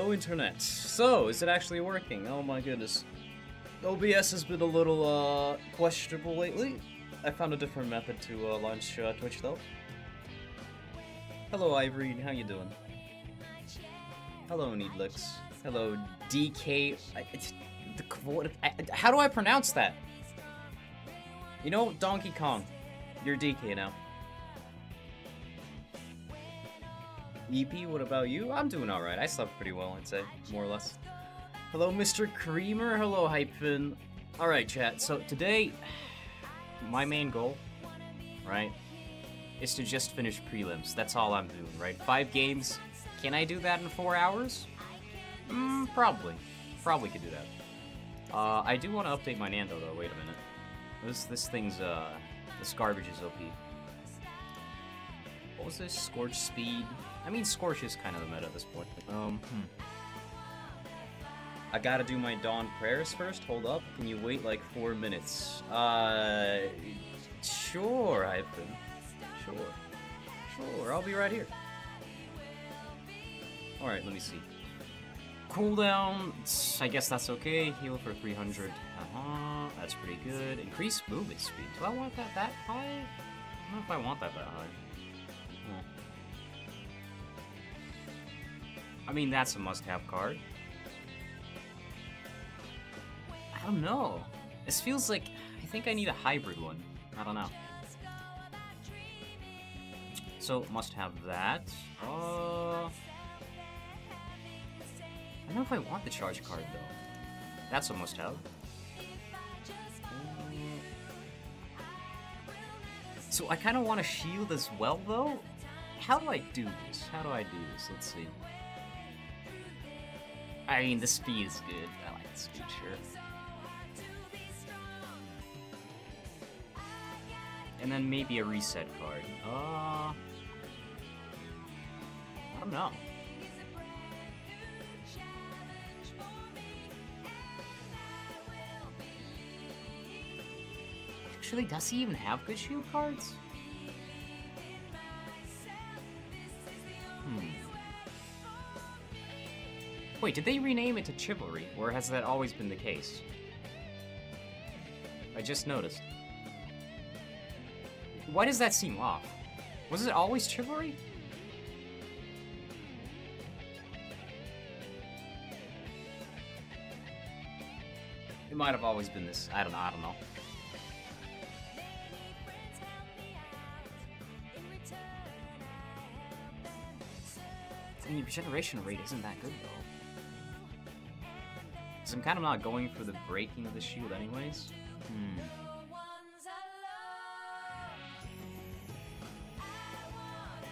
internet. So, is it actually working? Oh my goodness. OBS has been a little uh, questionable lately. I found a different method to uh, launch uh, Twitch though. Hello Ivory, how you doing? Hello Needlix. Hello DK. I, it's, the, what, I, how do I pronounce that? You know, Donkey Kong. You're DK now. EP, what about you? I'm doing alright. I slept pretty well, I'd say, more or less. Hello, Mr. Creamer. Hello, Hyphen. Alright, chat. So today, my main goal, right, is to just finish prelims. That's all I'm doing, right? Five games. Can I do that in four hours? Mm, probably. Probably could do that. Uh, I do want to update my Nando, though. Wait a minute. This this thing's, uh, this garbage is OP. What was this? Scorch speed? I mean, Scorch is kind of the meta at this point. Um, hmm. I gotta do my dawn prayers first. Hold up. Can you wait like four minutes? Uh, sure, Ivan. Sure. Sure, I'll be right here. Alright, let me see. Cooldown, I guess that's okay. Heal for 300. Uh-huh, that's pretty good. Increase movement speed. Do I want that that high? I don't know if I want that that high. I mean, that's a must-have card. I don't know. This feels like... I think I need a hybrid one. I don't know. So, must have that. Uh... I don't know if I want the charge card, though. That's a must-have. So I kind of want a shield as well, though. How do I do this? How do I do this? Let's see. I mean, the speed is good. I like the speed, sure. And then maybe a reset card. Uh... I don't know. Actually, does he even have good shield cards? Hmm. Wait, did they rename it to Chivalry, or has that always been the case? I just noticed. Why does that seem off? Was it always Chivalry? It might have always been this. I don't know, I don't know. I mean, your regeneration rate isn't that good, though. Because I'm kind of not going for the breaking of the shield anyways. Hmm.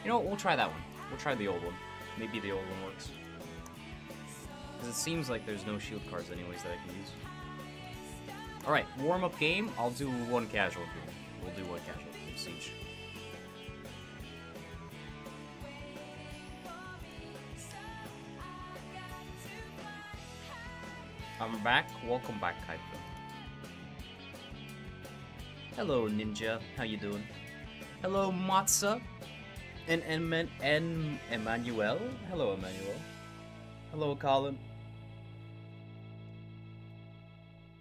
You know what, we'll try that one. We'll try the old one. Maybe the old one works. Because it seems like there's no shield cards anyways that I can use. Alright, warm-up game. I'll do one casual game. We'll do one casual game, Siege. I'm back. Welcome back, Kaipo. Hello, Ninja. How you doing? Hello, Matza. And and and Emmanuel. Hello, Emmanuel. Hello, Colin.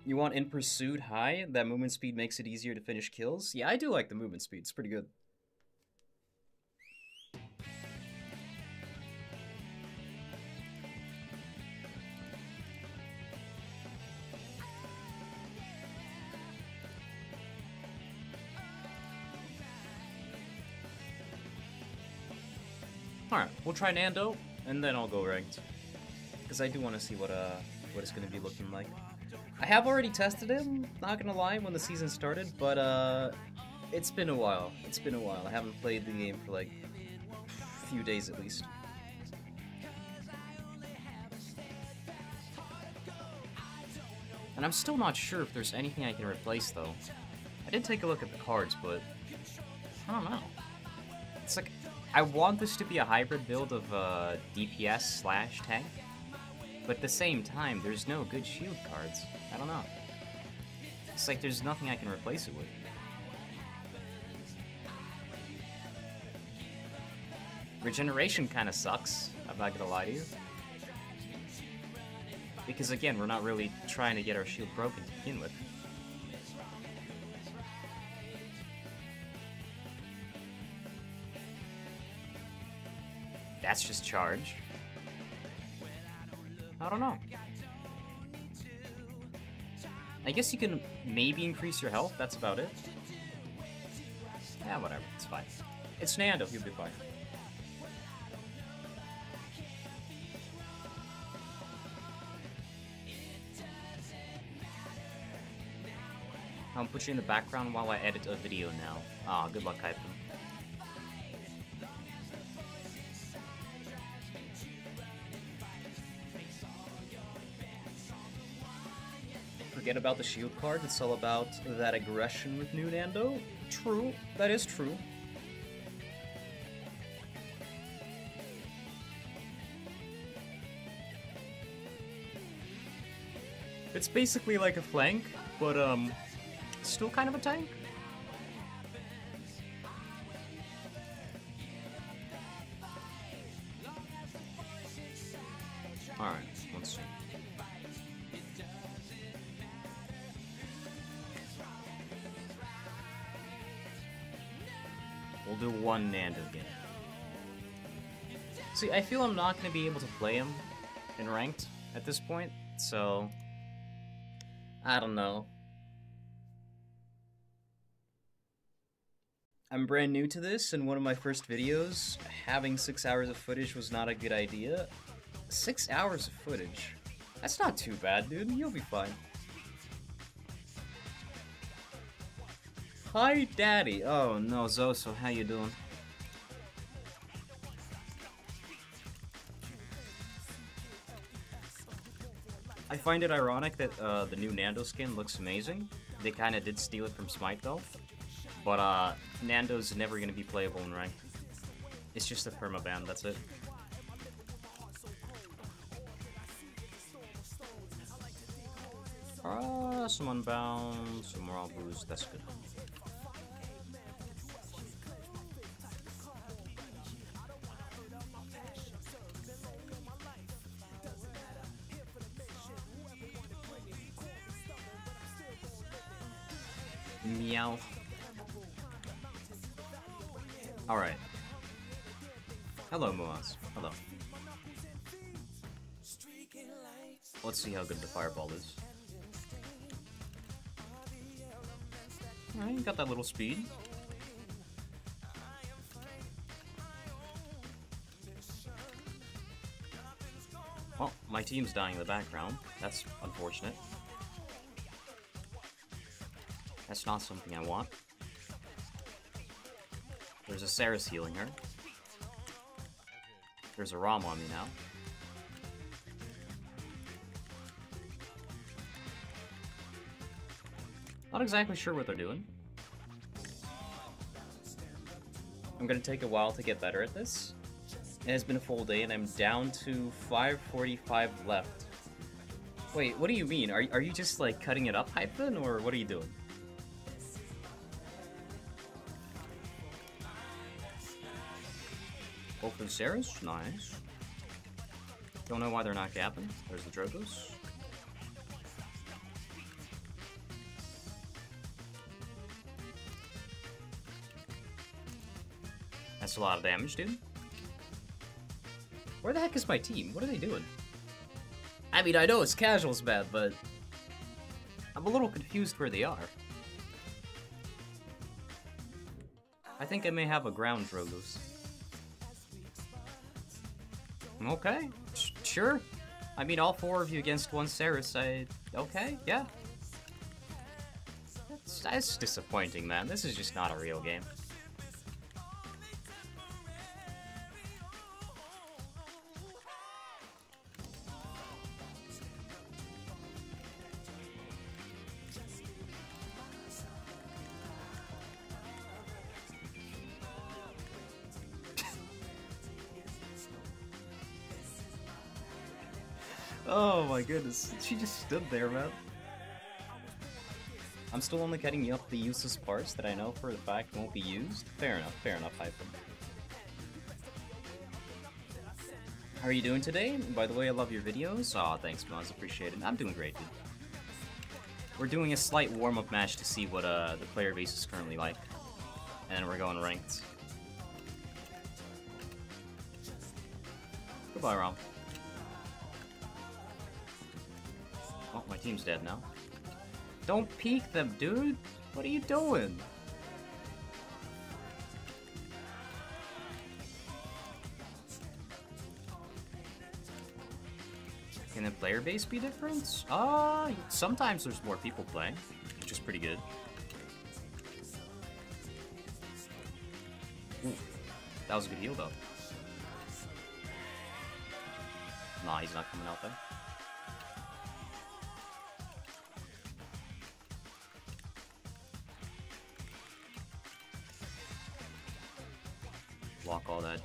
You want in pursuit high? That movement speed makes it easier to finish kills. Yeah, I do like the movement speed. It's pretty good. Alright, we'll try Nando, and then I'll go ranked. Because I do want to see what uh what it's going to be looking like. I have already tested him, not gonna lie, when the season started, but uh, it's been a while. It's been a while. I haven't played the game for like a few days at least. And I'm still not sure if there's anything I can replace though. I did take a look at the cards, but I don't know. It's like I want this to be a hybrid build of uh, DPS slash tank, but at the same time, there's no good shield cards. I don't know. It's like there's nothing I can replace it with. Regeneration kind of sucks, I'm not gonna lie to you. Because again, we're not really trying to get our shield broken to begin with. That's just charge. I don't know. I guess you can maybe increase your health, that's about it. Yeah, whatever, it's fine. It's Nando, he'll be fine. I'll put you in the background while I edit a video now. Ah, good luck, Hyphen. About the shield card, it's all about that aggression with new Nando. True, that is true. It's basically like a flank, but um, still kind of a tank. I feel I'm not going to be able to play him in ranked at this point, so... I don't know. I'm brand new to this, and one of my first videos, having six hours of footage was not a good idea. Six hours of footage? That's not too bad, dude. You'll be fine. Hi, Daddy. Oh, no, Zoso, how you doing? I find it ironic that uh, the new Nando skin looks amazing. They kind of did steal it from Smite, though. But uh, Nando's never going to be playable in ranked. It's just a permaban, that's it. Uh, some unbound, some morale boost, that's good. Meow. Alright. Hello, Muaz. Hello. Let's see how good the fireball is. You got that little speed. Well, my team's dying in the background. That's unfortunate. That's not something I want. There's a Seris healing her. There's a Raum on me now. Not exactly sure what they're doing. I'm gonna take a while to get better at this. It has been a full day and I'm down to 545 left. Wait, what do you mean? Are, are you just like cutting it up, Hyphen, or what are you doing? Seris, nice. Don't know why they're not gapping. There's the Drogoz. That's a lot of damage, dude. Where the heck is my team? What are they doing? I mean, I know it's casuals bad, but I'm a little confused where they are. I think I may have a ground Drogoz. Okay, sure. I mean, all four of you against one Seris, I... Okay, yeah. That's, that's disappointing, man. This is just not a real game. Oh my goodness, she just stood there, man. I'm still only cutting up the useless parts that I know for the fact won't be used. Fair enough, fair enough, Hyphen. How are you doing today? By the way, I love your videos. Aw, oh, thanks, Maz. Appreciate it. I'm doing great, dude. We're doing a slight warm-up match to see what uh, the player base is currently like. And then we're going ranked. Goodbye, Raum. Team's dead now. Don't peek them, dude! What are you doing? Can the player base be different? Uh, sometimes there's more people playing, which is pretty good. Ooh, that was a good heal, though. Nah, he's not coming out there.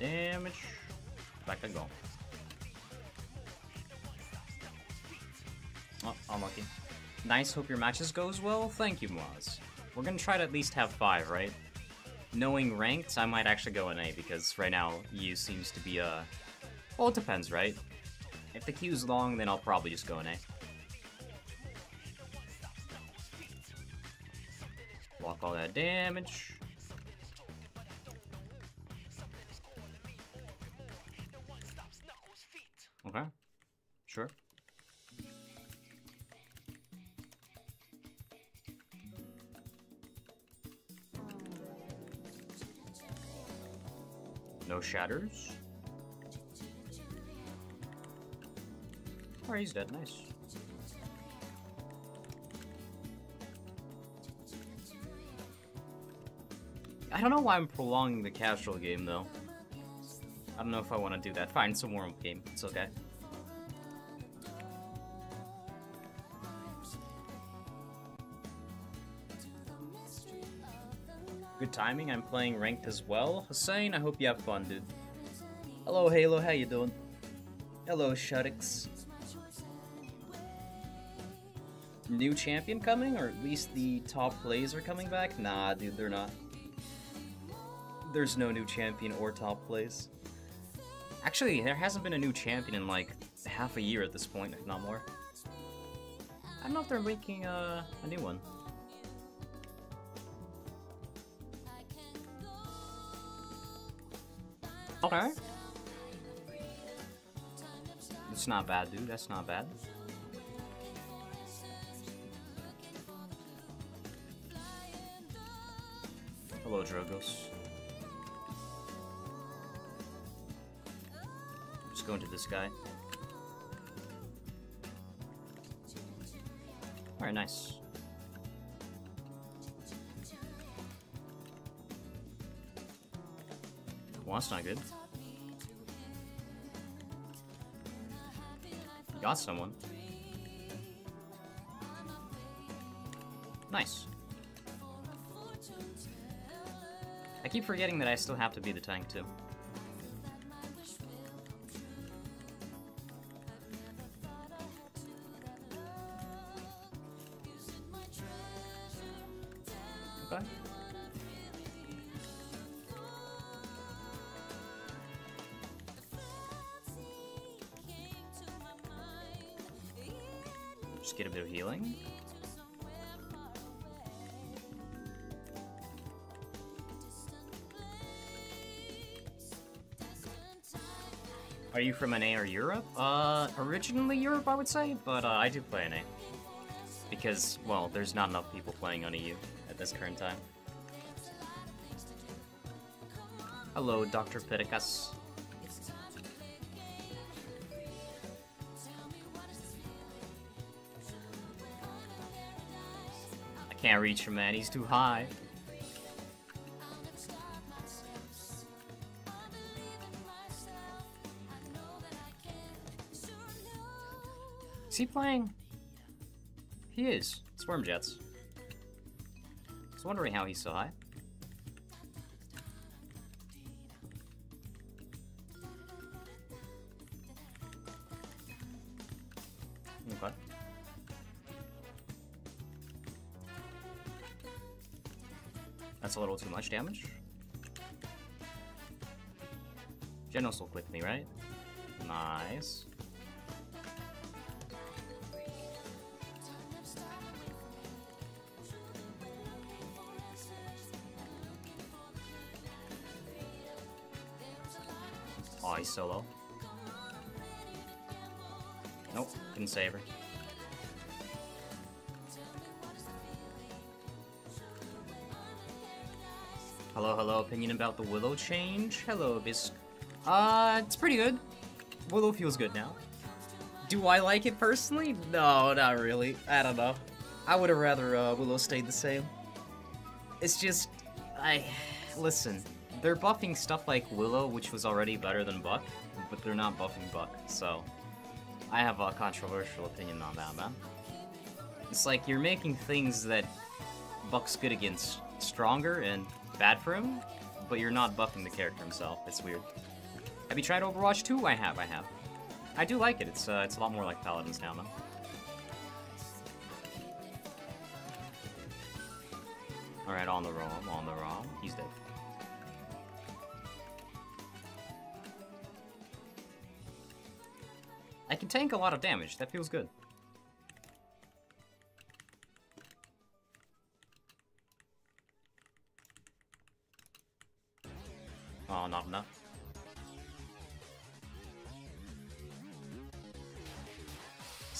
Damage. Back I go. Oh, unlucky. Nice, hope your matches goes well. Thank you, Moz. We're gonna try to at least have five, right? Knowing ranked, I might actually go in A, because right now, you seems to be, uh... Well, it depends, right? If the queue's long, then I'll probably just go in A. Block all that damage. Sure. No shatters. Oh, he's dead. Nice. I don't know why I'm prolonging the casual game, though. I don't know if I want to do that. Fine, it's a warm-up game. It's okay. Good timing, I'm playing ranked as well. Hussein, I hope you have fun, dude. Hello, Halo, how you doing? Hello, Shuttix. New champion coming? Or at least the top plays are coming back? Nah, dude, they're not. There's no new champion or top plays. Actually, there hasn't been a new champion in like half a year at this point, if not more. I don't know if they're making uh, a new one. Okay. It's not bad, dude. That's not bad. Hello, Drogoz. Just going to this guy. Alright, nice. Well, that's not good. Got someone. Nice. I keep forgetting that I still have to be the tank, too. From NA or Europe? Uh, originally Europe, I would say, but uh, I do play NA. Because, well, there's not enough people playing on EU at this current time. Hello, Dr. Pidicus. I can't reach him, man. He's too high. Is he playing? He is. Swarm Jets. I was wondering how he's so high. That's a little too much damage. Jenos will click me, right? Nice. About the Willow change? Hello, Bisc. Uh, it's pretty good. Willow feels good now. Do I like it personally? No, not really. I don't know. I would have rather uh, Willow stayed the same. It's just, I, listen, they're buffing stuff like Willow, which was already better than Buck, but they're not buffing Buck, so I have a controversial opinion on that, man. It's like you're making things that Buck's good against stronger and bad for him, but you're not buffing the character himself. It's weird. Have you tried Overwatch 2? I have, I have. I do like it. It's uh, it's a lot more like Paladins now, man. Alright, on the roam, on the roam. He's dead. I can tank a lot of damage. That feels good.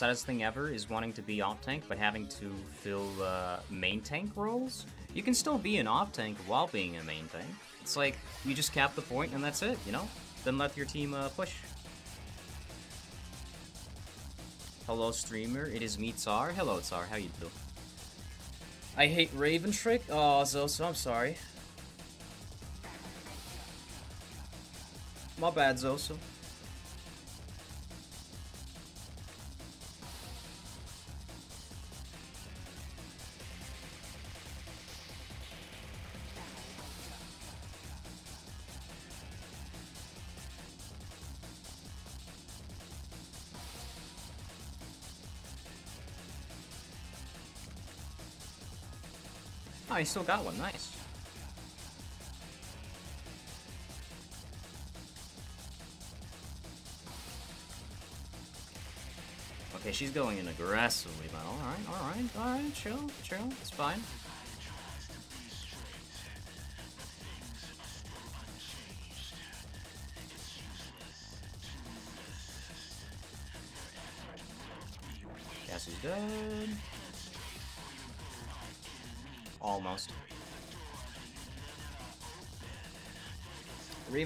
Saddest thing ever is wanting to be off tank but having to fill uh, main tank roles. You can still be an off tank while being a main tank. It's like you just cap the point and that's it, you know? Then let your team uh, push. Hello streamer, it is me Tsar. Hello Tsar, how you do? I hate Raventric. Oh, Zoso, I'm sorry. My bad, Zoso. Oh, you still got one. Nice. Okay, she's going in aggressively, but alright, alright, alright, chill, chill, it's fine.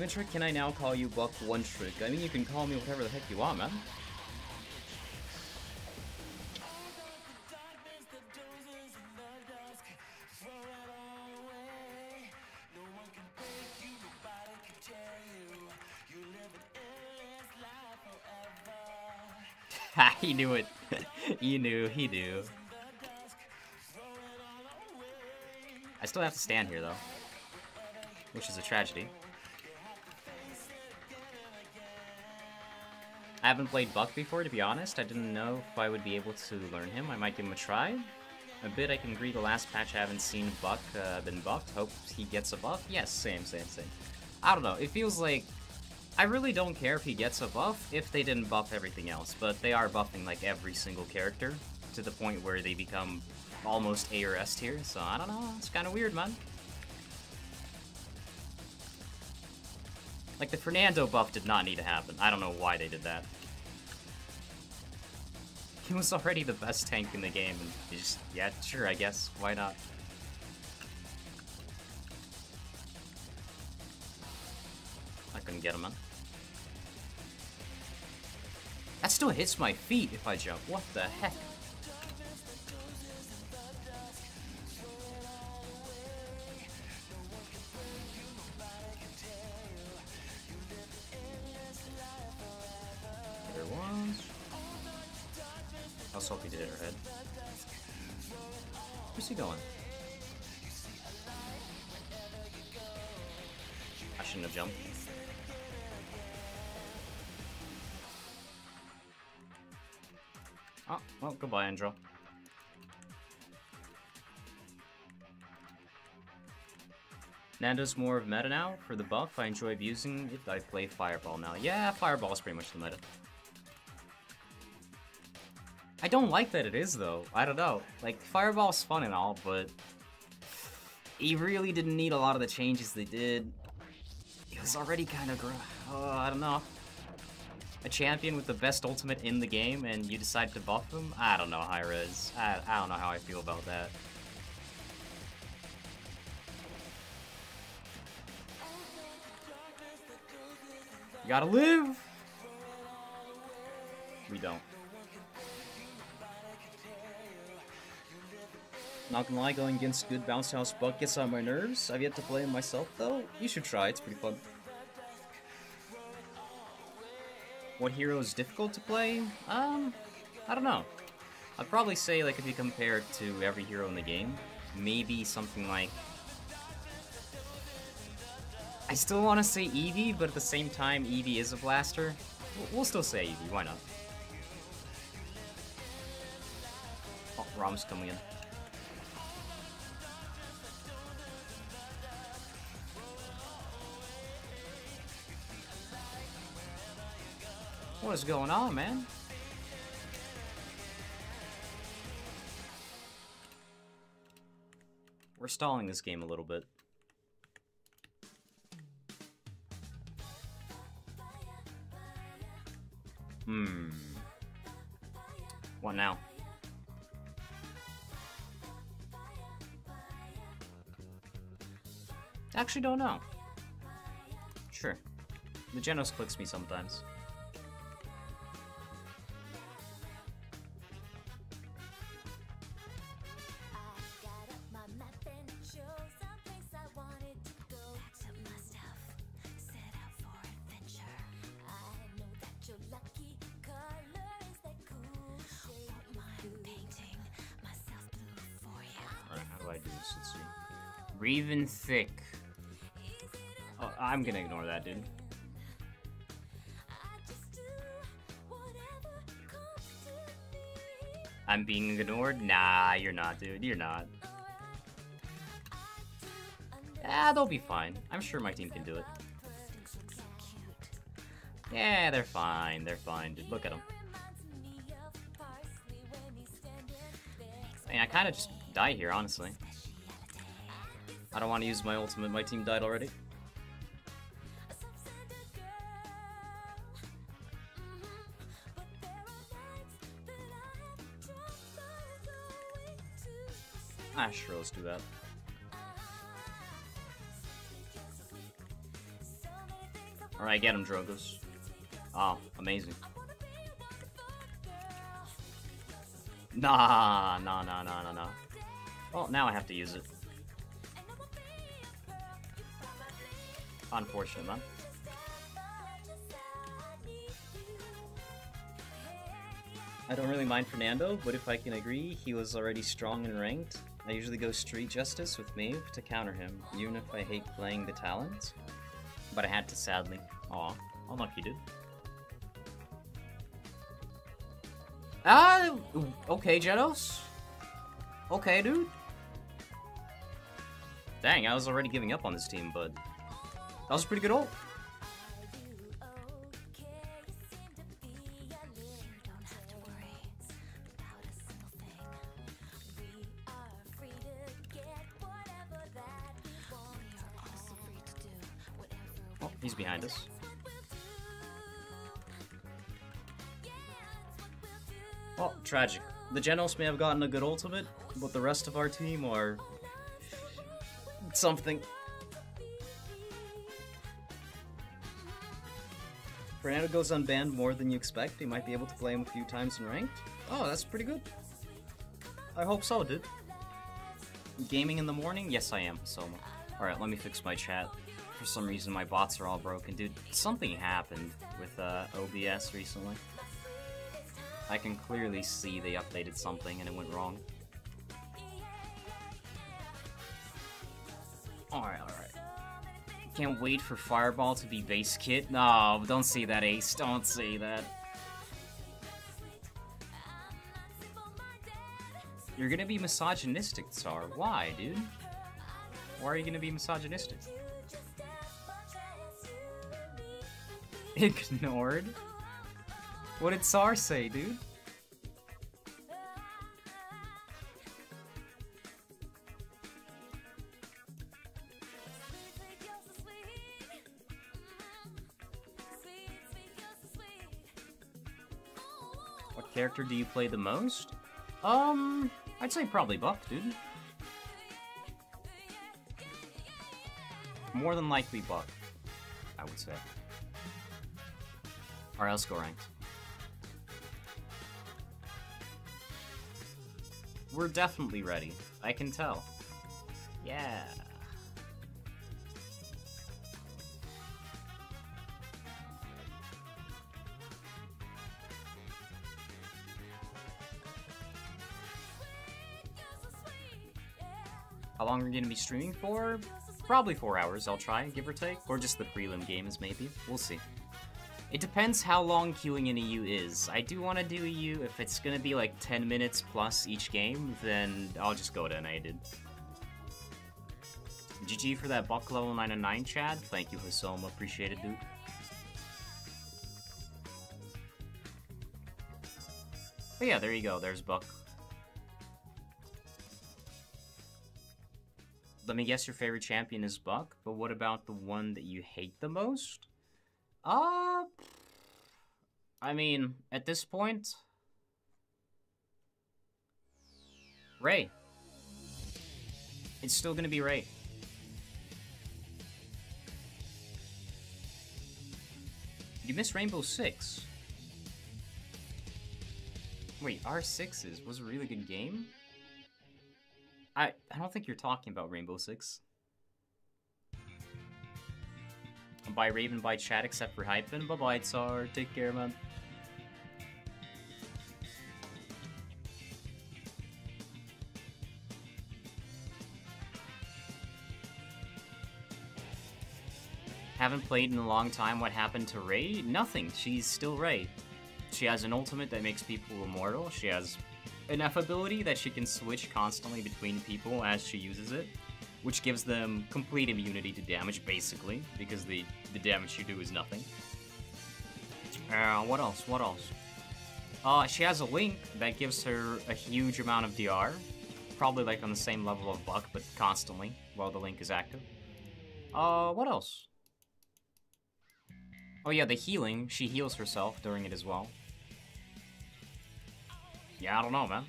Trick, can I now call you Buck One Trick? I mean, you can call me whatever the heck you want, man. Ha, he knew it. he knew, he knew. I still have to stand here, though. Which is a tragedy. Haven't played Buck before, to be honest. I didn't know if I would be able to learn him. I might give him a try. A bit I can agree the last patch I haven't seen Buck uh, been buffed. Hope he gets a buff. Yes, same, same, same. I don't know. It feels like... I really don't care if he gets a buff if they didn't buff everything else, but they are buffing like every single character to the point where they become almost A or S tier, so I don't know, it's kind of weird, man. Like, the Fernando buff did not need to happen. I don't know why they did that. He was already the best tank in the game, and just, yeah, sure, I guess, why not? I couldn't get him, man. That still hits my feet if I jump, what the heck? Andro. Nando's more of meta now for the buff. I enjoy abusing it. I play Fireball now. Yeah, Fireball is pretty much the meta. I don't like that it is, though. I don't know. Like, Fireball's fun and all, but... He really didn't need a lot of the changes they did. It was already kind of... Uh, I don't know. A champion with the best ultimate in the game, and you decide to buff him? I don't know, Hi-Rez. I, I don't know how I feel about that. You gotta live! We don't. Not gonna lie, going against good bounce house buck gets on my nerves. I've yet to play him myself though. You should try, it's pretty fun. What hero is difficult to play? Um, I don't know. I'd probably say like if you compare it to every hero in the game, maybe something like... I still want to say Evie, but at the same time Evie is a blaster. We'll still say Evie, why not? Oh, Raum's coming in. What is going on, man? We're stalling this game a little bit. Hmm. What now? Actually don't know. Sure. The Jenos clicks me sometimes. Reven Thick. Oh, I'm gonna ignore that, dude. I'm being ignored? Nah, you're not, dude. You're not. Ah, they'll be fine. I'm sure my team can do it. Yeah, they're fine. They're fine, dude. Look at them. I mean, I kind of just die here, honestly. I don't want to use my ultimate. My team died already. Ah, sure, let's do that. Alright, get him, Drogoz. Oh, amazing. Nah, nah, nah, nah, nah, nah. Well, now I have to use it. Unfortunate. I don't really mind Fernando, but if I can agree, he was already strong and ranked. I usually go Street Justice with Maeve to counter him, even if I hate playing the talent. But I had to sadly. Aw, unlucky dude. Ah, okay, Jenos. Okay, dude. Dang, I was already giving up on this team, but that was a pretty good ult. Oh, he's behind us. Oh, tragic. The Jenos may have gotten a good ultimate, but the rest of our team are... something. Fernando goes unbanned more than you expect. You might be able to play him a few times in ranked. Oh, that's pretty good. I hope so, dude. Gaming in the morning? Yes, I am, So, Alright, let me fix my chat. For some reason, my bots are all broken. Dude, something happened with uh, OBS recently. I can clearly see they updated something and it went wrong. Alright, alright. Can't wait for Fireball to be base kit. No, don't say that, Ace. Don't say that. You're gonna be misogynistic, Star. Why, dude? Why are you gonna be misogynistic? Ignored? What did Tsar say, dude? Do you play the most? Um, I'd say probably Buck, dude. More than likely Buck, I would say. Or else go ranked. We're definitely ready. I can tell. Yeah. Long are you gonna be streaming for? Probably four hours, I'll try, give or take. Or just the prelim games, maybe. We'll see. It depends how long queuing in EU is. I do want to do EU. If it's gonna be like 10 minutes plus each game, then I'll just go to unaided. GG for that buck level 9 and 9, Chad. Thank you, Hasoma. Appreciate it, dude. But yeah, there you go. There's Buck. Let me guess your favorite champion is Buck, but what about the one that you hate the most? Uh, I mean, at this point, Ray. It's still gonna be Ray. You missed Rainbow Six. Wait, R6s was a really good game? I I don't think you're talking about Rainbow Six. By Raven, by chat, except for Hyphen. Bye bye, Tsar. Take care, man. Haven't played in a long time. What happened to Rei? Nothing. She's still Rei. She has an ultimate that makes people immortal. She has enough ability that she can switch constantly between people as she uses it, which gives them complete immunity to damage, basically, because the, the damage you do is nothing. Uh, what else? What else? Uh, she has a Link that gives her a huge amount of DR, probably like on the same level of Buck, but constantly, while the Link is active. Uh, what else? Oh yeah, the healing. She heals herself during it as well. Yeah, I don't know, man.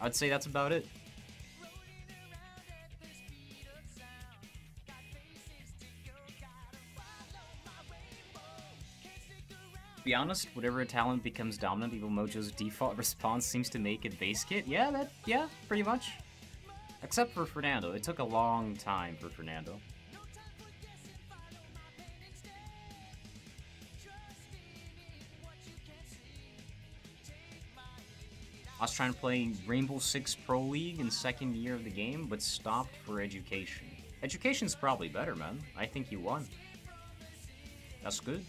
I'd say that's about it. Be honest, whatever a talent becomes dominant, Evil Mojo's default response seems to make it base kit. Yeah, that, yeah, pretty much. Except for Fernando. It took a long time for Fernando. I was trying to play Rainbow Six Pro League in second year of the game, but stopped for education. Education's probably better, man. I think you won. That's good.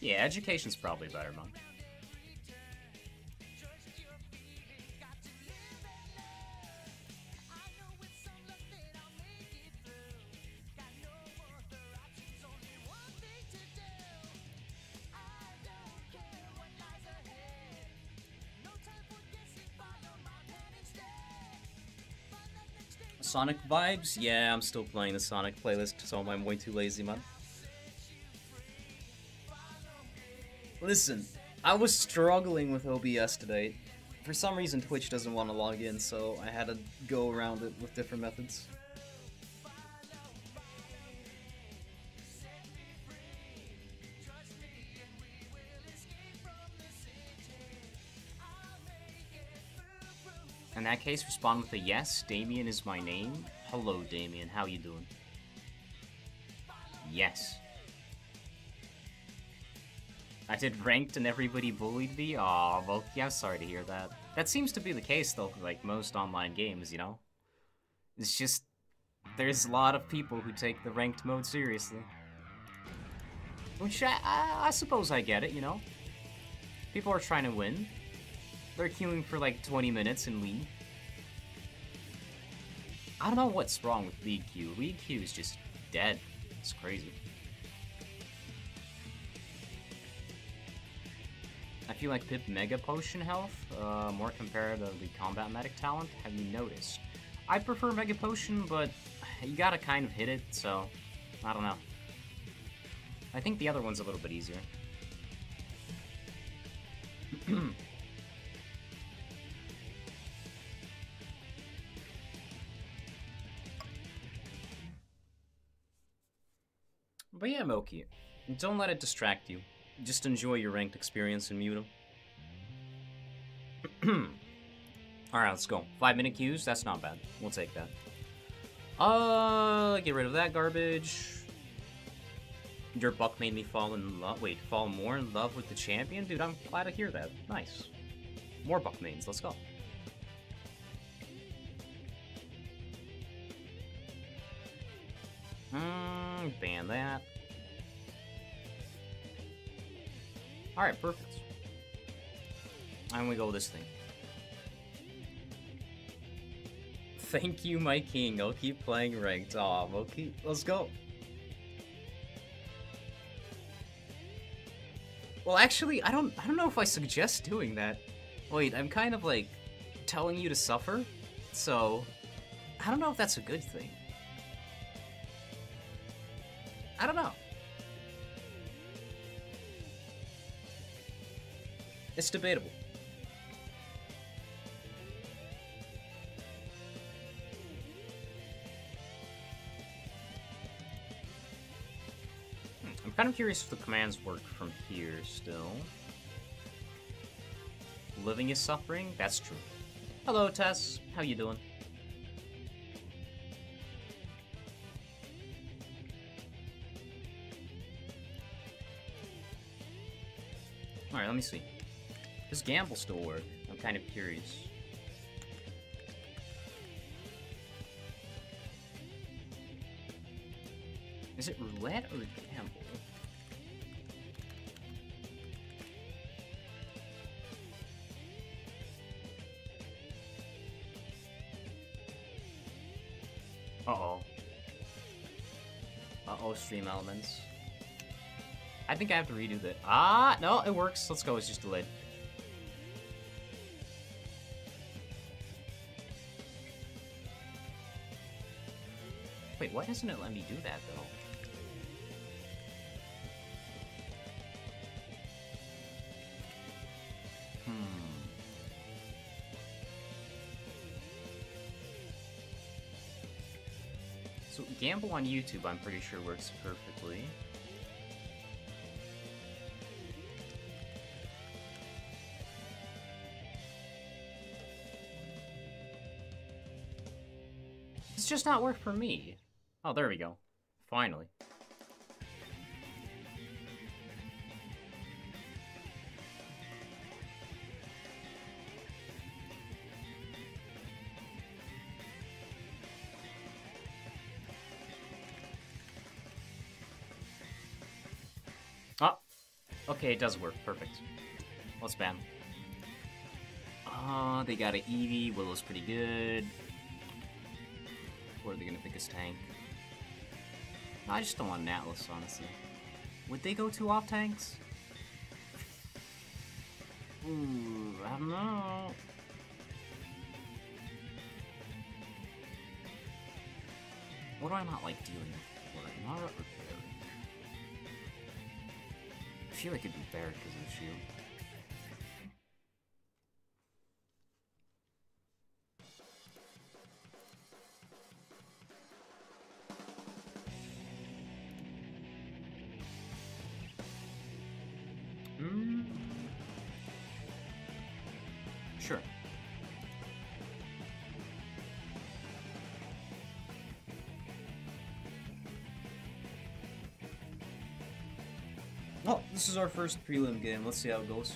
Yeah, education's probably better, man. Sonic vibes? Yeah, I'm still playing the Sonic playlist, so I'm way too lazy, man. Listen, I was struggling with OBS today. For some reason, Twitch doesn't want to log in, so I had to go around it with different methods. In that case, respond with a yes. Damien is my name. Hello, Damien. How you doing? Yes. I did ranked and everybody bullied me? Aw, well, yeah, sorry to hear that. That seems to be the case, though, like, most online games, you know? It's just... There's a lot of people who take the ranked mode seriously. Which, I, I, I suppose I get it, you know? People are trying to win. They're queuing for, like, 20 minutes in League. I don't know what's wrong with League Q. League Q is just dead. It's crazy. Feel like Pip Mega Potion health, uh, more the Combat Medic talent. Have you noticed? I prefer Mega Potion, but you gotta kind of hit it, so I don't know. I think the other one's a little bit easier. but yeah, Moki, don't let it distract you. Just enjoy your ranked experience in Muta. Alright, let's go. Five minute queues, that's not bad. We'll take that. Uh, get rid of that garbage. Your buck made me fall in love. Wait, fall more in love with the champion? Dude, I'm glad to hear that. Nice. More buck mains, let's go. Hmm, ban that. Alright, perfect. And we go with this thing. Thank you, my king. I'll keep playing ranked. Aw, we'll keep... Let's go. Well, actually, I don't I don't know if I suggest doing that. Wait, I'm kind of like telling you to suffer. So, I don't know if that's a good thing. I don't know. It's debatable. Hmm, I'm kind of curious if the commands work from here still. Living is suffering? That's true. Hello, Tess. How you doing? Alright, let me see. Does gamble still work? I'm kind of curious. Is it roulette or gamble? Uh-oh. Uh-oh, stream elements. I think I have to redo that. Ah, no, it works. Let's go. It's just delayed. Wait, why doesn't it let me do that, though? Hmm. So, Gamble on YouTube, I'm pretty sure works perfectly. It's just not work for me. Oh, there we go. Finally. Ah! Okay, it does work. Perfect. Let's ban. Ah, uh, they got an Evie. Willow's pretty good. Or are they gonna pick his tank? I just don't want an Atlas, honestly. Would they go two off tanks? Ooh, I don't know. What do I not like? Like, Mara or Barik? I feel like it'd be Barik because of the shield. This is our first prelim game. Let's see how it goes.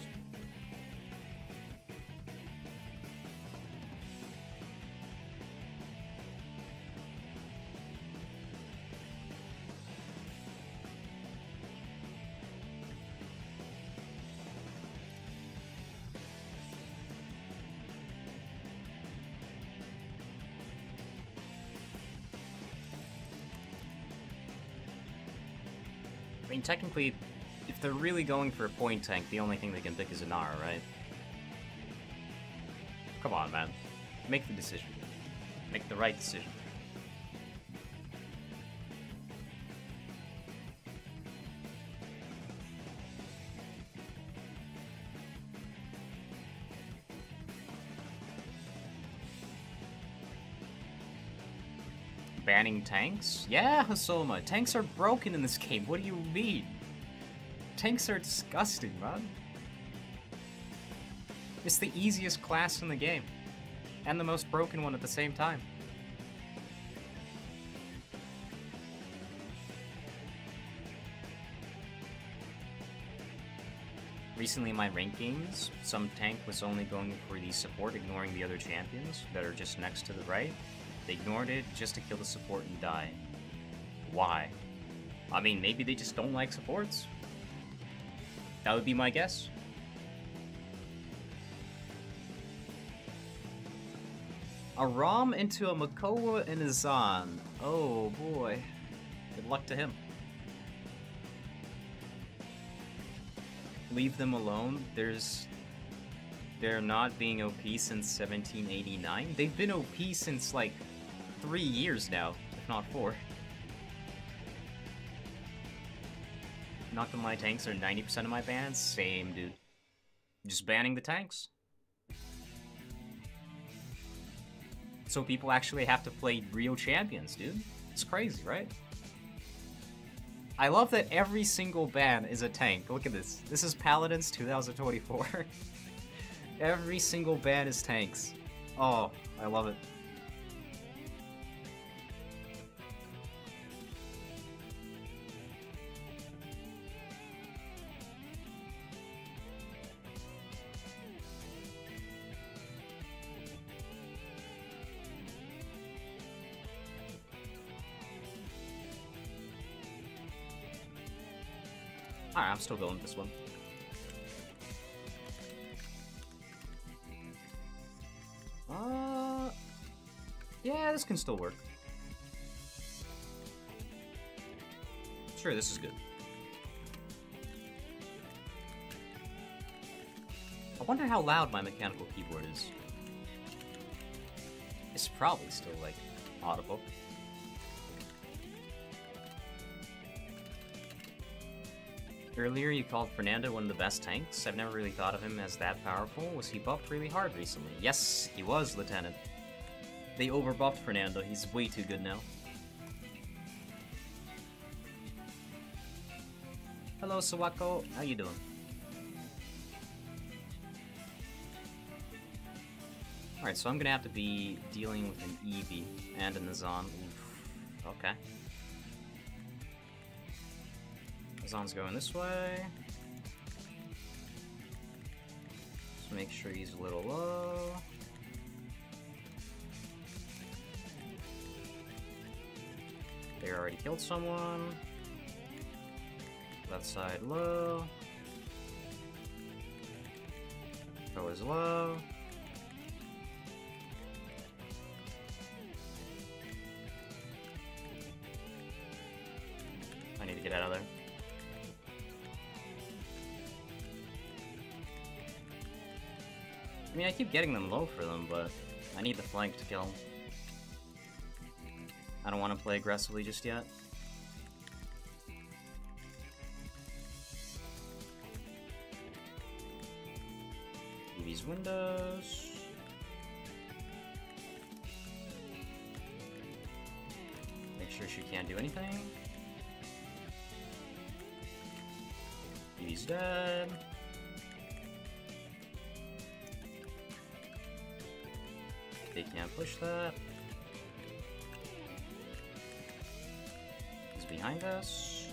I mean, technically, they're really going for a point tank, the only thing they can pick is Inara, right? Come on, man. Make the decision. Make the right decision. Banning tanks? Yeah, Hasoma, tanks are broken in this game. What do you mean? Tanks are disgusting, man. It's the easiest class in the game. And the most broken one at the same time. Recently in my rank games, some tank was only going for the support, ignoring the other champions that are just next to the right. They ignored it just to kill the support and die. Why? I mean, maybe they just don't like supports. That would be my guess. A Raum into a Makoa and a Zan. Oh boy. Good luck to him. Leave them alone. There's... They're not being OP since 1789. They've been OP since, like, three years now, if not four. Not that my tanks are 90% of my bans? Same, dude. Just banning the tanks. So people actually have to play real champions, dude. It's crazy, right? I love that every single ban is a tank. Look at this. This is Paladins 2024. every single ban is tanks. Oh, I love it. I'm still going with this one. Uh, yeah, this can still work. Sure, this is good. I wonder how loud my mechanical keyboard is. It's probably still, like, audible. Earlier you called Fernando one of the best tanks. I've never really thought of him as that powerful. Was he buffed really hard recently? Yes, he was, Lieutenant. They overbuffed Fernando. He's way too good now. Hello, Sawako. How you doing? Alright, so I'm gonna have to be dealing with an Evie and a Nazan. Oof. Okay. Azaan's going this way. Make sure he's a little low. They already killed someone. Left side low. Go is low. I need to get out of there. I mean, I keep getting them low for them, but I need the flank to kill. I don't want to play aggressively just yet. These windows. Make sure she can't do anything. He's dead. They can't push that. He's behind us.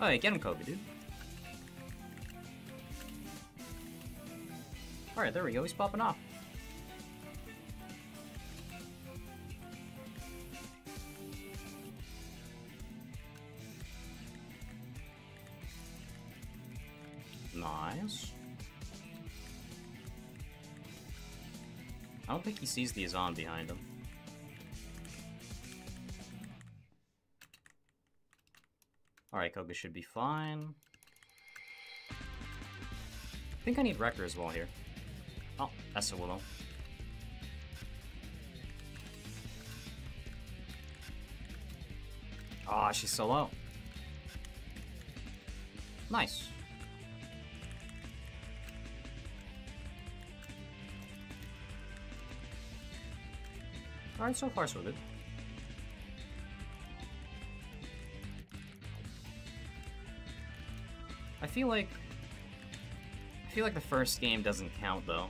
Oh, yeah, get him, Koga, dude. Alright, there we go, he's popping off. He sees the Azaan behind him. Alright, Koga should be fine. I think I need Wrecker as well here. Oh, that's a Willow. Ah, oh, she's so low. Nice. Alright, so far so good. I feel like... I feel like the first game doesn't count, though.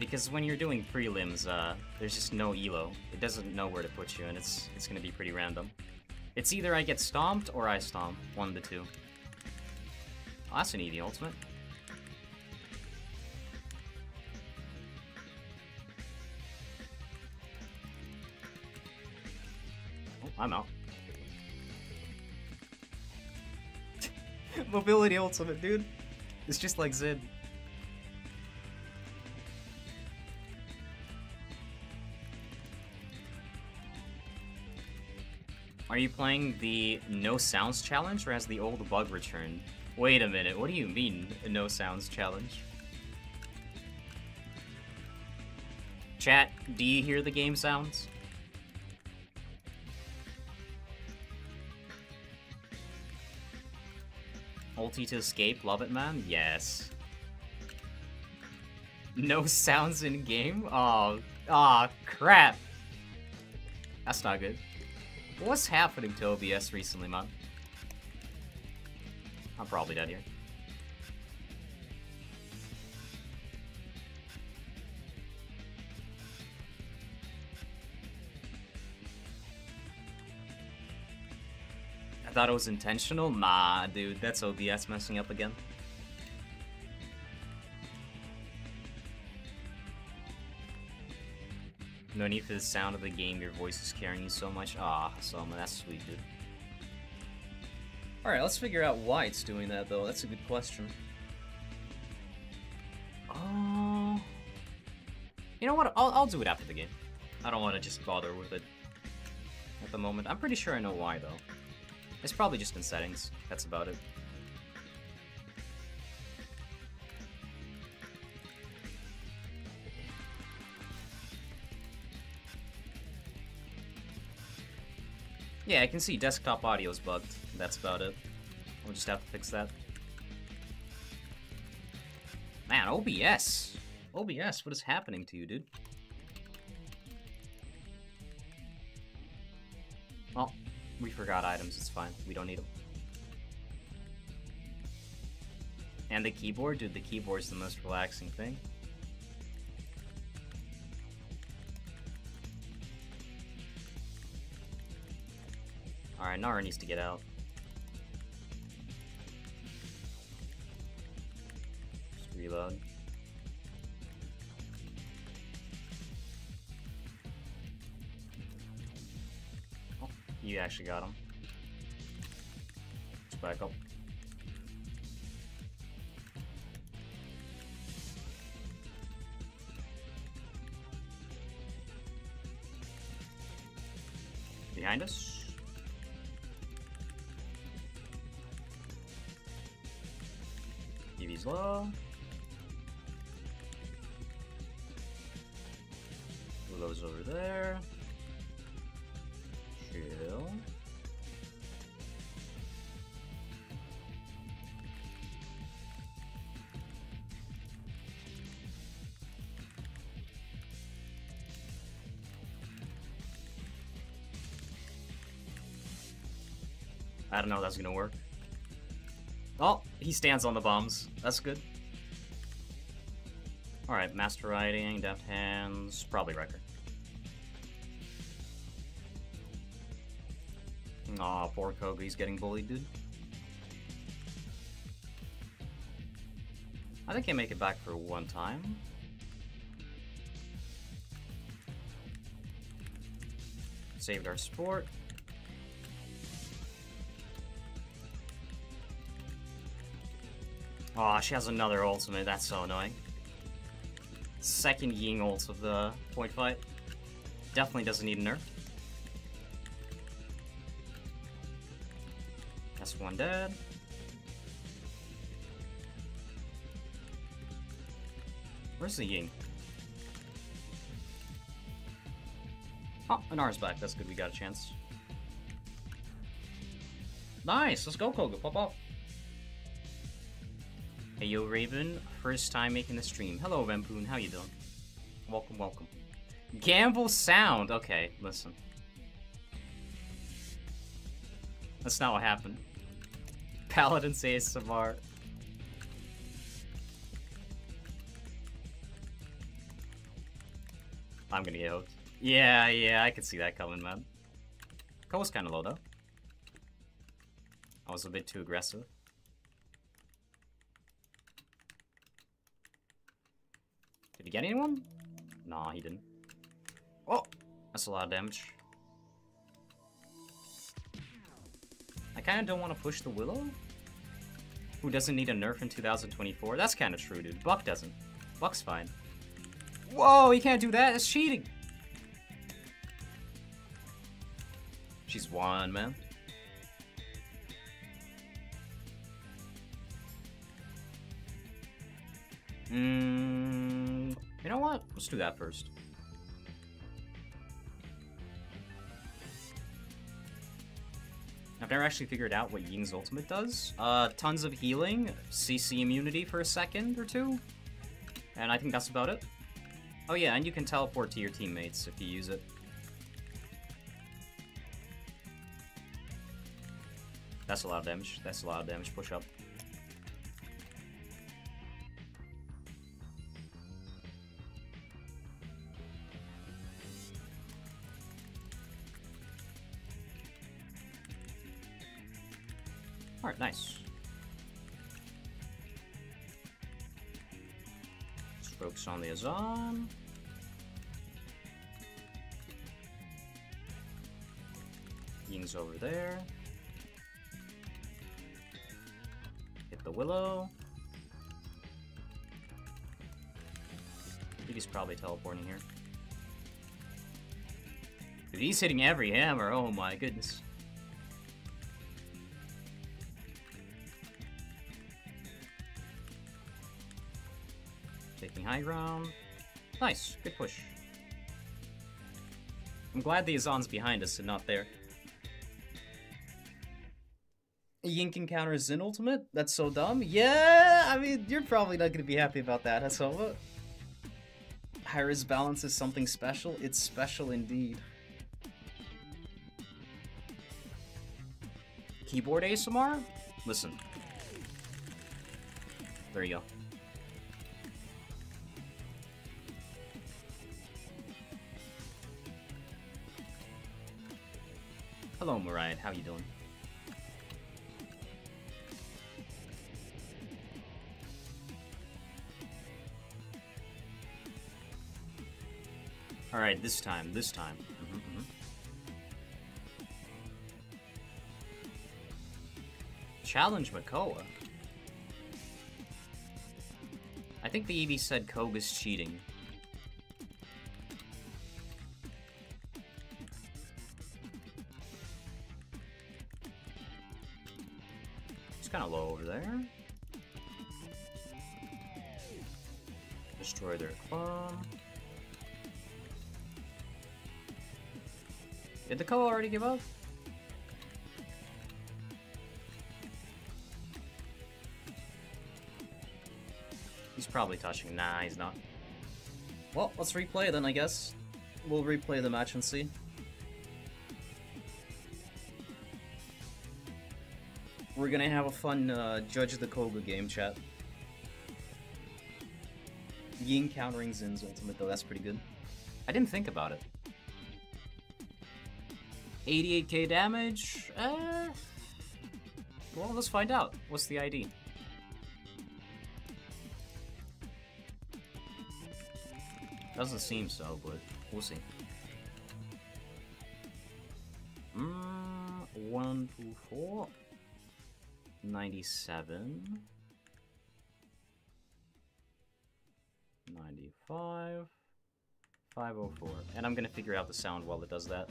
Because when you're doing prelims, uh, there's just no elo. It doesn't know where to put you, and it's it's gonna be pretty random. It's either I get stomped or I stomp. One of the two. Oh, that's an easy ultimate. I'm out. Mobility ultimate, dude. It's just like Zid. Are you playing the no sounds challenge or has the old bug returned? Wait a minute, what do you mean, no sounds challenge? Chat, do you hear the game sounds? To escape, love it man? Yes. No sounds in game? Oh, oh crap. That's not good. What's happening to OBS recently, man? I'm probably dead here. I thought it was intentional? Nah, dude, that's OBS messing up again. No need for the sound of the game, your voice is carrying you so much. Ah, so that's sweet, dude. Alright, let's figure out why it's doing that, though. That's a good question. Oh... Uh, you know what? I'll, I'll do it after the game. I don't want to just bother with it at the moment. I'm pretty sure I know why, though. It's probably just in settings. That's about it. Yeah, I can see desktop audio is bugged. That's about it. We'll just have to fix that. Man, OBS! OBS, what is happening to you, dude? We forgot items, it's fine. We don't need them. And the keyboard? Dude, the keyboard's the most relaxing thing. Alright, Nara needs to get out. Actually got him. Let's back up. Behind us? Evie's low. don't know how that's gonna work. Oh, he stands on the bombs. That's good. Alright, Master Riding, Deft Hands, probably record. Aw, poor Koga, he's getting bullied, dude. I think I make it back for one time. Saved our sport. Aw, oh, she has another ultimate. That's so annoying. Second Ying ult of the point fight. Definitely doesn't need a nerf. That's one dead. Where's the Ying? Oh, Anar's back. That's good. We got a chance. Nice. Let's go, Koga. Pop up. Hey, yo, Raven. First time making the stream. Hello, Vampoon. How you doing? Welcome, welcome. Gamble sound. Okay, listen. That's not what happened. Paladin says Samar. I'm gonna get hooked. Yeah, yeah, I could see that coming, man. Was kind of low, though. I was a bit too aggressive. Anyone? Nah, he didn't. Oh! That's a lot of damage. I kind of don't want to push the Willow. Who doesn't need a nerf in 2024? That's kind of true, dude. Buck doesn't. Buck's fine. Whoa, you can't do that. That's cheating. She's one, man. Mm, you know what? Let's do that first. I've never actually figured out what Ying's ultimate does. Uh, tons of healing, CC immunity for a second or two, and I think that's about it. Oh yeah, and you can teleport to your teammates if you use it. That's a lot of damage. That's a lot of damage. Push up. Nice. Strokes on the Azaan. Ying's over there. Hit the Willow. He's probably teleporting here. He's hitting every hammer, oh my goodness. High ground. Nice, good push. I'm glad the Azaan's behind us and not there. Yink encounters Zhin ultimate? That's so dumb. Yeah, I mean, you're probably not gonna be happy about that, Hasova. High-res balance is something special. It's special indeed. Keyboard ASMR? Listen. There you go. Hello, Mariah. How you doing? Alright, this time, this time. Mm -hmm, mm -hmm. Challenge Makoa. I think the Evie said Koga's cheating. He's probably touching. Nah, he's not. Well, let's replay then, I guess. We'll replay the match and see. We're gonna have a fun uh, Judge the Koga game, chat. Ying countering Zhin's ultimate, though, that's pretty good. I didn't think about it. 88k damage? Uh, well, let's find out. What's the ID? Doesn't seem so, but we'll see. Mm, one, two, four. 97. 95. 504. And I'm gonna figure out the sound while it does that.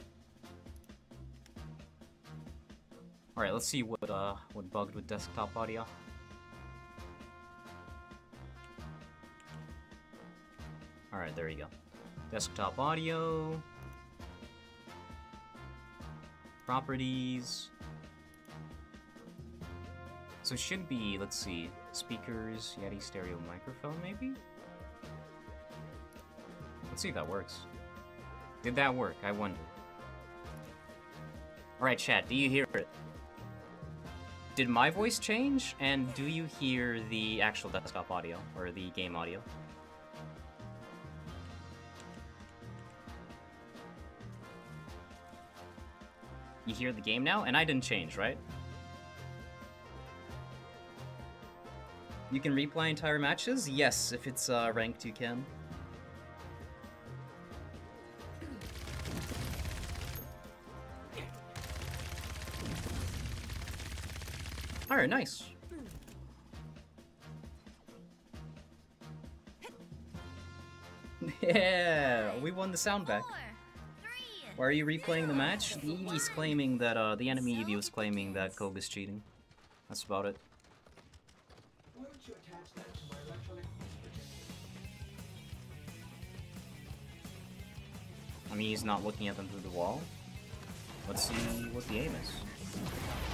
Alright, let's see what uh what bugged with desktop audio. Alright, there you go. Desktop audio. Properties. So should be, let's see, speakers, Yeti stereo microphone maybe? Let's see if that works. Did that work? I wonder. Alright, chat, do you hear it? Did my voice change? And do you hear the actual desktop audio, or the game audio? You hear the game now? And I didn't change, right? You can replay entire matches? Yes, if it's uh, ranked you can. Alright, nice. yeah, we won the sound back. Why are you replaying the match? The Evie's claiming that, uh, the enemy Evie was claiming that Koga's cheating. That's about it. I mean, he's not looking at them through the wall. Let's see what the aim is.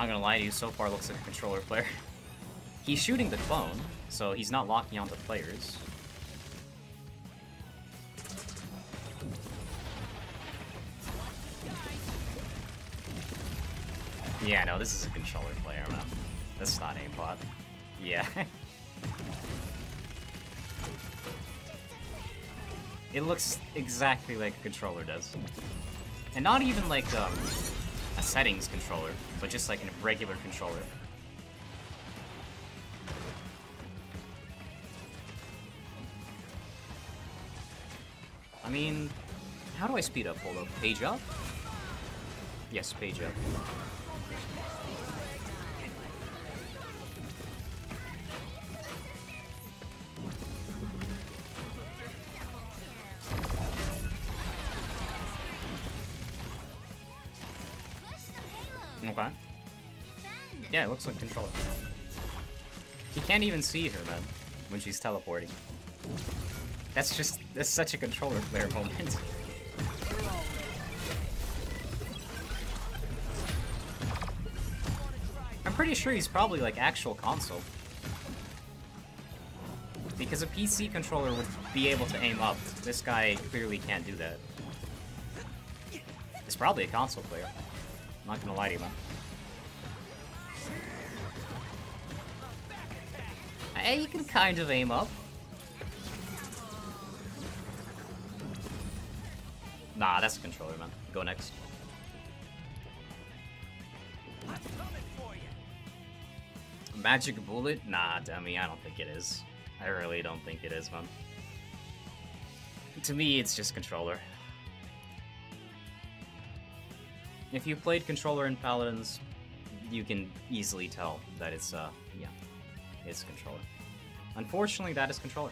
I'm not gonna lie to you, so far looks like a controller player. he's shooting the clone, so he's not locking onto players. Yeah, no, this is a controller player, man. This is not aimbot. Yeah. it looks exactly like a controller does. And not even like um, a settings controller, but just like a regular controller. I mean, how do I speed up? Hold up. Page up? Yes, page up. Controller. You can't even see her, man, when she's teleporting. That's just, that's such a controller player moment. I'm pretty sure he's probably like actual console. Because a PC controller would be able to aim up. This guy clearly can't do that. It's probably a console player. I'm not gonna lie to you, man. Hey, you can kind of aim up. Nah, that's controller, man. Go next. Magic bullet? Nah, dummy, I don't think it is. I really don't think it is, man. To me, it's just controller. If you played controller in Paladins, you can easily tell that it's, uh, yeah, it's controller. Unfortunately, that is controller.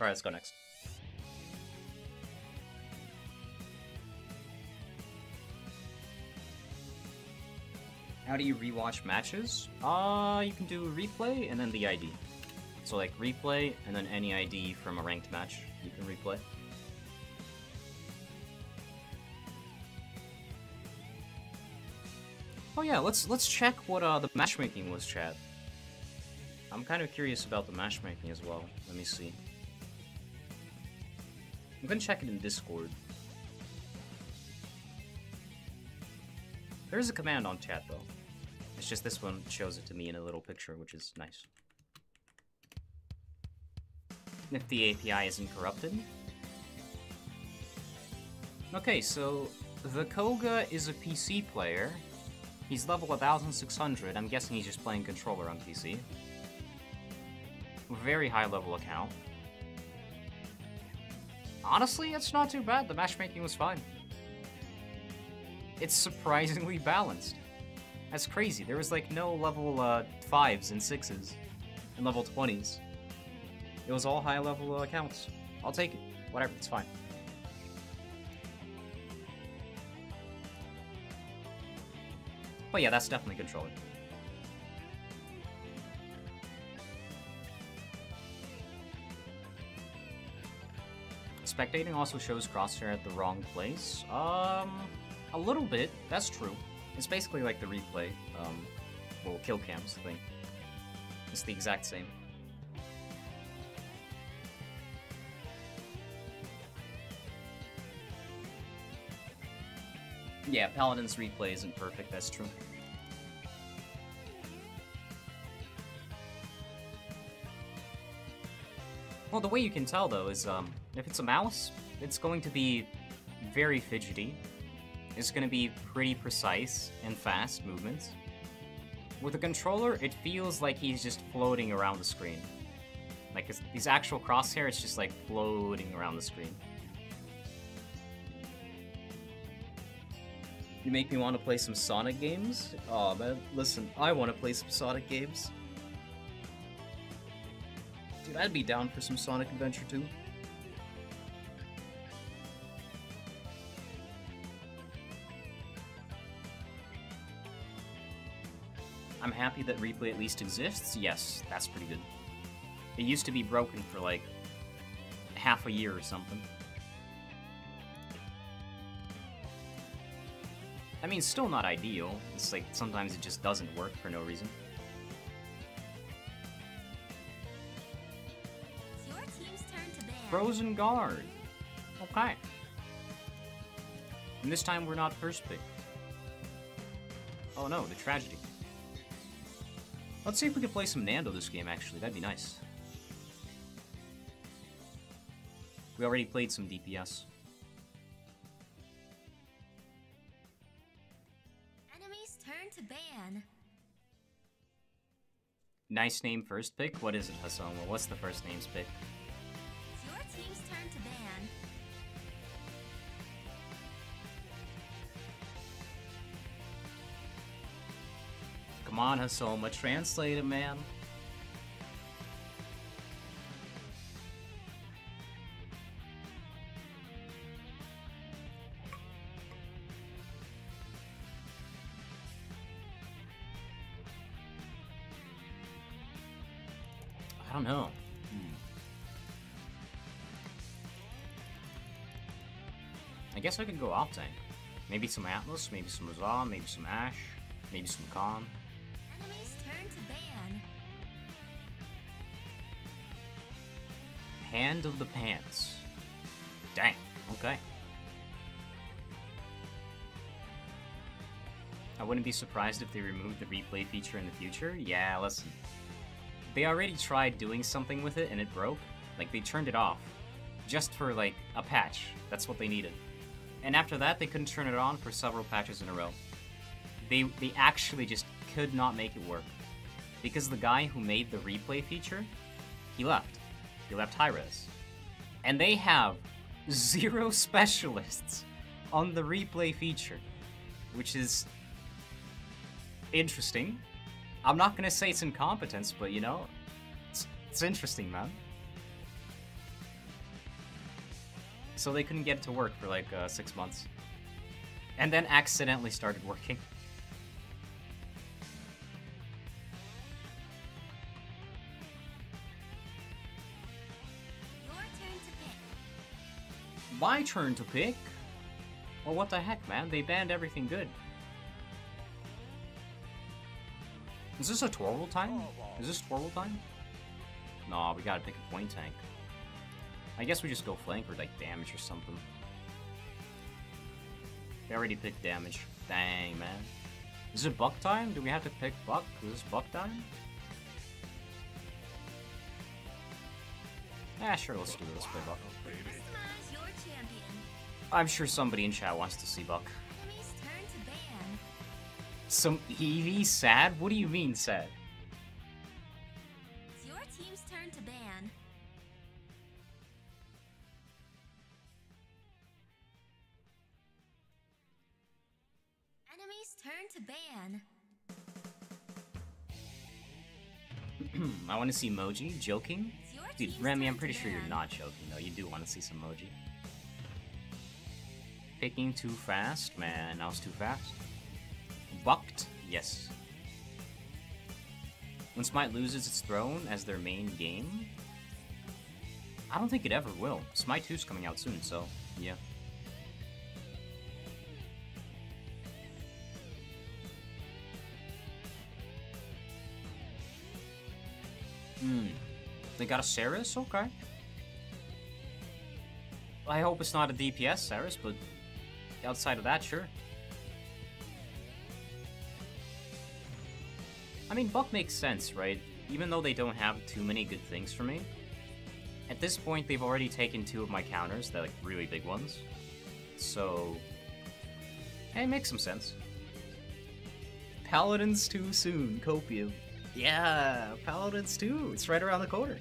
Alright, let's go next. How do you rewatch matches? Uh, you can do replay and then the ID. So like replay and then any ID from a ranked match you can replay. Oh yeah, let's let's check what uh, the matchmaking was, chat. I'm kind of curious about the matchmaking as well. Let me see. I'm gonna check it in Discord. There's a command on chat though. It's just this one shows it to me in a little picture, which is nice. If the API isn't corrupted. Okay, so the Koga is a PC player. He's level 1600. I'm guessing he's just playing controller on PC. Very high level account. Honestly, it's not too bad. The matchmaking was fine. It's surprisingly balanced. That's crazy. There was like no level uh, 5s and 6s and level 20s. It was all high level uh, accounts. I'll take it. Whatever, it's fine. But yeah, that's definitely controller. Spectating also shows Crosshair at the wrong place. Um, a little bit, that's true. It's basically like the replay, um, well, kill cams thing. It's the exact same. Yeah, Paladin's replay isn't perfect, that's true. Well, the way you can tell, though, is um, if it's a mouse, it's going to be very fidgety. It's going to be pretty precise and fast movements. With a controller, it feels like he's just floating around the screen. Like, his, his actual crosshair, it's just like floating around the screen. You make me want to play some Sonic games? Oh, man, listen, I want to play some Sonic games. I'd be down for some Sonic Adventure 2. I'm happy that replay at least exists. Yes, that's pretty good. It used to be broken for like half a year or something. I mean, still not ideal. It's like sometimes it just doesn't work for no reason. Frozen Guard. Okay. And this time we're not first pick. Oh no, the tragedy. Let's see if we can play some Nando this game, actually. That'd be nice. We already played some DPS. Enemies turn to ban. Nice name first pick? What is it, Hasoma? What's the first name's pick? Come translate it, man. I don't know. Hmm. I guess I could go off tank. Maybe some Atlas, maybe some Razah, maybe some Ash, maybe some Khan. Hand of the Pants. Dang, okay. I wouldn't be surprised if they removed the replay feature in the future. Yeah, listen. They already tried doing something with it and it broke. Like, they turned it off. Just for, like, a patch. That's what they needed. And after that, they couldn't turn it on for several patches in a row. They, they actually just could not make it work. Because the guy who made the replay feature, he left. He left Hi-Rez. And they have zero specialists on the replay feature, which is interesting. I'm not gonna say it's incompetence, but you know, it's, it's interesting, man. So they couldn't get it to work for like uh, six months. And then accidentally started working. my turn to pick? Well, what the heck, man? They banned everything good. Is this a Torvald time? Is this Torvald time? No, we gotta pick a point tank. I guess we just go flank or like damage or something. We already picked damage. Dang, man. Is it Buck time? Do we have to pick Buck? Is this Buck time? Yeah, sure, let's do. Let's play Buck. I'm sure somebody in chat wants to see Buck. Enemy's turn to ban. Some Evie sad? What do you mean sad? It's your team's turn to ban. Enemy's turn to ban. I want to see Moji joking. Dude, Remy, I'm pretty sure you're not joking though. You do want to see some Moji. Picking too fast? Man, I was too fast. Bucked? Yes. When Smite loses its throne as their main game? I don't think it ever will. Smite 2's coming out soon, so yeah. Hmm. They got a Seris? Okay. I hope it's not a DPS Seris, but outside of that, sure. I mean, Buck makes sense, right? Even though they don't have too many good things for me. At this point, they've already taken two of my counters, they're like really big ones. So, hey, it makes some sense. Paladins too soon, Copium. Yeah, Paladins too. It's right around the corner.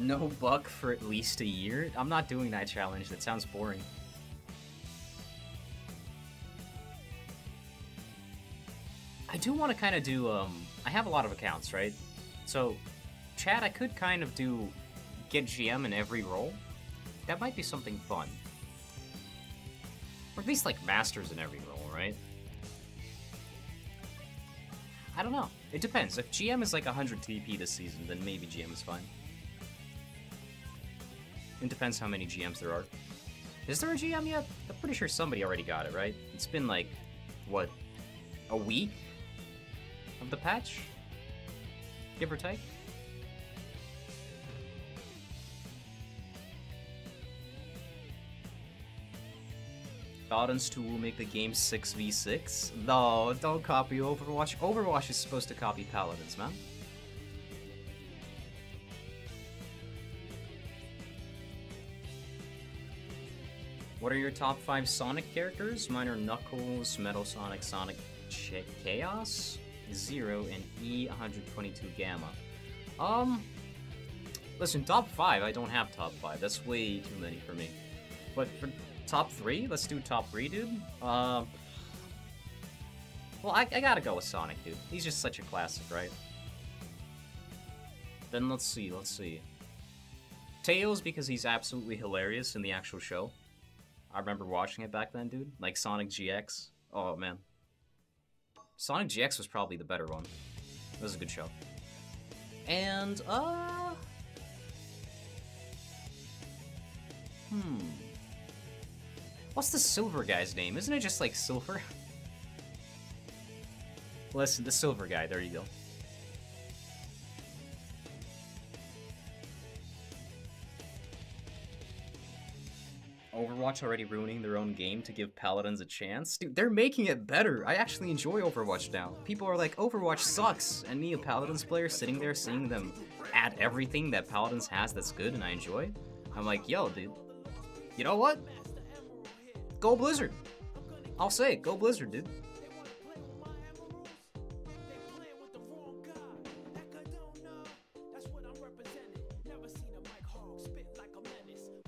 No buck for at least a year? I'm not doing that challenge. That sounds boring. I do want to kind of do, um, I have a lot of accounts, right? So, Chad, I could kind of do get GM in every role. That might be something fun. Or at least like masters in every role, right? I don't know. It depends. If GM is like 100 TP this season, then maybe GM is fine. It depends how many GMs there are. Is there a GM yet? I'm pretty sure somebody already got it, right? It's been like, what, a week of the patch? Give or take? Paladins 2 will make the game 6v6? No, don't copy Overwatch. Overwatch is supposed to copy Paladins, man. What are your top 5 Sonic characters? Mine are Knuckles, Metal Sonic, Sonic Ch- Chaos, Zero, and E122 Gamma. Um, listen, top 5, I don't have top 5. That's way too many for me. But for top 3, let's do top 3, dude. Uh, well, I, I gotta go with Sonic, dude. He's just such a classic, right? Then let's see, let's see. Tails, because he's absolutely hilarious in the actual show. I remember watching it back then, dude. Like Sonic GX. Oh, man. Sonic GX was probably the better one. It was a good show. And, uh... Hmm. What's the silver guy's name? Isn't it just like Silver? Listen, the silver guy, there you go. Overwatch already ruining their own game to give Paladins a chance? Dude, they're making it better. I actually enjoy Overwatch now. People are like, Overwatch sucks, and me, a Paladins player, sitting there seeing them add everything that Paladins has that's good and I enjoy. I'm like, yo, dude, you know what? Go Blizzard. I'll say it, go Blizzard, dude.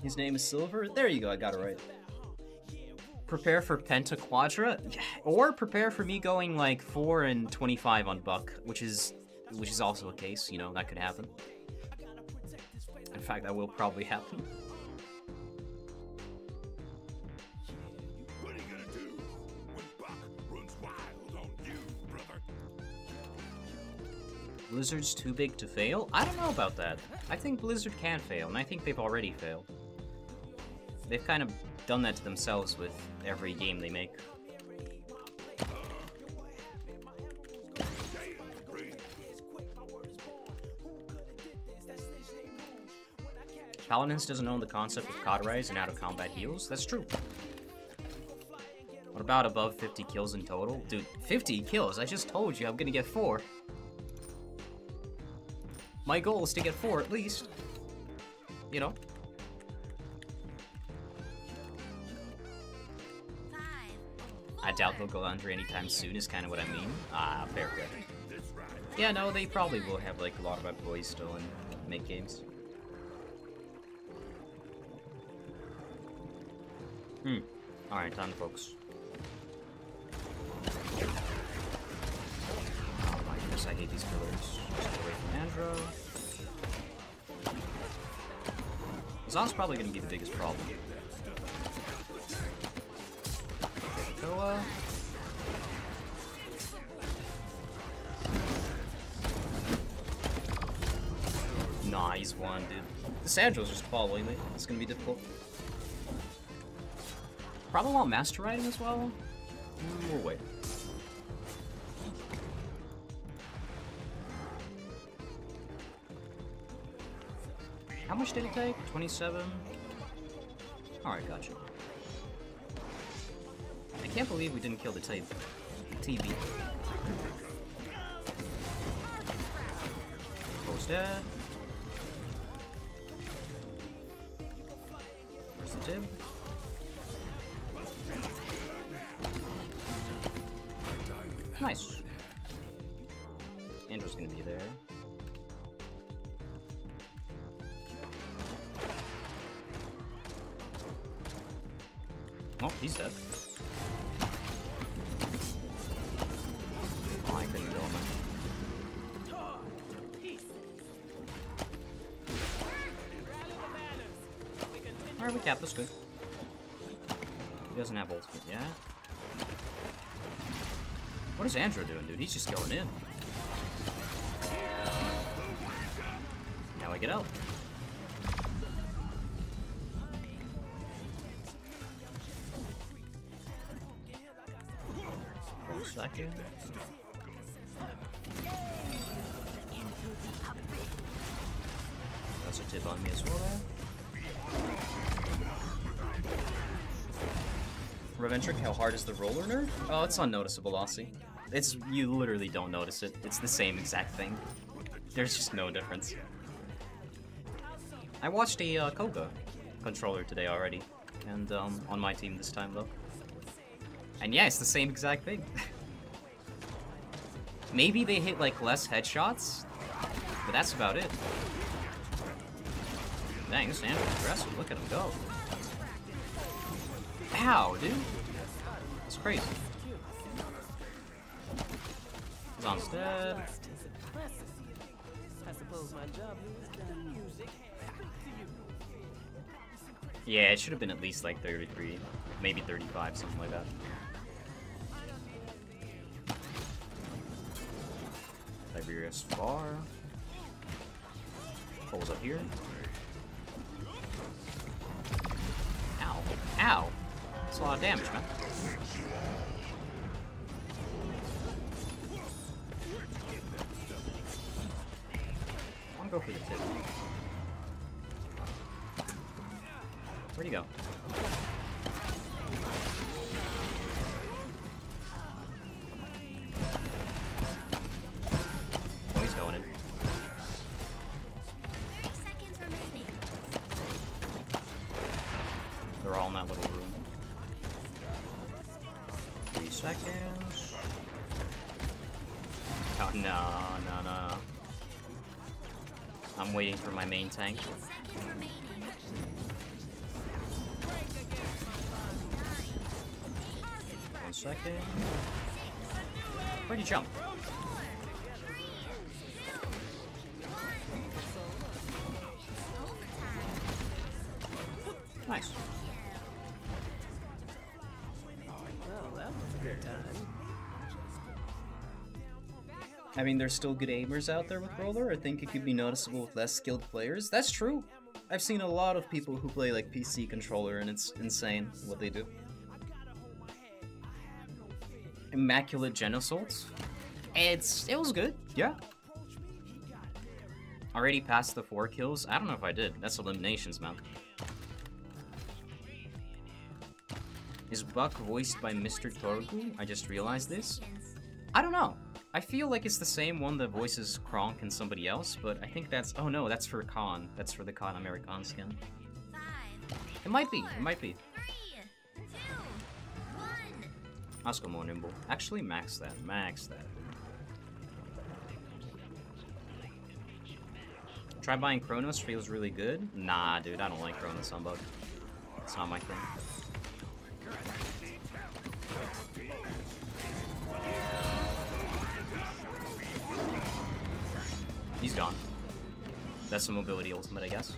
His name is Silver? There you go, I got it right. Prepare for Penta Quadra? Or prepare for me going like 4 and 25 on Buck, which is which is also a case, you know, that could happen. In fact, that will probably happen. What are you gonna do when Buck runs wild on you, brother? Blizzard's too big to fail? I don't know about that. I think Blizzard can fail, and I think they've already failed. They've kind of done that to themselves with every game they make. Paladins doesn't own the concept of cauterize and out of combat heals. That's true. What about above 50 kills in total? Dude, 50 kills? I just told you I'm gonna get 4. My goal is to get four at least. You know? I doubt they'll go under anytime soon is kind of what I mean. Ah, fair, fair. Yeah, no, they probably will have like a lot of employees still and make games. Hmm. Alright, time focus. Oh my goodness, I hate these killers. Just away from Andro. Zon's probably gonna be the biggest problem. Nice one, dude. The Sandro's just following me. It's gonna be difficult. Probably want Master Riding as well. Mm, We'll wait. How much did it take? 27? Alright, gotcha. I can't believe we didn't kill the tape. TV. Post dead. Where's the tib? Nice. Andro's gonna be there. Oh, he's dead. Doesn't have ultimate, yeah? What is Andro doing, dude? He's just going in. Now I get out. One second. Roller? Oh, it's unnoticeable, Aussie. It's you literally don't notice it. It's the same exact thing. There's just no difference. I watched a uh, Koga controller today already, and um, on my team this time though. And yeah, it's the same exact thing. Maybe they hit like less headshots, but that's about it. Dang, this Andro's aggressive. Look at him go. Ow, dude. It's crazy. Is done. Yeah, it should have been at least like 33, maybe 35, something like that. Tiberius far. Pulls up here. Ow. Ow! That's a lot of damage, man. I'm gonna go for the tip. Where'd he go? Tank. One second. Where'd you jump? I mean, there's still good aimers out there with Roller. I think it could be noticeable with less skilled players. That's true. I've seen a lot of people who play like PC controller, and it's insane what they do. Immaculate Genassault. It's it was good, yeah. Already passed the four kills. I don't know if I did. That's eliminations, man. Is Buck voiced by Mr. Torgu? I just realized this. I don't know. I feel like it's the same one that voices Kronk and somebody else, but I think that's... Oh no, that's for Khan. That's for the Khan American skin. Five, It might be, it might be. Let's go more nimble. Actually, max that, max that. Try buying Kronos, feels really good. Nah, dude, I don't like Kronos on Buck. It's not my thing. He's gone. That's a mobility ultimate, I guess.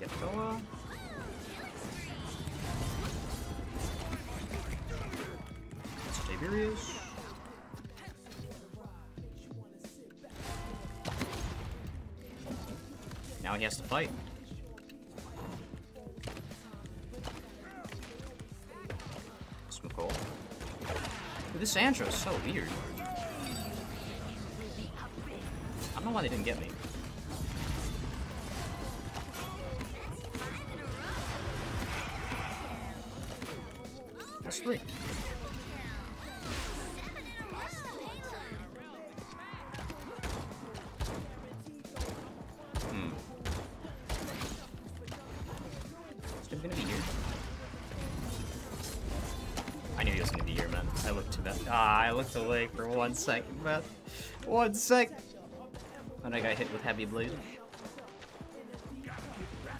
Yep, Toa. It's Tiberius. Now he has to fight. This Andro is so weird. Looked away for one second, man. One sec. And I got hit with heavy blade.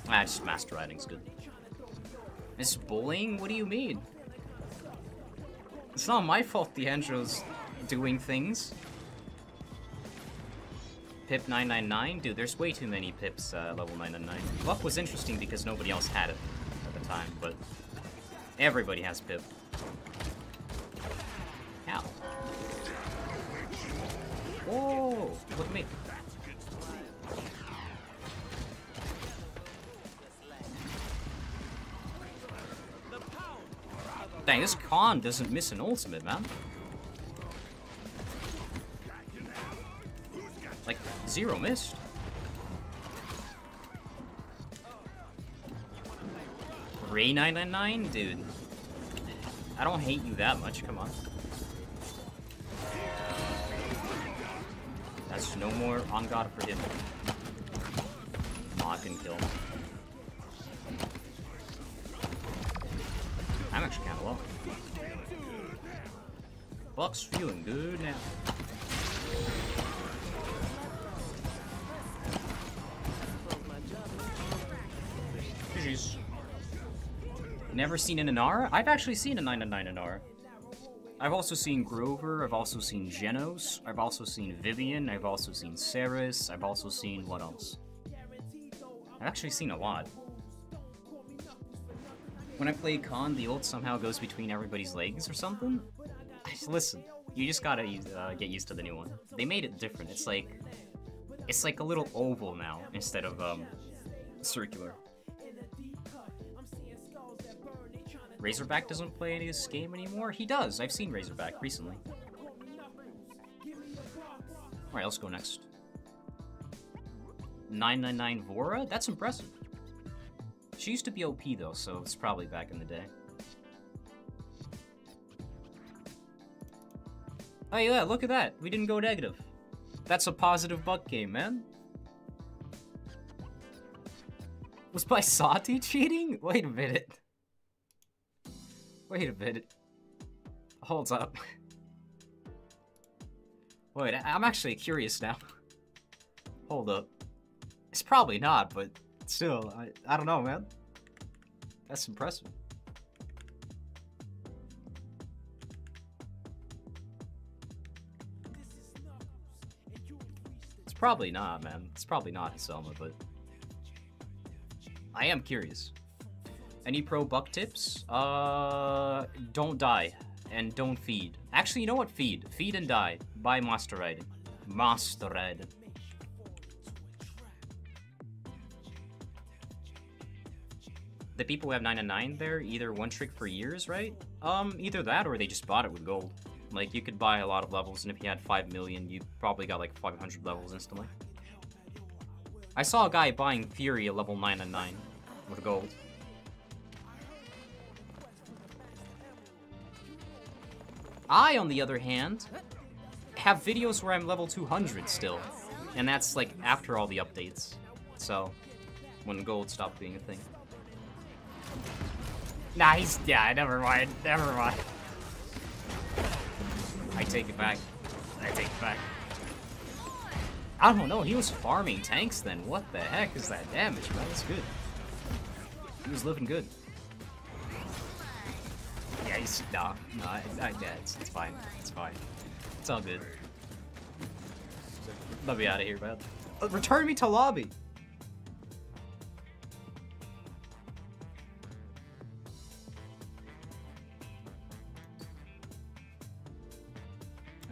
Ah, just master riding's good. It's bullying? What do you mean? It's not my fault the Andro's doing things. Pip 999? Dude, there's way too many pips uh, level 999. Luck was interesting because nobody else had it at the time, but everybody has pip. Whoa! At me. Dang, this Khan doesn't miss an ultimate, man. Like, zero missed. Rei 999? Dude. I don't hate you that much, come on. On God for him. Mock and kill. I'm actually kinda low. Buck's feeling good now. GG's. Never seen an Inara? I've actually seen a 999 Inara. I've also seen Grover, I've also seen Jenos, I've also seen Vivian, I've also seen Seris, I've also seen what else? I've actually seen a lot. When I play Khan, the ult somehow goes between everybody's legs or something? Listen, you just gotta uh, get used to the new one. They made it different. It's like, it's like a little oval now instead of um, circular. Razorback doesn't play any of this game anymore? He does. I've seen Razorback recently. Alright, let's go next. 999 Vora? That's impressive. She used to be OP though, so it's probably back in the day. Oh yeah, look at that. We didn't go negative. That's a positive buck game, man. Was by Saati cheating? Wait a minute. Wait a minute. Hold up. Wait, I'm actually curious now. Hold up. It's probably not, but still, I, I don't know, man. That's impressive. It's probably not, man. It's probably not Selma, but I am curious. Any pro buck tips? Uh, don't die and don't feed. Actually, you know what? Feed, feed and die. Buy Master Riding. Master Riding. The people who have 9 and 9 there, either one trick for years, right? Um, either that or they just bought it with gold. Like, you could buy a lot of levels, and if you had 5 million, you probably got like 500 levels instantly. I saw a guy buying Fury at level 9 and 9 with gold. I, on the other hand, have videos where I'm level 200 still. And that's like after all the updates. So, when gold stopped being a thing. Nah, he's. Yeah, never mind. Never mind. I take it back. I take it back. I don't know, he was farming tanks then. What the heck is that damage, man? That's good. He was living good. He's. Nah, nah, I, I, yeah, it's, it's fine. It's fine. It's all good. Let me out of here, man. Uh, return me to lobby!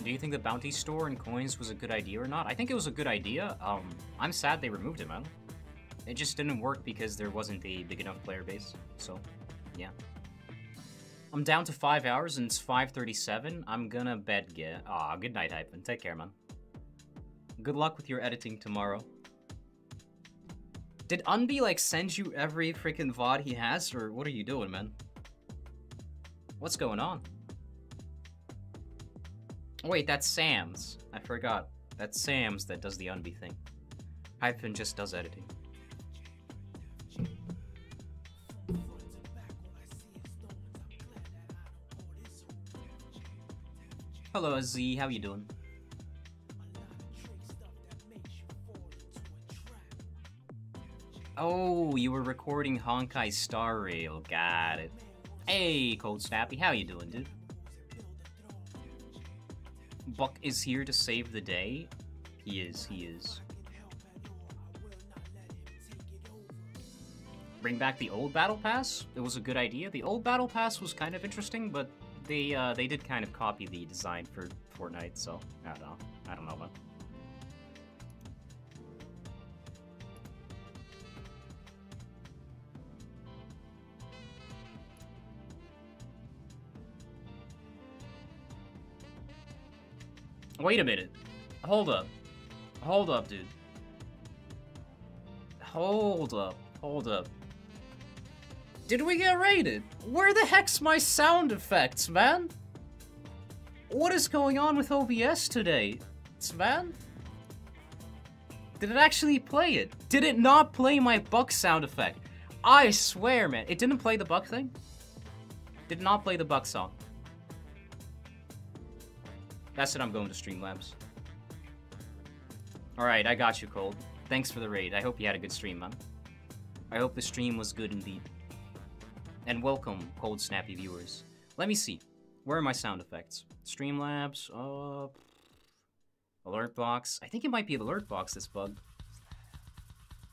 Do you think the bounty store and coins was a good idea or not? I think it was a good idea. Um, I'm sad they removed it, man. It just didn't work because there wasn't a big enough player base. So, yeah. I'm down to five hours and it's 5:37. I'm gonna bed get. Aw, good night, Hyphen. Take care, man. Good luck with your editing tomorrow. Did Unbi like send you every freaking VOD he has, or what are you doing, man? What's going on? Oh, wait, that's Sam's. I forgot. That's Sam's that does the Unbi thing. Hyphen just does editing. Hello, Z. How you doing? Oh, you were recording Honkai Star Rail. Got it. Hey, Cold Snappy. How you doing, dude? Buck is here to save the day. He is, he is. Bring back the old Battle Pass? It was a good idea. The old Battle Pass was kind of interesting, but they uh, they did kind of copy the design for Fortnite, so I don't know. I don't know, man. Wait a minute. Hold up. Hold up, dude. Hold up. Hold up. Did we get raided? Where the heck's my sound effects, man? What is going on with OBS today? man? Did it actually play it? Did it not play my buck sound effect? I swear, man. It didn't play the buck thing? Did not play the buck song. That's it, I'm going to Streamlabs. Alright, I got you, Cold. Thanks for the raid. I hope you had a good stream, man. I hope the stream was good indeed. And welcome, Cold Snappy viewers. Let me see. Where are my sound effects? Streamlabs, uh... Alert box. I think it might be alert box, this bug.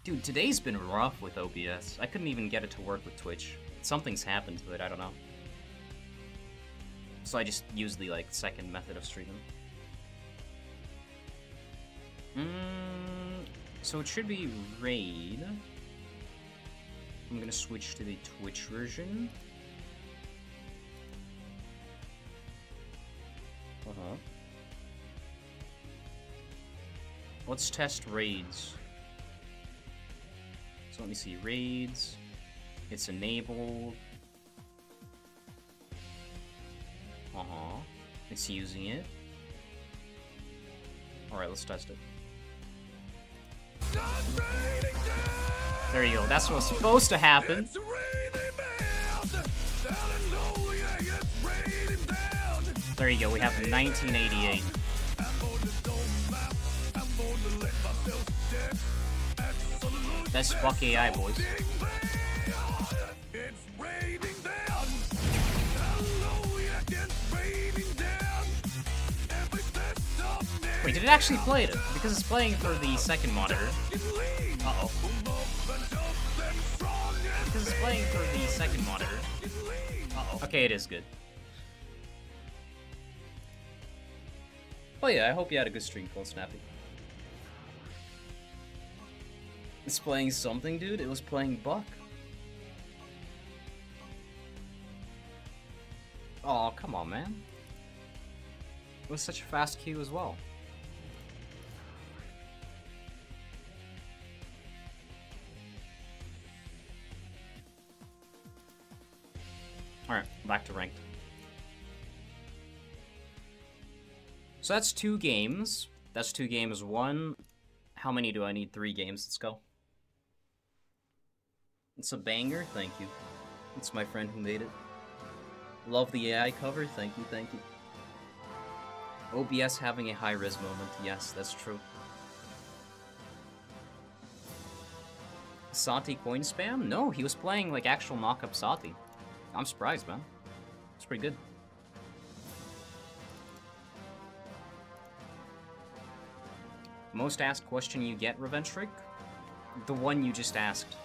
Dude, today's been rough with OBS. I couldn't even get it to work with Twitch. Something's happened to it, I don't know. So I just used the like second method of streaming. Mm, so it should be raid. I'm gonna switch to the Twitch version. Uh-huh. Let's test raids. So let me see, raids. It's enabled. Uh-huh. It's using it. Alright, let's test it. There you go, that's what's supposed to happen. There you go, we have 1988. That's fuck AI, boys. Wait, did it actually play it? Because it's playing for the second monitor. Uh-oh. For the second monitor. Uh-oh. Okay, it is good. Oh yeah, I hope you had a good stream, Cold Snappy. It's playing something, dude? It was playing Buck. Oh, come on, man. It was such a fast queue as well. Alright, back to ranked. So that's two games. That's two games. One. How many do I need? Three games. Let's go. It's a banger. Thank you. It's my friend who made it. Love the AI cover. Thank you. Thank you. OBS having a Hi-Rez moment. Yes, that's true. Saati coin spam? No, he was playing like actual mock-up Saati. I'm surprised, man. It's pretty good. Most asked question you get, Raventric? The one you just asked.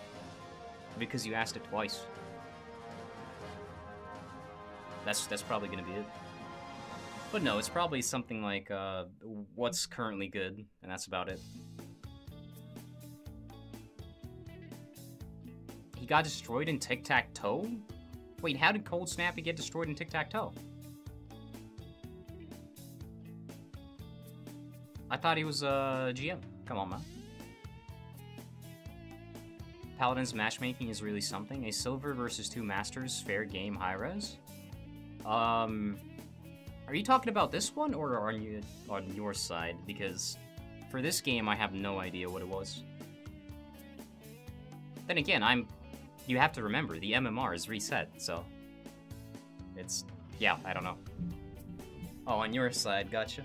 Because you asked it twice. That's that's probably gonna be it. But no, it's probably something like uh, what's currently good, and that's about it. He got destroyed in Tic Tac Toe? Wait, how did Cold Snappy get destroyed in Tic Tac Toe? I thought he was a uh, GM. Come on, man. Paladin's matchmaking is really something. A silver versus two masters, fair game, Hi-Rez. Um, are you talking about this one or on you on your side? Because for this game, I have no idea what it was. Then again, I'm. You have to remember the MMR is reset, so it's yeah. I don't know. Oh, on your side, gotcha.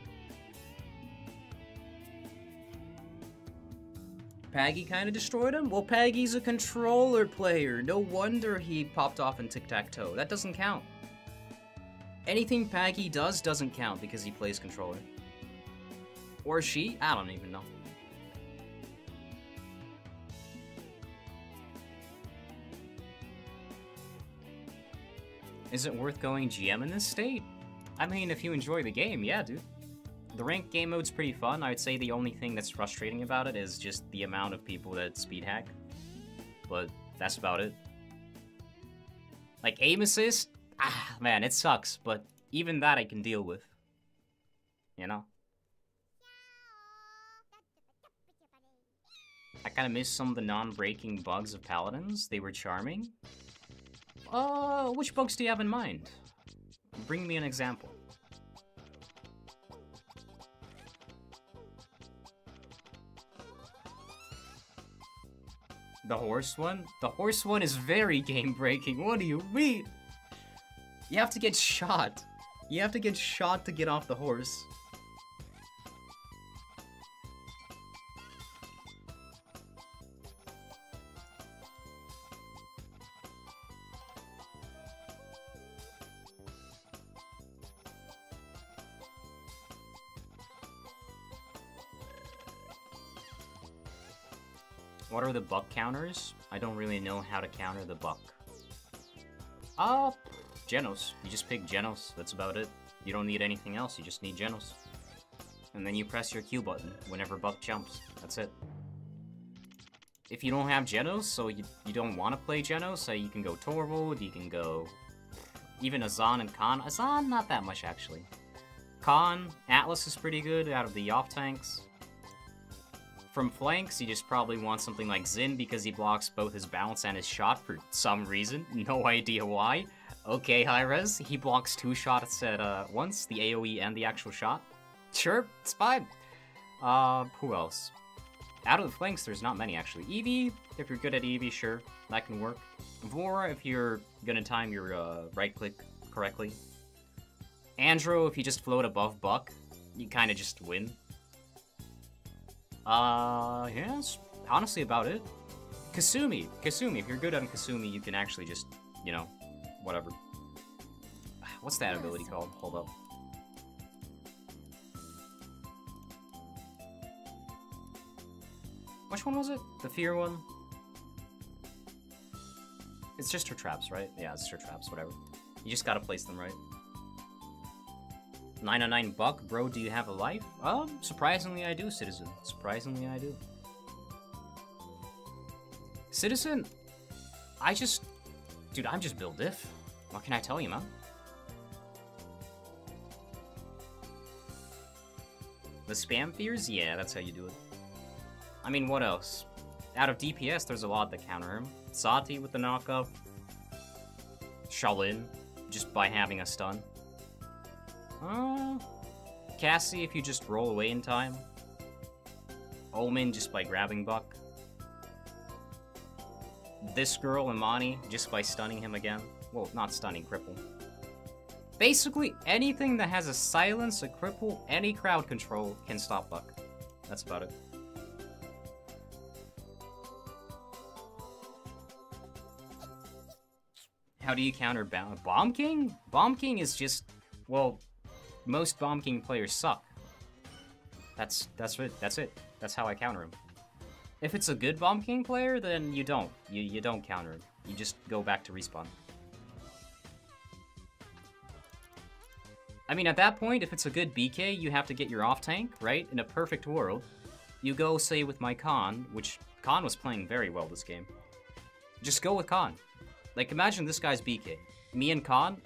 Paggy kind of destroyed him? Well, Paggy's a controller player. No wonder he popped off in Tic-Tac-Toe. That doesn't count. Anything Paggy does doesn't count because he plays controller. Or she? I don't even know. Is it worth going GM in this state? I mean, if you enjoy the game, yeah, dude. The ranked game mode's pretty fun. I would say the only thing that's frustrating about it is just the amount of people that speed hack. But that's about it. Like aim assist, ah, man, it sucks. But even that I can deal with. You know? I kind of miss some of the non-breaking bugs of Paladins. They were charming. Uh, which bugs do you have in mind? Bring me an example. The horse one? The horse one is very game-breaking. What do you mean? You have to get shot. You have to get shot to get off the horse. What are the buck counters? I don't really know how to counter the buck. Uh, Jenos. You just pick Jenos, that's about it. You don't need anything else, you just need Jenos. And then you press your Q button whenever Buck jumps. That's it. If you don't have Jenos, so you, you don't want to play Jenos, so you can go Torvald, you can go... Even Azaan and Khan. Azaan, not that much, actually. Khan, Atlas is pretty good out of the off tanks. From flanks, you just probably want something like Zhin because he blocks both his bounce and his shot for some reason. No idea why. Okay, Hi-Rez, he blocks two shots at uh, once, the AoE and the actual shot. Sure, it's fine. Uh, who else? Out of the flanks, there's not many, actually. Evie, if you're good at Evie, sure, that can work. Vora, if you're gonna time your uh, right-click correctly. Andro, if you just float above Buck, you kind of just win. Uh, yeah, that's honestly about it. Kasumi, Kasumi, if you're good on Kasumi, you can actually just, you know, whatever. What's that ability called? Hold up. Which one was it? The fear one? It's just her traps, right? Yeah, it's her traps, whatever. You just gotta place them right. 909 buck, bro, do you have a life? Um, surprisingly I do, citizen. Surprisingly I do. Citizen, I just... Dude, I'm just Bill Diff. What can I tell you, man? The spam fears? Yeah, that's how you do it. I mean, what else? Out of DPS, there's a lot that counter him. Saati with the knockup. Sha Lin, just by having a stun. Uh, Cassie if you just roll away in time. Omen just by grabbing Buck. This girl, Imani, just by stunning him again. Well, not stunning, cripple. Basically, anything that has a silence, a cripple, any crowd control can stop Buck. That's about it. How do you counter Bomb, Bomb King? Bomb King is just, well, most Bomb King players suck. That's that's it. That's it. That's how I counter him. If it's a good Bomb King player, then you don't. You you don't counter him. You just go back to respawn. I mean, at that point, if it's a good BK, you have to get your off tank, right? In a perfect world, you go, say, with my Khan, which Khan was playing very well this game. Just go with Khan. Like, imagine this guy's BK. Me and Khan,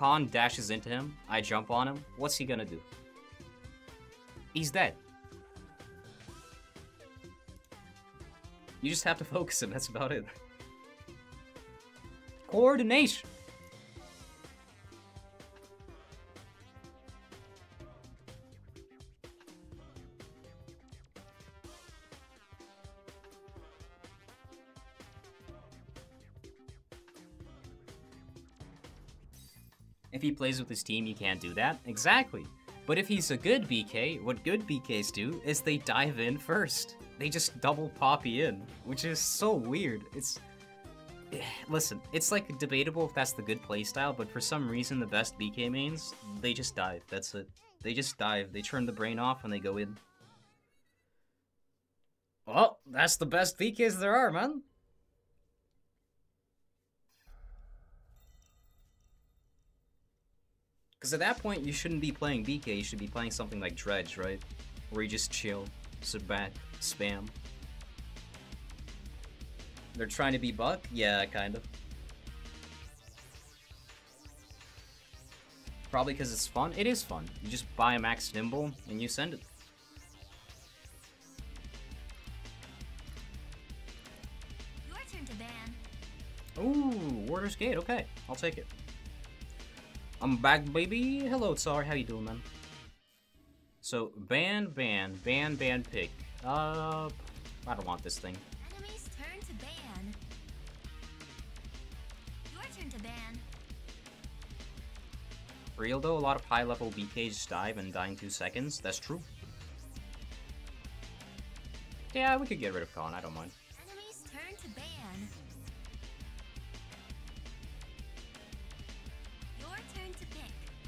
Khan dashes into him, I jump on him, what's he gonna do? He's dead. You just have to focus him, that's about it. Coordination! If he plays with his team, you can't do that. Exactly. But if he's a good BK, what good BKs do is they dive in first. They just double poppy in, which is so weird. It's listen, it's like debatable if that's the good playstyle, but for some reason the best BK mains, they just dive. That's it. They just dive. They turn the brain off and they go in. Well, that's the best BKs there are, man. Because at that point, you shouldn't be playing BK, you should be playing something like Dredge, right? Where you just chill, sit back, spam. They're trying to be Buck? Yeah, kind of. Probably because it's fun? It is fun. You just buy a max nimble and you send it. Your turn to ban. Ooh, Warder's Gate, okay. I'll take it. I'm back, baby. Hello, Tsar. How you doing, man? So, ban, ban, ban, ban, pick. Uh, I don't want this thing. Enemy's turn to ban. Your turn to ban. Real though, a lot of high-level BKs dive and die in two seconds. That's true. Yeah, we could get rid of Khan. I don't mind.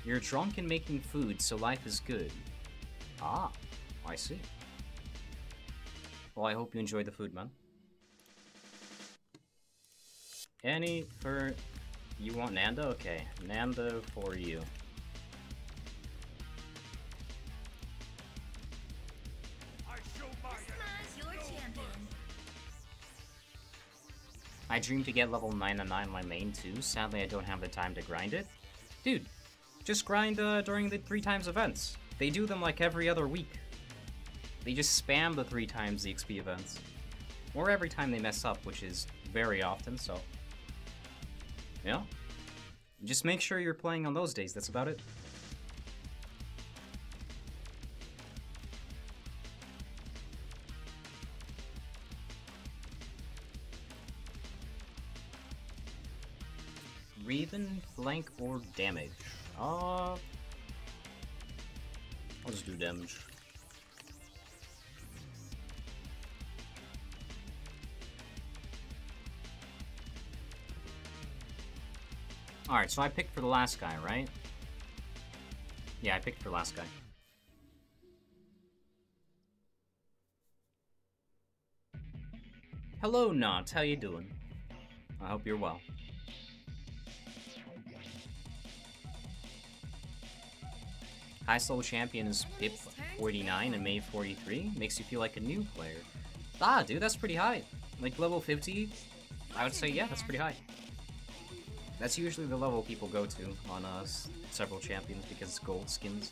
You're drunk and making food, so life is good. Ah, I see. Well, I hope you enjoy the food, man. Any for... You want Nanda? Okay, Nanda for you. I dream to get level 9 and 9 my main too. Sadly, I don't have the time to grind it. Dude, just grind uh, during the three times events. They do them like every other week. They just spam the three times the XP events. Or every time they mess up, which is very often, so. Yeah. Just make sure you're playing on those days, that's about it. Raven, flank, or damage? Uh, I'll just do damage. Alright, so I picked for the last guy, right? Yeah, I picked for last guy. Hello, Not. How you doing? I hope you're well. High solo champion is Pip 49 and May 43. Makes you feel like a new player. Ah, dude, that's pretty high. Like level 50, I would say, yeah, that's pretty high. That's usually the level people go to on uh, several champions because it's gold skins.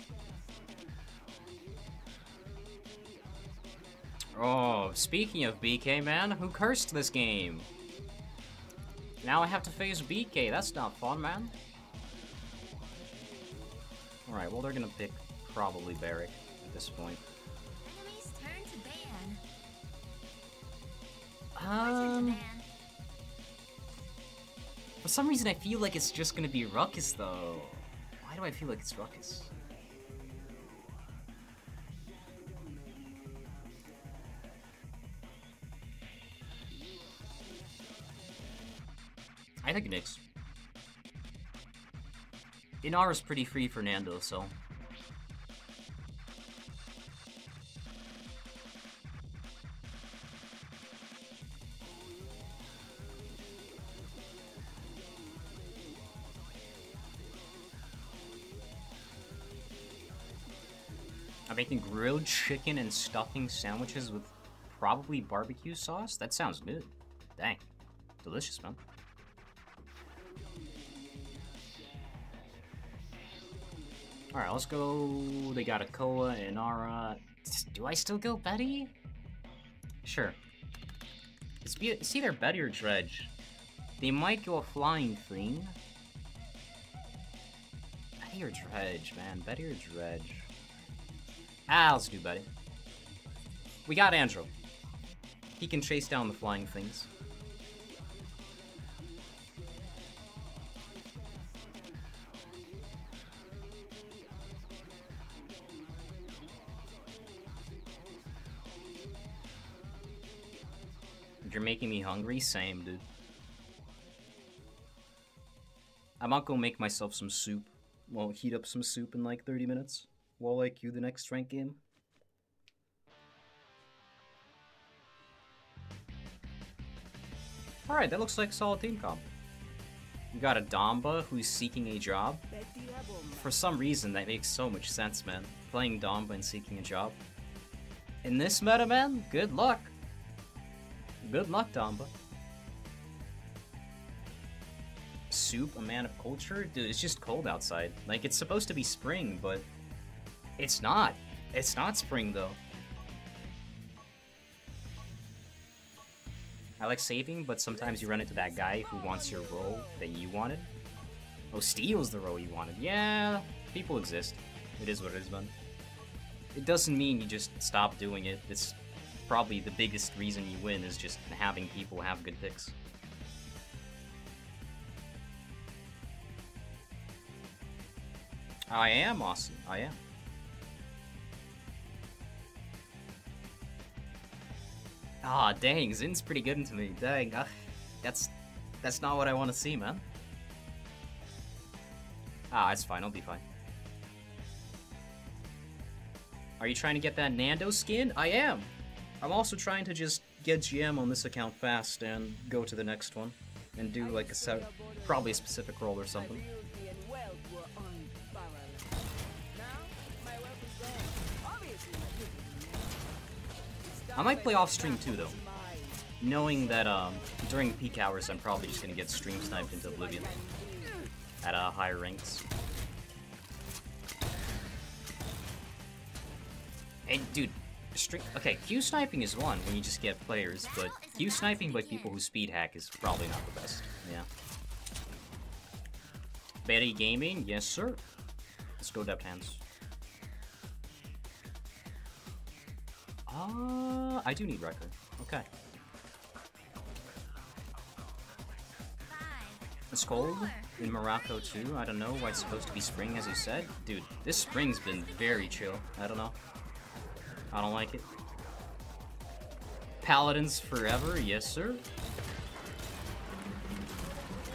Oh, speaking of BK, man, who cursed this game? Now I have to face BK, that's not fun, man. Alright, well they're gonna pick probably Barik at this point. Enemy's turn to ban. Your turn to Um, for some reason I feel like it's just gonna be Ruckus though. Why do I feel like it's Ruckus? I think Nyx. Inara's pretty free for Nando, so. I'm making grilled chicken and stuffing sandwiches with probably barbecue sauce? That sounds good. Dang. Delicious, man. Alright, let's go. They got a Koa and Ara. Do I still go Betty? Sure. It's, be it's either Betty or Dredge. They might go a flying thing. Betty or Dredge, man. Betty or Dredge. Ah, let's do Betty. We got Andro. He can chase down the flying things. You're making me hungry? Same, dude. I might go make myself some soup. Well, heat up some soup in like 30 minutes while I queue the next rank game. Alright, that looks like a solid team comp. We got a Damba who's seeking a job. For some reason, that makes so much sense, man. Playing Damba and seeking a job. In this meta, man, good luck. Good luck, Damba. Soup, a man of culture? Dude, it's just cold outside. Like, it's supposed to be spring, but it's not. It's not spring, though. I like saving, but sometimes you run into that guy who wants your role that you wanted. Oh, steals the role you wanted. Yeah, people exist. It is what it is, man. It doesn't mean you just stop doing it. It's probably the biggest reason you win is just having people have good picks. I am awesome. I am. Ah, dang, Zhin's pretty good to me. Dang, ah, that's that's not what I want to see, man. Ah, it's fine. I'll be fine. Are you trying to get that Nando skin? I am. I'm also trying to just get GM on this account fast and go to the next one and do like a set, probably a specific role or something. I might play off stream too, though. Knowing that um, during peak hours, I'm probably just gonna get stream sniped into oblivion at uh, higher ranks. Hey, dude, string. Okay, Q sniping is one when you just get players, but Q sniping by people who speed hack is probably not the best. Yeah. Betty Gaming, yes sir. Let's go depth hands. Uh, I do need record. Okay. It's cold in Morocco too. I don't know why it's supposed to be spring, as you said. Dude, this spring's been very chill. I don't know. I don't like it. Paladins forever, yes sir.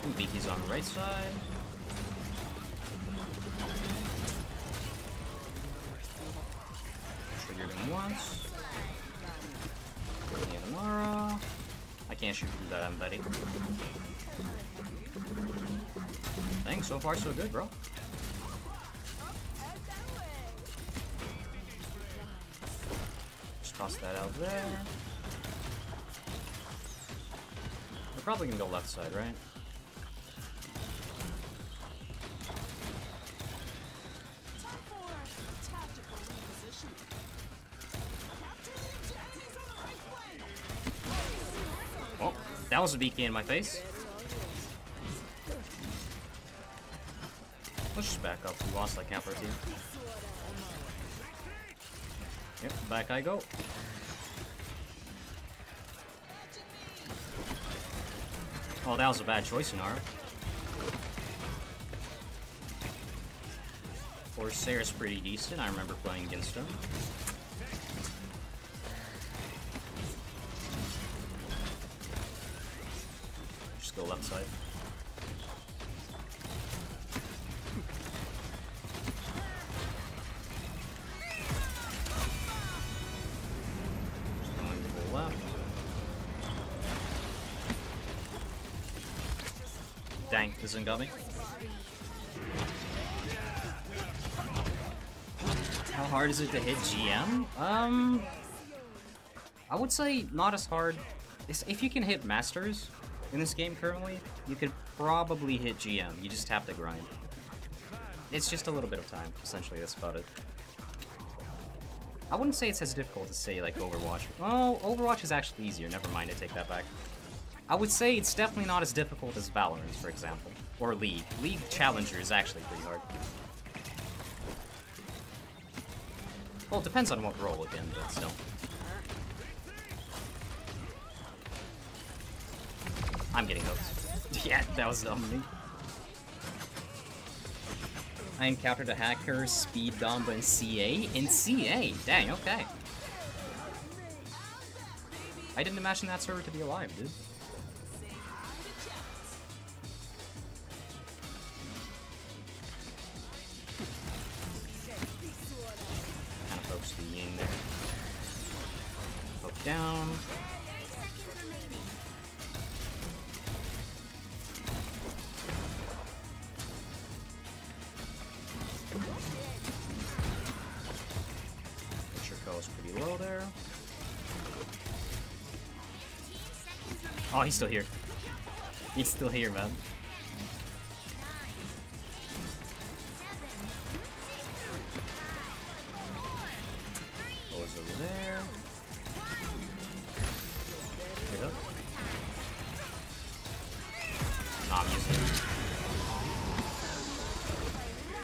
Ooh, Beaky's on the right side. Triggered him once. Yagamara. I can't shoot through that, buddy. Thanks, so far so good, bro. Toss that out there. We're probably gonna go left side, right? Oh, that was a BK in my face. Let's just back up. We lost that camper team. Yep, back I go. Oh, that was a bad choice, Inara. Corsair's pretty decent. I remember playing against him. Got me. How hard is it to hit GM? Um, I would say not as hard. If you can hit Masters in this game currently, you could probably hit GM. You just have to grind. It's just a little bit of time, essentially, that's about it. I wouldn't say it's as difficult to say, like Overwatch. Oh, Overwatch is actually easier, never mind, I take that back. I would say it's definitely not as difficult as Valorant, for example. Or League. League Challenger is actually pretty hard. Well, it depends on what role again, but still. I'm getting hooked. yeah, that was dumb me. I encountered a hacker, speed Damba in CA? In CA? Dang, okay. I didn't imagine that server to be alive, dude. He's still here. He's still here, man.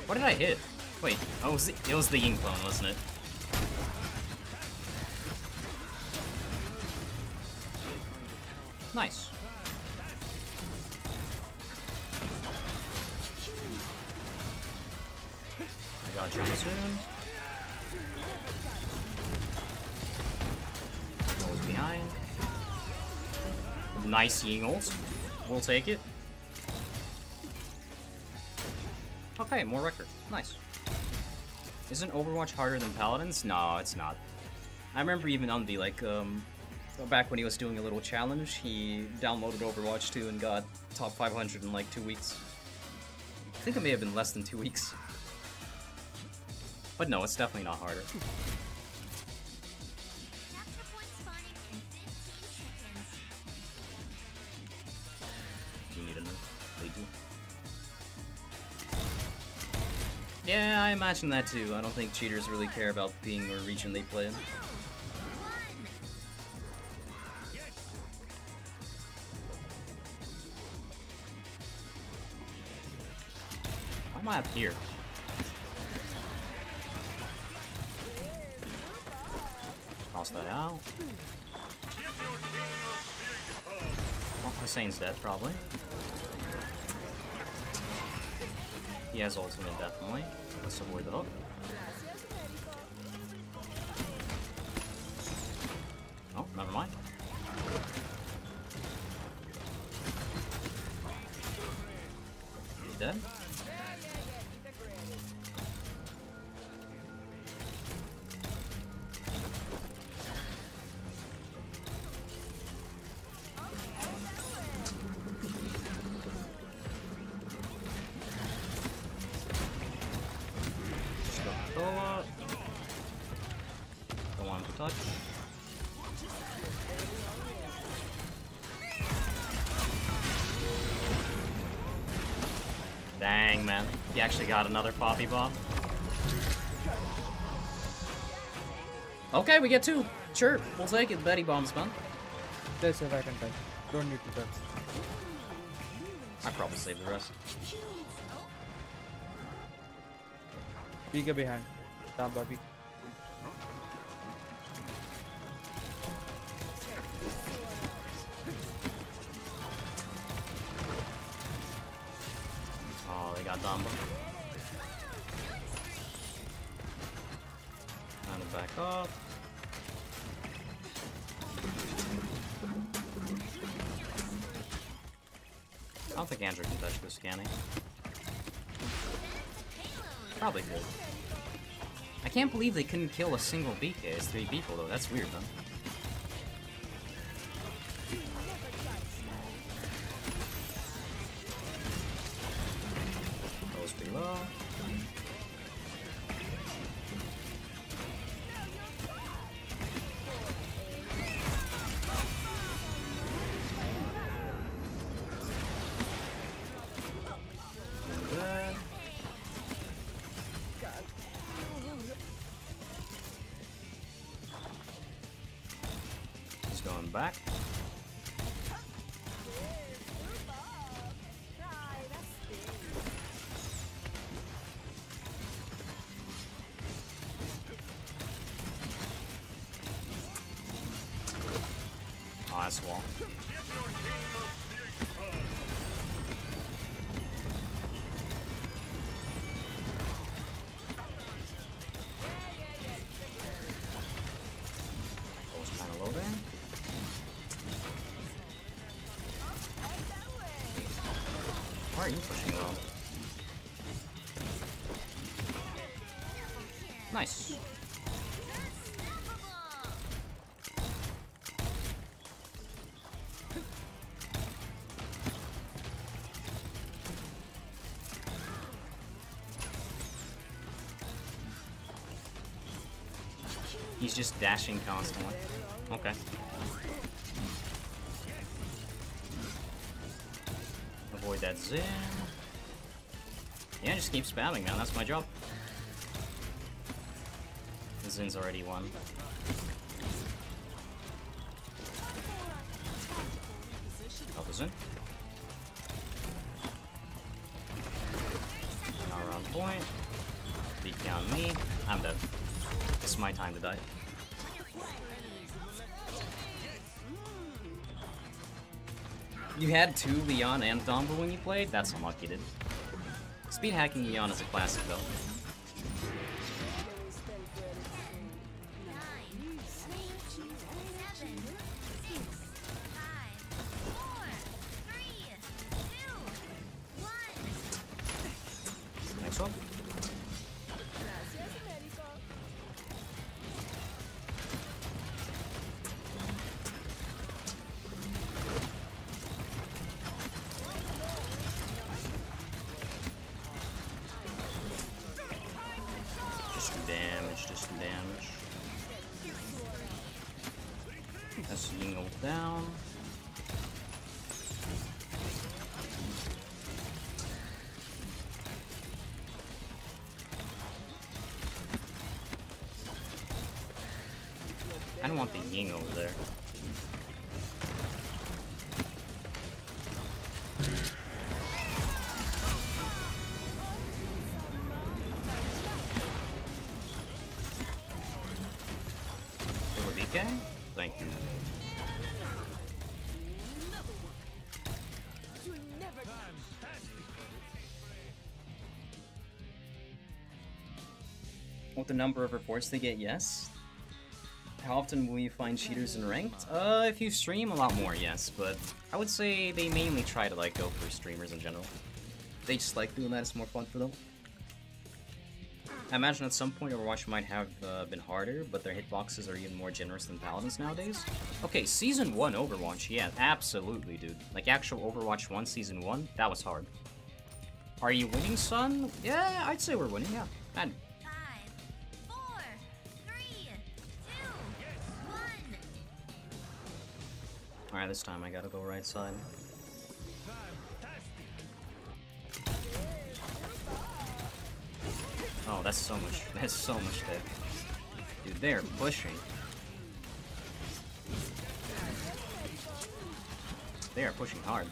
What did I hit? Wait, oh, it was the, it was the Ying clone, wasn't it? Yingles. We'll take it. Okay, more record. Nice. Isn't Overwatch harder than Paladins? No, it's not. I remember even Unvi, like, um, back when he was doing a little challenge, he downloaded Overwatch 2 and got top 500 in like two weeks. I think it may have been less than two weeks. But no, it's definitely not harder. Imagine that too. I don't think cheaters really care about being or region they play in. Am I up here? Toss that out. Oh, Hussein's dead, probably. He has ultimate, definitely. Hook. Oh, He actually got another Poppy Bomb. Okay, we get two. Sure, we'll take it. Betty Bombs, man. There's a right and right. Don't need to touch. I probably save the rest. Pika behind. Down, Bobby. Kill a single BK. It's three people though. That's weird, though. Back. Pushing low? Nice. He's just dashing constantly. Okay. Zen. Yeah, just keep spamming, man. That's my job. Zhin's already won. Had two Lian and Damba when you played? That's unlucky, dude. Speed hacking Lian is a classic, though. The number of reports they get, yes. How often will you find cheaters in ranked? Uh, if you stream, a lot more, yes, but I would say they mainly try to, like, go for streamers in general. They just like doing that, it's more fun for them. I imagine at some point Overwatch might have uh, been harder, but their hitboxes are even more generous than Paladins nowadays. Okay, Season 1 Overwatch, yeah, absolutely, dude. Like, actual Overwatch 1 Season 1, that was hard. Are you winning, son? Yeah, I'd say we're winning, yeah. This time I gotta go right side. Oh, that's so much. That's so much. Dude, they're pushing. They are pushing hard.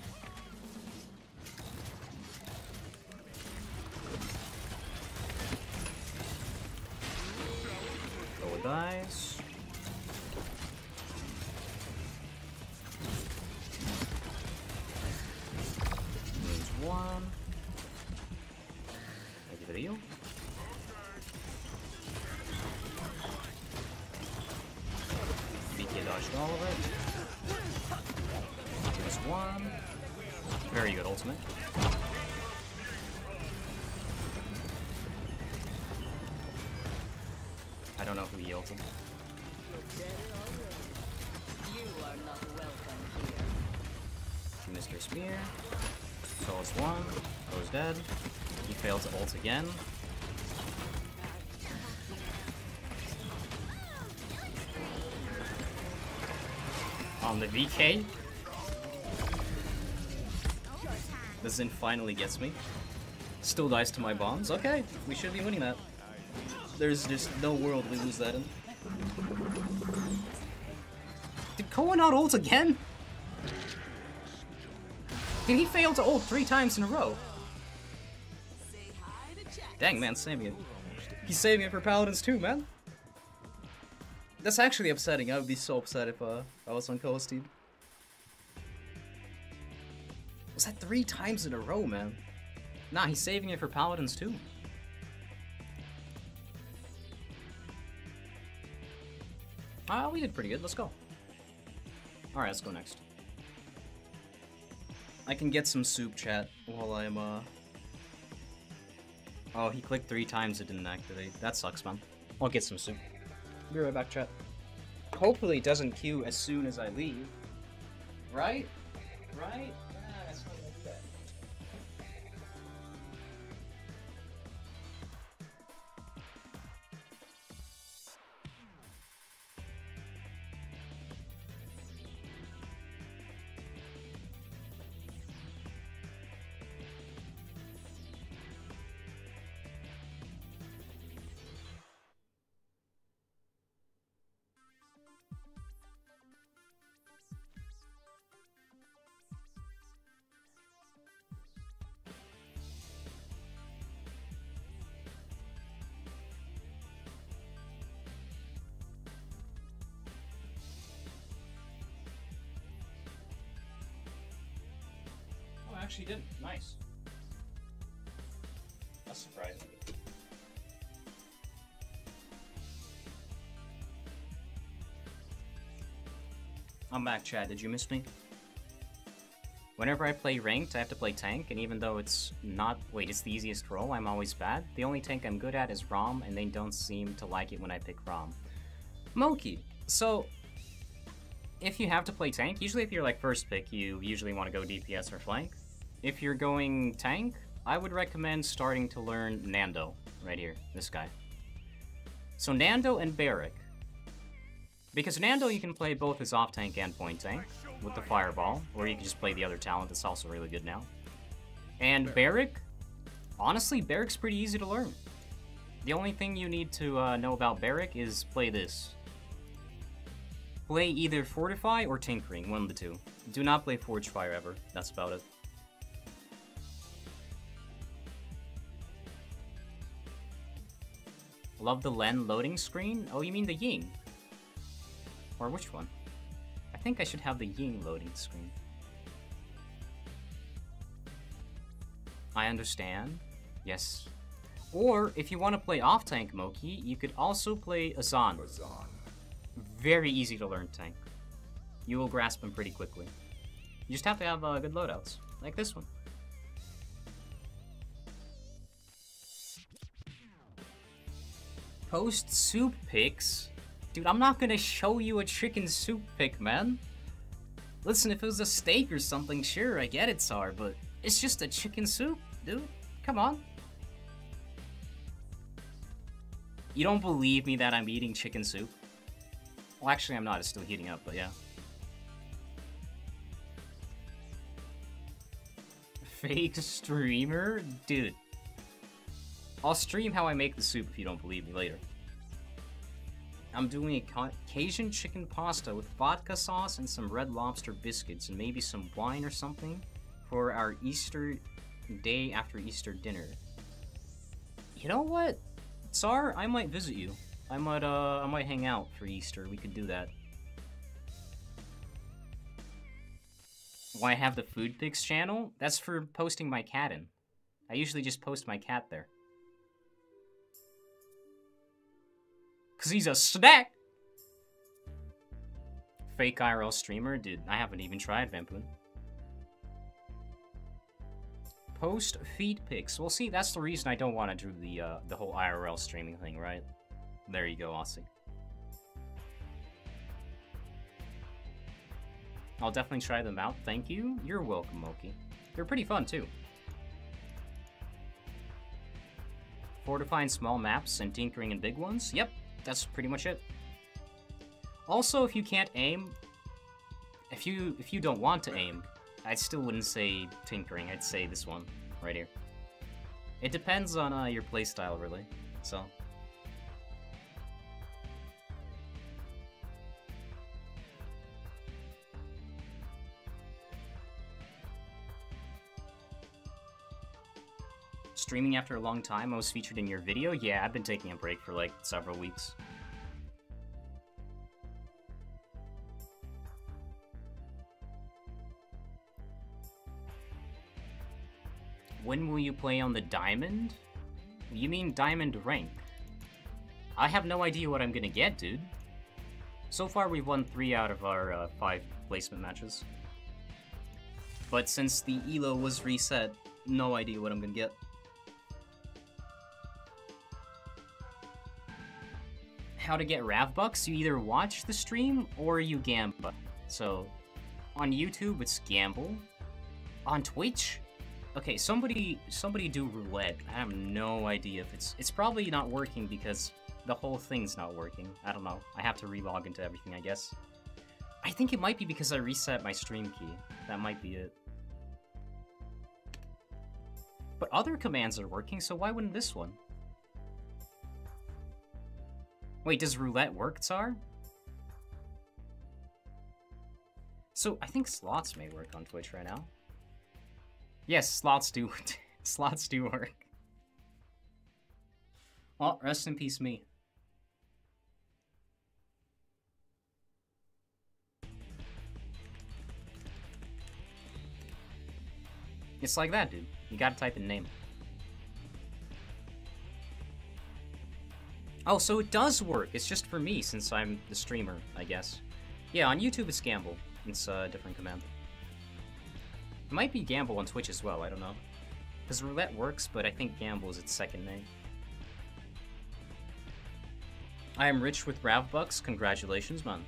Again. On the BK. The Zhin finally gets me. Still dies to my bombs. Okay, we should be winning that. There's just no world we lose that in. Did Koga not ult again? Did he fail to ult three times in a row? Dang, man, saving it. He's saving it for Paladins too, man. That's actually upsetting. I would be so upset if uh, I was on Koga's team. Was that three times in a row, man? Nah, he's saving it for Paladins too. Ah, we did pretty good. Let's go. Alright, let's go next. I can get some soup chat while I'm, uh... Oh, he clicked three times, it didn't activate. That sucks, man. I'll get some soup. Be right back, chat. Hopefully it doesn't queue as soon as I leave. Right? Right? Actually didn't. Nice. That's surprising. I'm back, Chad. Did you miss me? Whenever I play ranked, I have to play tank, and even though it's not- wait, it's the easiest role, I'm always bad. The only tank I'm good at is Raum, and they don't seem to like it when I pick Raum. Moki, so if you have to play tank, usually if you're like first pick, you usually want to go DPS or flank. If you're going tank, I would recommend starting to learn Nando, right here, this guy. So Nando and Barik. Because Nando you can play both as off tank and point tank with the fireball, or you can just play the other talent that's also really good now. And Barik, honestly, Barik's pretty easy to learn. The only thing you need to uh, know about Barik is play this. Play either Fortify or Tinkering, one of the two. Do not play Forge Fire ever. That's about it. Love the Len loading screen? Oh, you mean the Ying? Or which one? I think I should have the Ying loading screen. I understand. Yes. Or, if you want to play off-tank Moki, you could also play Azaan. Very easy to learn tank. You will grasp him pretty quickly. You just have to have uh, good loadouts, like this one. Post soup picks? Dude, I'm not gonna show you a chicken soup pick, man. Listen, if it was a steak or something, sure, I get it, Tsar, but it's just a chicken soup, dude. Come on. You don't believe me that I'm eating chicken soup? Well, actually, I'm not. It's still heating up, but yeah. Fake streamer? Dude. I'll stream how I make the soup if you don't believe me later. I'm doing a ca- Cajun chicken pasta with vodka sauce and some red lobster biscuits and maybe some wine or something for our Easter day after Easter dinner. You know what? Tsar, I might visit you. I might uh I might hang out for Easter. We could do that. Why have the food pics channel? That's for posting my cat in. I usually just post my cat there. Cause he's a snack. Fake IRL streamer, dude. I haven't even tried Vampoon. Post feed pics. Well, see, that's the reason I don't want to do the uh, the whole IRL streaming thing, right? There you go, Aussie. I'll definitely try them out. Thank you. You're welcome, Moki. They're pretty fun too. Fortifying small maps and tinkering in big ones. Yep, that's pretty much it. Also, if you can't aim, if you if you don't want to aim, I still wouldn't say tinkering. I'd say this one right here. It depends on uh, your playstyle, really. So. Streaming after a long time, I was featured in your video. Yeah, I've been taking a break for like several weeks. When will you play on the diamond? You mean diamond rank? I have no idea what I'm gonna get, dude. So far, we've won three out of our uh, five placement matches. But since the ELO was reset, no idea what I'm gonna get. How to get Rav Bucks? You either watch the stream or you gamble. So, on YouTube, it's gamble. On Twitch, Okay, somebody somebody do roulette. I have no idea if it's it's probably not working because the whole thing's not working. I don't know. I have to relog into everything, I guess. I think it might be because I reset my stream key. That might be it. But other commands are working, so why wouldn't this one? Wait, does roulette work, Tsar? So, I think slots may work on Twitch right now. Yes, slots do. slots do work. Well, rest in peace, me. It's like that, dude. You gotta type in name. Oh, so it does work. It's just for me, since I'm the streamer, I guess. Yeah, on YouTube it's Gamble. It's a different command. It might be Gamble on Twitch as well, I don't know. Because roulette works, but I think Gamble is its second name. I am rich with Rav Bucks. Congratulations, man.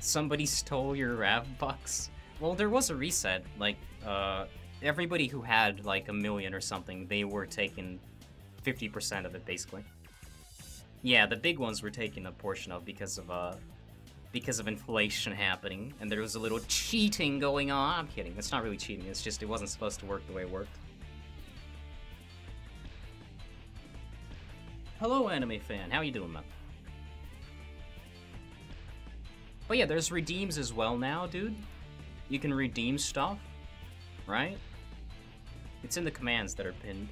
Somebody stole your Rav Bucks. Well, there was a reset. Like, uh, everybody who had like a million or something, they were taking 50% of it, basically. Yeah, the big ones were taking a portion of because of uh, because of inflation happening, and there was a little cheating going on. I'm kidding. It's not really cheating. It's just it wasn't supposed to work the way it worked. Hello, anime fan. How are you doing, man? But yeah, there's redeems as well now, dude. You can redeem stuff, right? It's in the commands that are pinned.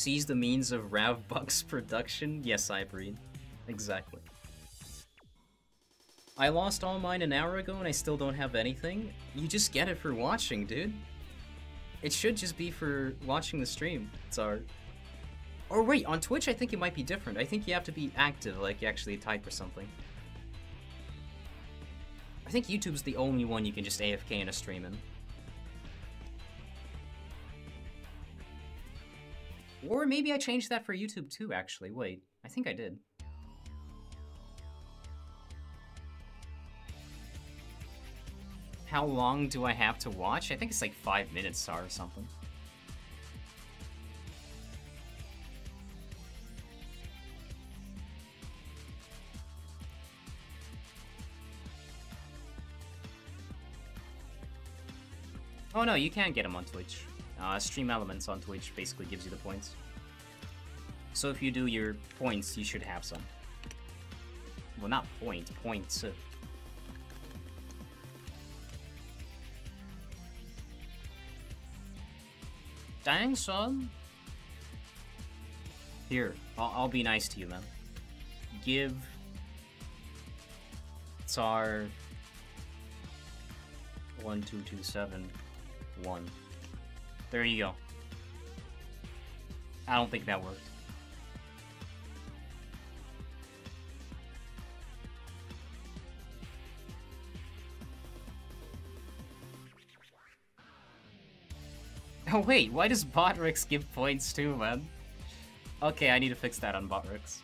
Seize the means of Rav Bucks production? Yes, I breed. Exactly. I lost all mine an hour ago and I still don't have anything. You just get it for watching, dude. It should just be for watching the stream. It's our. Or wait, on Twitch I think it might be different. I think you have to be active, like you actually type or something. I think YouTube's the only one you can just AFK in a stream in. Or maybe I changed that for YouTube too, actually. Wait, I think I did. How long do I have to watch? I think it's like five minutes or something. Oh no, you can't get them on Twitch. Uh, Stream Elements on Twitch basically gives you the points. So if you do your points, you should have some. Well, not point, points. Dang, son. Here, I'll, I'll be nice to you, man. Give Tsar one two two seven one. There you go. I don't think that worked. Oh wait, why does Botrix give points too, man? Okay, I need to fix that on Botrix.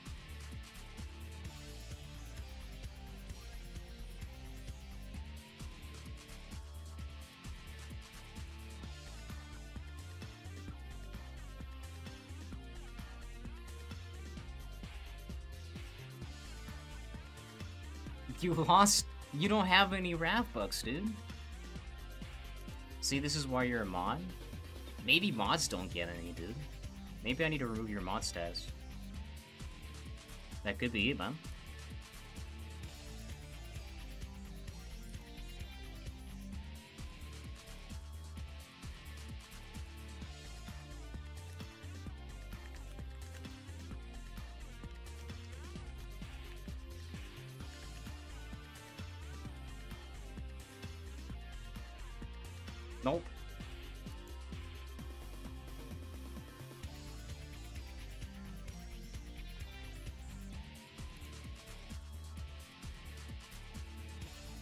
You lost. You don't have any Rav Bucks, dude. See, this is why you're a mod. Maybe mods don't get any, dude. Maybe I need to remove your mod stats. That could be it, man.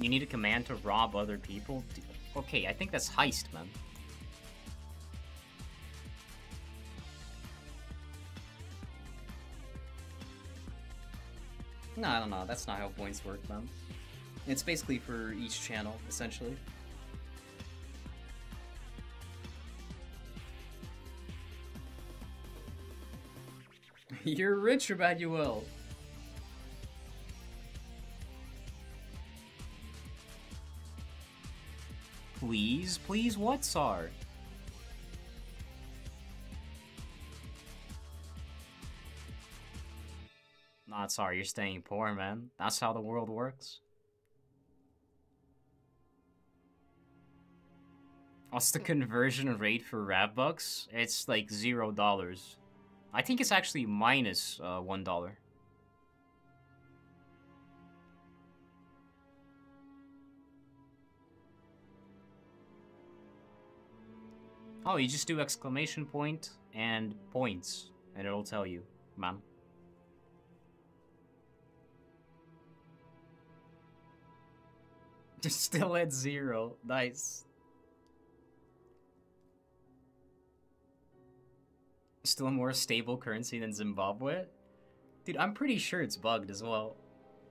You need a command to rob other people? Okay, I think that's heist, man. No, I don't know. That's not how points work, man. It's basically for each channel, essentially. You're rich, Emmanuel. Please, please, what, Sar? Not sorry, you're staying poor, man. That's how the world works. What's the conversion rate for Rav Bucks? It's like zero dollars. I think it's actually minus uh, one dollar. Oh, you just do exclamation point and points, and it'll tell you, man. Just still at zero. Nice. Still a more stable currency than Zimbabwe? Dude, I'm pretty sure it's bugged as well.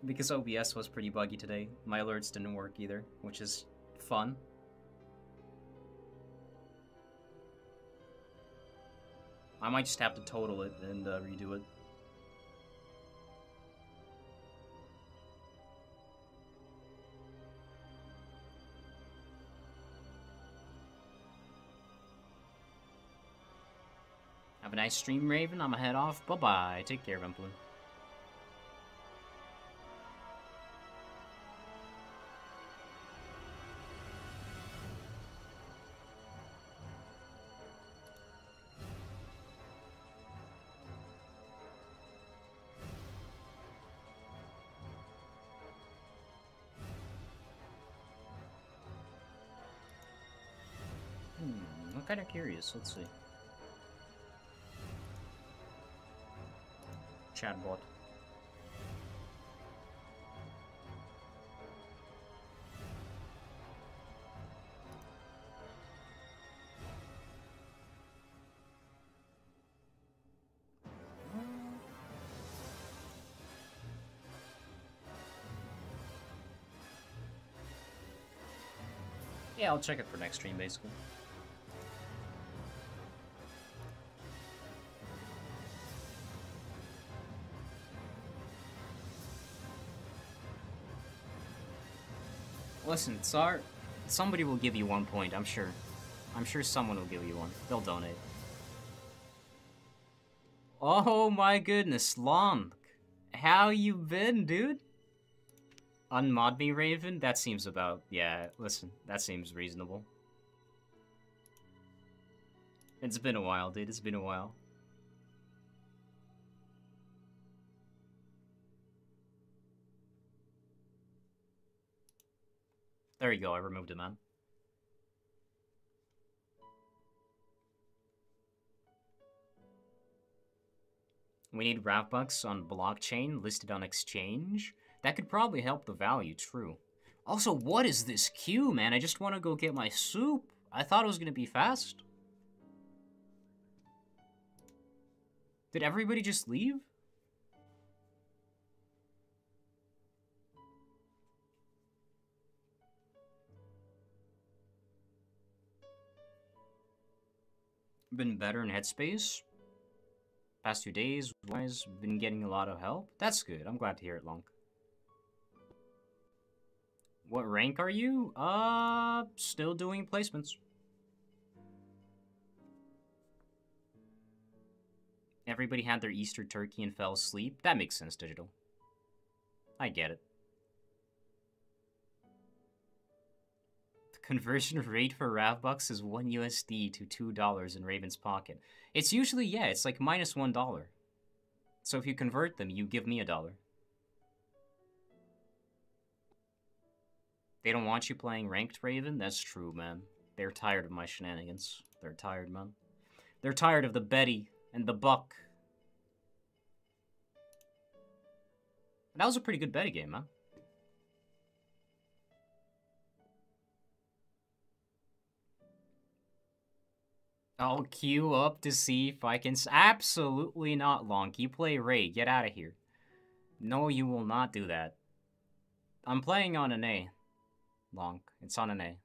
Because OBS was pretty buggy today. My alerts didn't work either, which is fun. I might just have to total it and uh, redo it. Have a nice stream, Raven. I'ma head off. Bye bye. Take care, Vimplin. Of curious. Let's see. Chatbot. Yeah, I'll check it for next stream, basically. Listen, Tsar, somebody will give you one point, I'm sure. I'm sure someone will give you one. They'll donate. Oh my goodness, Lonk. How you been, dude? Unmod me, Raven? That seems about... Yeah, listen, that seems reasonable. It's been a while, dude. It's been a while. There you go, I removed the man. We need Ravbucks on blockchain listed on exchange. That could probably help the value, true. Also, what is this queue, man? I just want to go get my soup. I thought it was going to be fast. Did everybody just leave? Been better in Headspace. Past two days, wise, been getting a lot of help. That's good. I'm glad to hear it, Lonk. What rank are you? Uh, still doing placements. Everybody had their Easter turkey and fell asleep. That makes sense, Digital. I get it. Conversion rate for Ravbucks is 1 USD to $2 in Raven's pocket. It's usually, yeah, it's like minus 1. So if you convert them, you give me a dollar. They don't want you playing ranked Raven? That's true, man. They're tired of my shenanigans. They're tired, man. They're tired of the Betty and the Buck. That was a pretty good Betty game, man. I'll queue up to see if I can... Absolutely not, Lonk. You play Rei. Get out of here. No, you will not do that. I'm playing on an A. Lonk. It's on an A.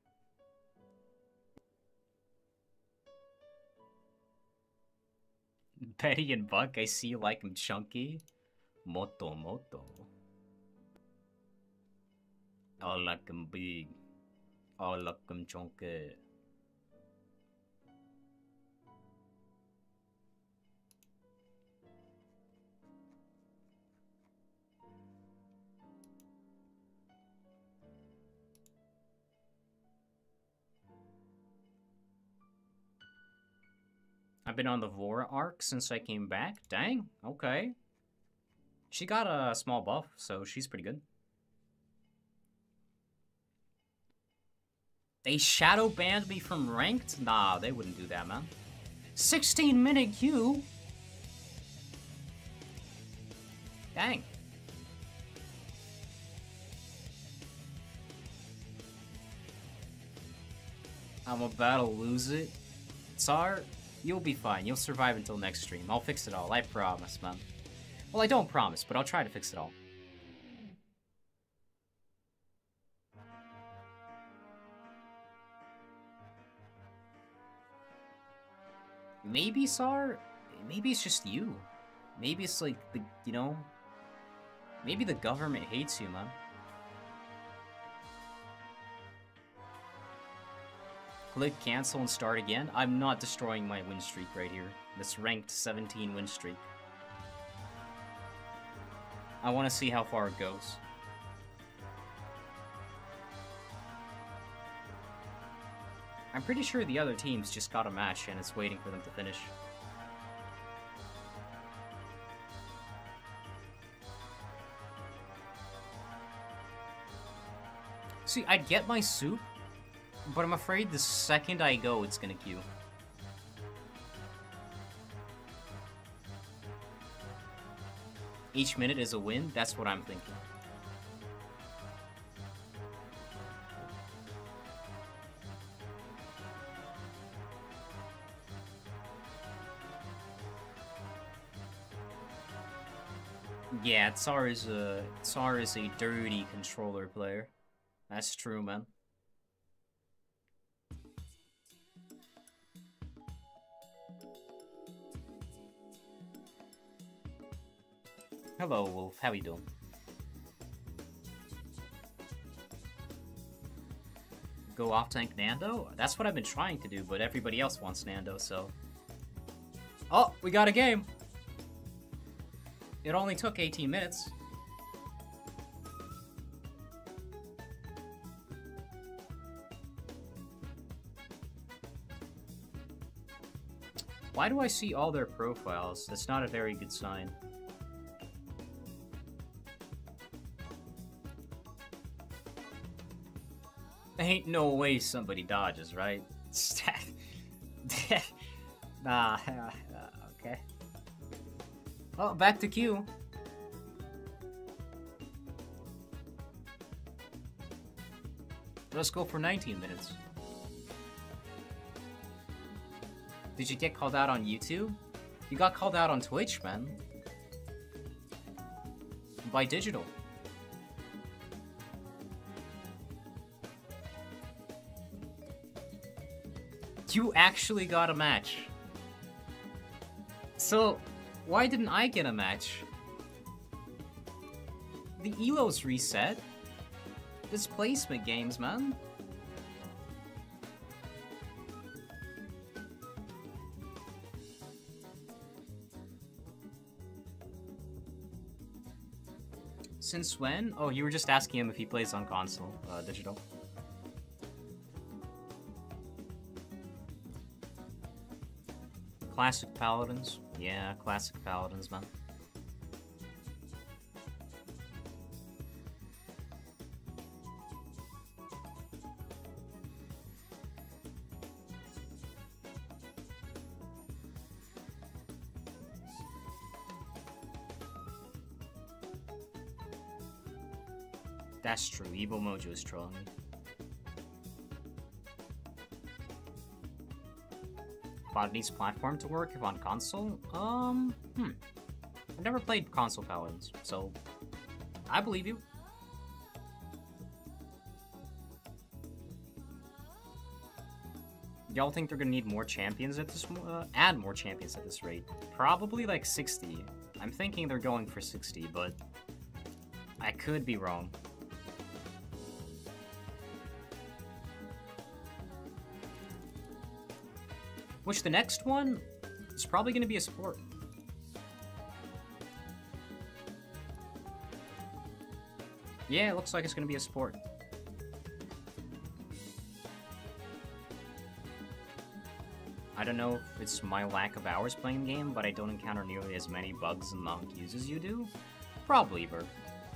Betty and Buck, I see you like 'em chunky. Moto moto. I like 'em big. I like 'em chunky. I've been on the Vora arc since I came back. Dang, okay. She got a small buff, so she's pretty good. They shadow banned me from ranked? Nah, they wouldn't do that, man. 16 minute queue? Dang. I'm about to lose it. Tsar, you'll be fine. You'll survive until next stream. I'll fix it all. I promise, man. Well, I don't promise, but I'll try to fix it all. Maybe, Sar? Maybe it's just you. Maybe it's like the, you know, maybe the government hates you, man. Click cancel and start again. I'm not destroying my win streak right here. This ranked 17 win streak. I want to see how far it goes. I'm pretty sure the other teams just got a match and it's waiting for them to finish. See, I'd get my soup, but I'm afraid the second I go, it's gonna queue. Each minute is a win? That's what I'm thinking. Yeah, Tsar is a Tsar is a dirty controller player. That's true, man. Hello, Wolf. How you doing? Go off tank Nando? That's what I've been trying to do, but everybody else wants Nando, so. Oh, we got a game! It only took 18 minutes. Why do I see all their profiles? That's not a very good sign. Ain't no way somebody dodges, right? nah, uh, okay. Oh, back to Q. Let's go for 19 minutes. Did you get called out on YouTube? You got called out on Twitch, man. By digital. You actually got a match. So, why didn't I get a match? The ELO's reset. Displacement games, man. Since when? Oh, you were just asking him if he plays on console, uh, digital. Classic Paladins. Yeah, classic Paladins, man. That's true. Evil Mojo is trolling me. Needs platform to work if on console? Um, hmm. I've never played console paladins, so I believe you. Y'all think they're gonna need more champions at this, uh, add more champions at this rate? Probably like 60. I'm thinking they're going for 60, but I could be wrong. Which the next one is probably going to be a sport. Yeah, it looks like it's going to be a sport. I don't know if it's my lack of hours playing the game, but I don't encounter nearly as many bugs and queues as you do. Probably, Bert.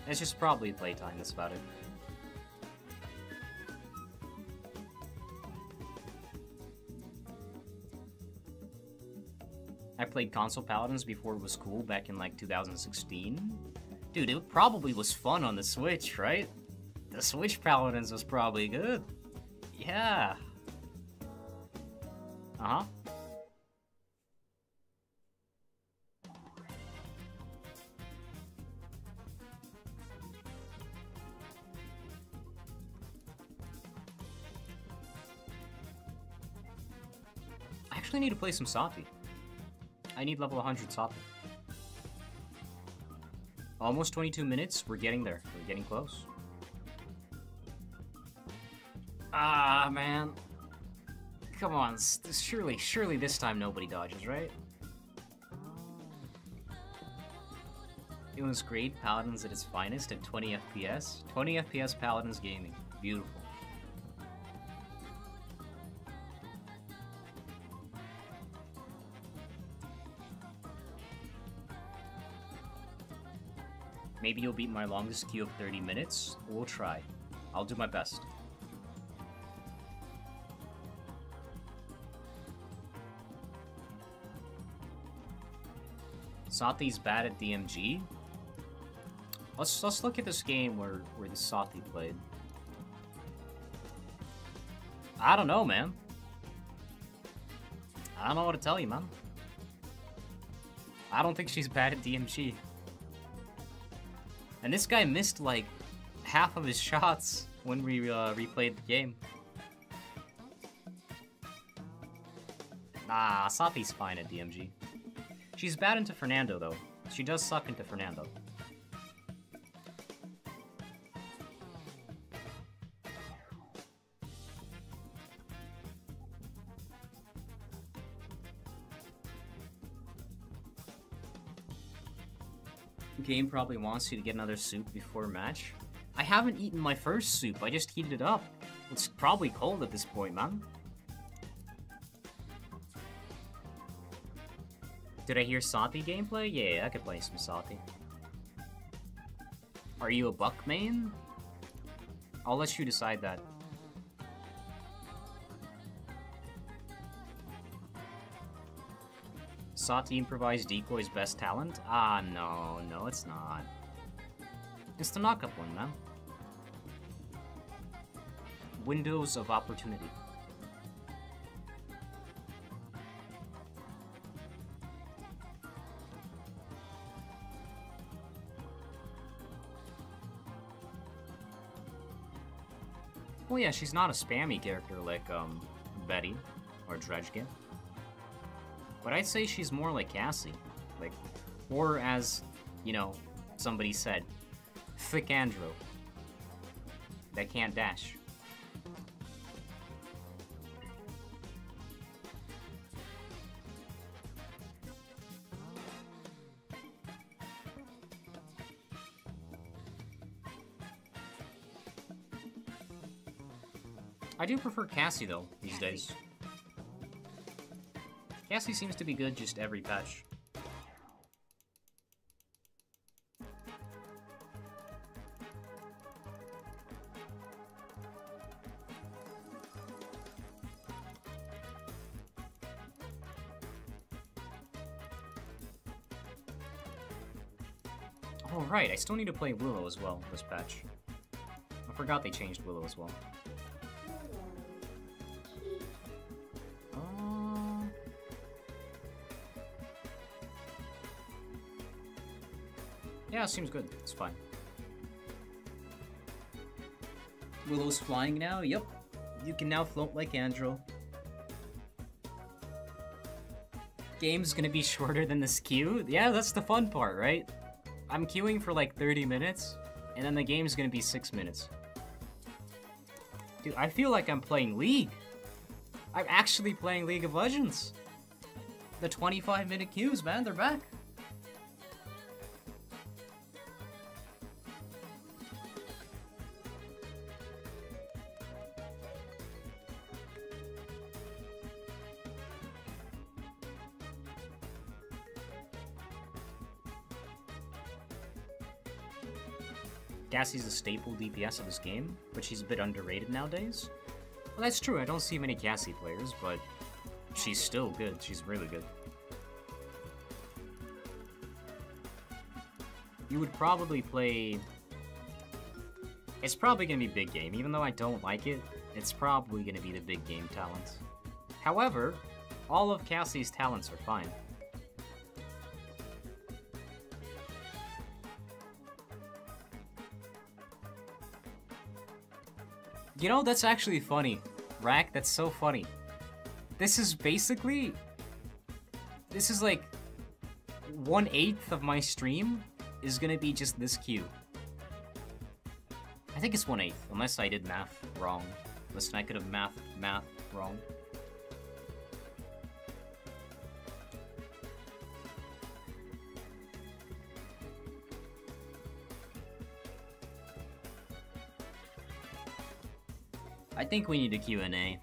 It's just probably playtime, that's about it. Played console paladins before it was cool back in like 2016. Dude, it probably was fun on the Switch, right? The Switch paladins was probably good. Yeah. Uh-huh. I actually need to play some Saati. I need level 100 Saati. Almost 22 minutes. We're getting there. We're getting close. Ah, man. Come on. Surely, surely this time nobody dodges, right? It was great. Paladins at its finest at 20 FPS. 20 FPS Paladins gaming. Beautiful. Maybe you'll beat my longest queue of 30 minutes. We'll try. I'll do my best. Saati's bad at DMG. Let's let's look at this game where where the Saati played. I don't know, man. I don't know what to tell you, man. I don't think she's bad at DMG. And this guy missed like half of his shots when we uh, replayed the game. Ah, Saati's fine at DMG. She's bad into Fernando though. She does suck into Fernando. Game probably wants you to get another soup before match. I haven't eaten my first soup, I just heated it up. It's probably cold at this point, man. Did I hear Saati gameplay? Yeah, I could play some Saati. Are you a Buck main? I'll let you decide that. Saati improvised decoy's best talent? Ah, no, no, it's not. It's the knockup one, man. Windows of opportunity. Well, yeah, she's not a spammy character like um, Betty or Dredge. But I'd say she's more like Cassie. Like, or as, you know, somebody said, thick Andro. That can't dash. I do prefer Cassie though, these days. Cassie seems to be good just every patch. Alright, I still need to play Willow as well this patch. I forgot they changed Willow as well. Yeah, seems good. It's fine. Willow's flying now? Yep. You can now float like Andro. Game's gonna be shorter than this queue? Yeah, that's the fun part, right? I'm queuing for like 30 minutes, and then the game's gonna be 6 minutes. Dude, I feel like I'm playing League. I'm actually playing League of Legends. The 25 minute queues, man, they're back. Cassie's a staple DPS of this game, but she's a bit underrated nowadays. Well, that's true, I don't see many Cassie players, but she's still good. She's really good. You would probably play... It's probably gonna be big game, even though I don't like it, it's probably gonna be the big game talents. However, all of Cassie's talents are fine. You know, that's actually funny. Rack, that's so funny. This is basically... This is like... One-eighth of my stream is gonna be just this queue. I think it's one-eighth, unless I did math wrong. Listen, I could have math, math wrong. Think we need a Q&A.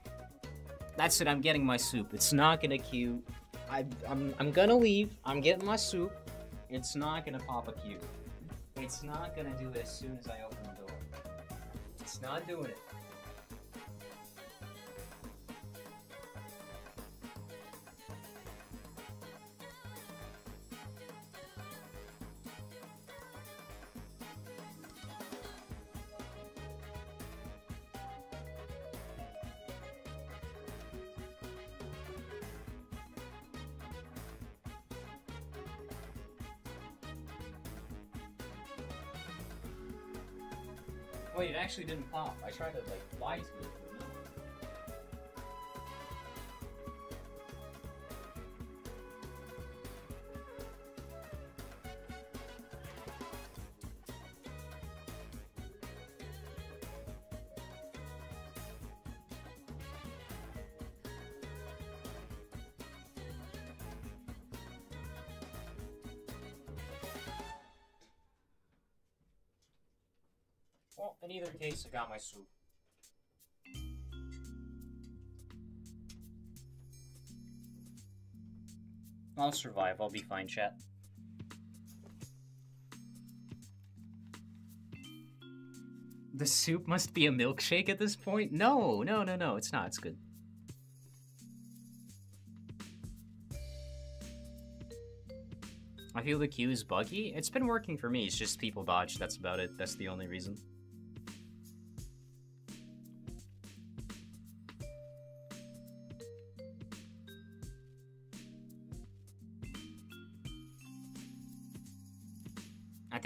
That's it, I'm getting my soup. It's not gonna queue. I, I'm, I'm gonna leave. I'm getting my soup. It's not gonna pop a queue. It's not gonna do it as soon as I open the door. It's not doing it. It I tried to like lie to. Well, in either case, I got my soup. I'll survive. I'll be fine, chat. The soup must be a milkshake at this point? No, no, no, no. It's not. It's good. I feel the queue is buggy. It's been working for me. It's just people dodge. That's about it. That's the only reason.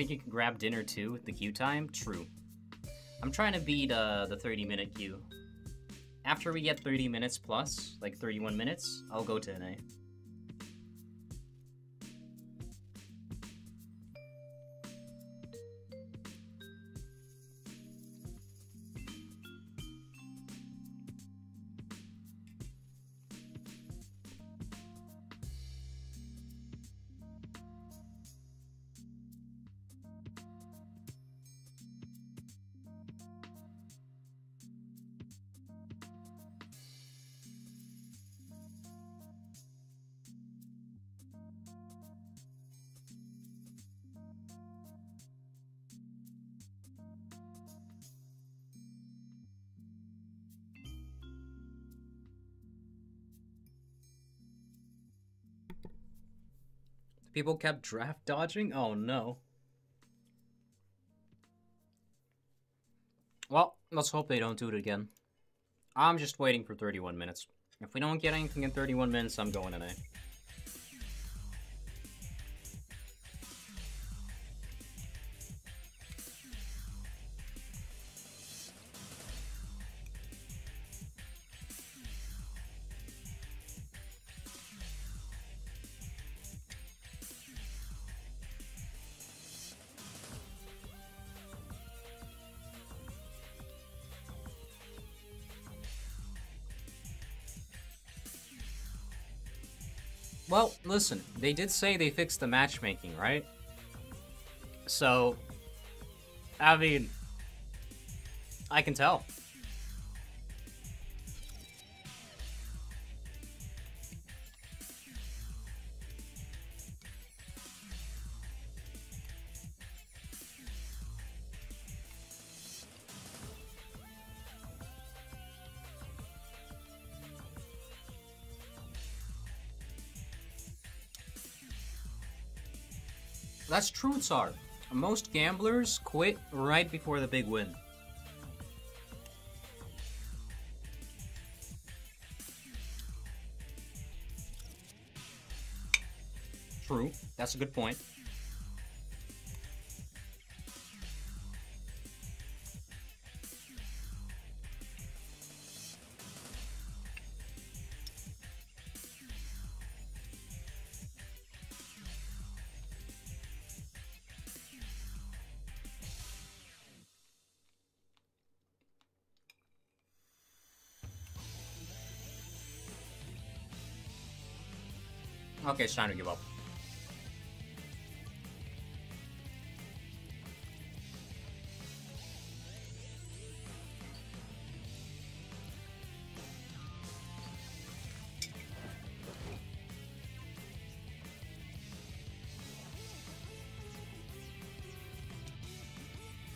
Think you can grab dinner too with the queue time. True. I'm trying to beat uh, the 30 minute queue. After we get 30 minutes plus, like 31 minutes, I'll go to NA. People kept draft dodging? Oh no. Well, let's hope they don't do it again. I'm just waiting for 31 minutes. If we don't get anything in 31 minutes, I'm going in listen, they did say they fixed the matchmaking, right? So, I mean, I can tell. That's true, Tsar. Most gamblers quit right before the big win. True. That's a good point. Okay, it's time to give up.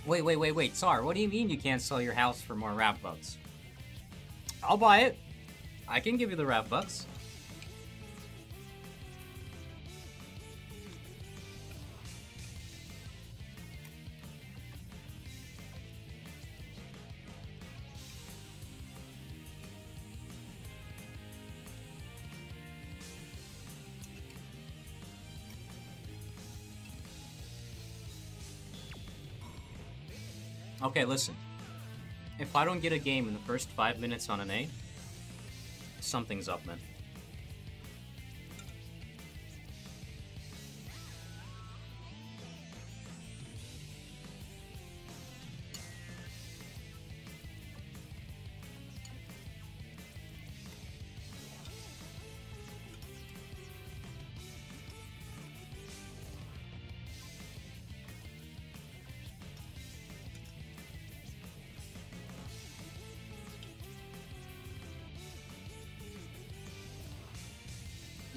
Wait, wait, wait, wait. Sorry, what do you mean you can't sell your house for more Rav Bucks? I'll buy it. I can give you the Rav Bucks. Okay, listen. If I don't get a game in the first five minutes on an A, something's up, man.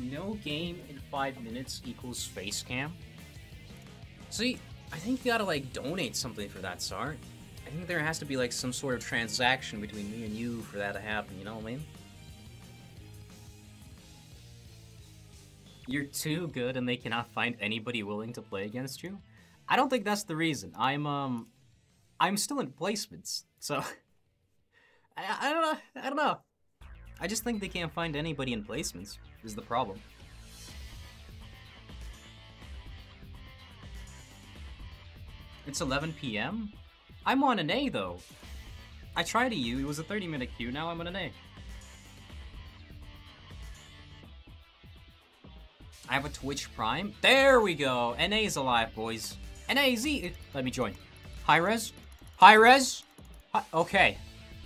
No game in five minutes equals face cam. See, I think you gotta like donate something for that, Sar. I think there has to be like some sort of transaction between me and you for that to happen, you know what I mean? You're too good and they cannot find anybody willing to play against you? I don't think that's the reason. I'm um I'm still in placements, so I, I don't know. I don't know. I just think they can't find anybody in placements is the problem. It's 11 p.m. I'm on an A though. I tried a U. It was a 30 minute queue. Now I'm on an A. I have a Twitch Prime. There we go. NA is alive, boys. NAZ. Let me join. Hi, res. Hi, res. Hi- okay.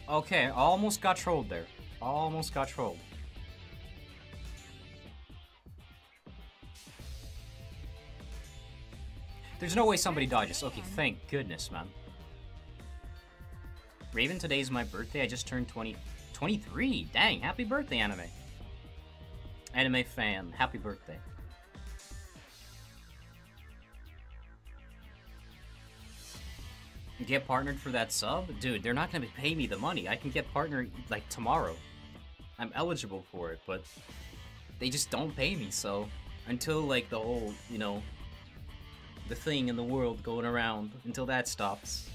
Okay. Almost got trolled there. Almost got trolled. There's no way somebody dodges. Okay, thank goodness, man. Raven, today is my birthday. I just turned 20, 23. Dang, happy birthday, anime. Anime fan, happy birthday. Get partnered for that sub? Dude, they're not gonna pay me the money. I can get partnered, like, tomorrow. I'm eligible for it, but they just don't pay me, so until, like, the whole, you know, the thing in the world going around, until that stops,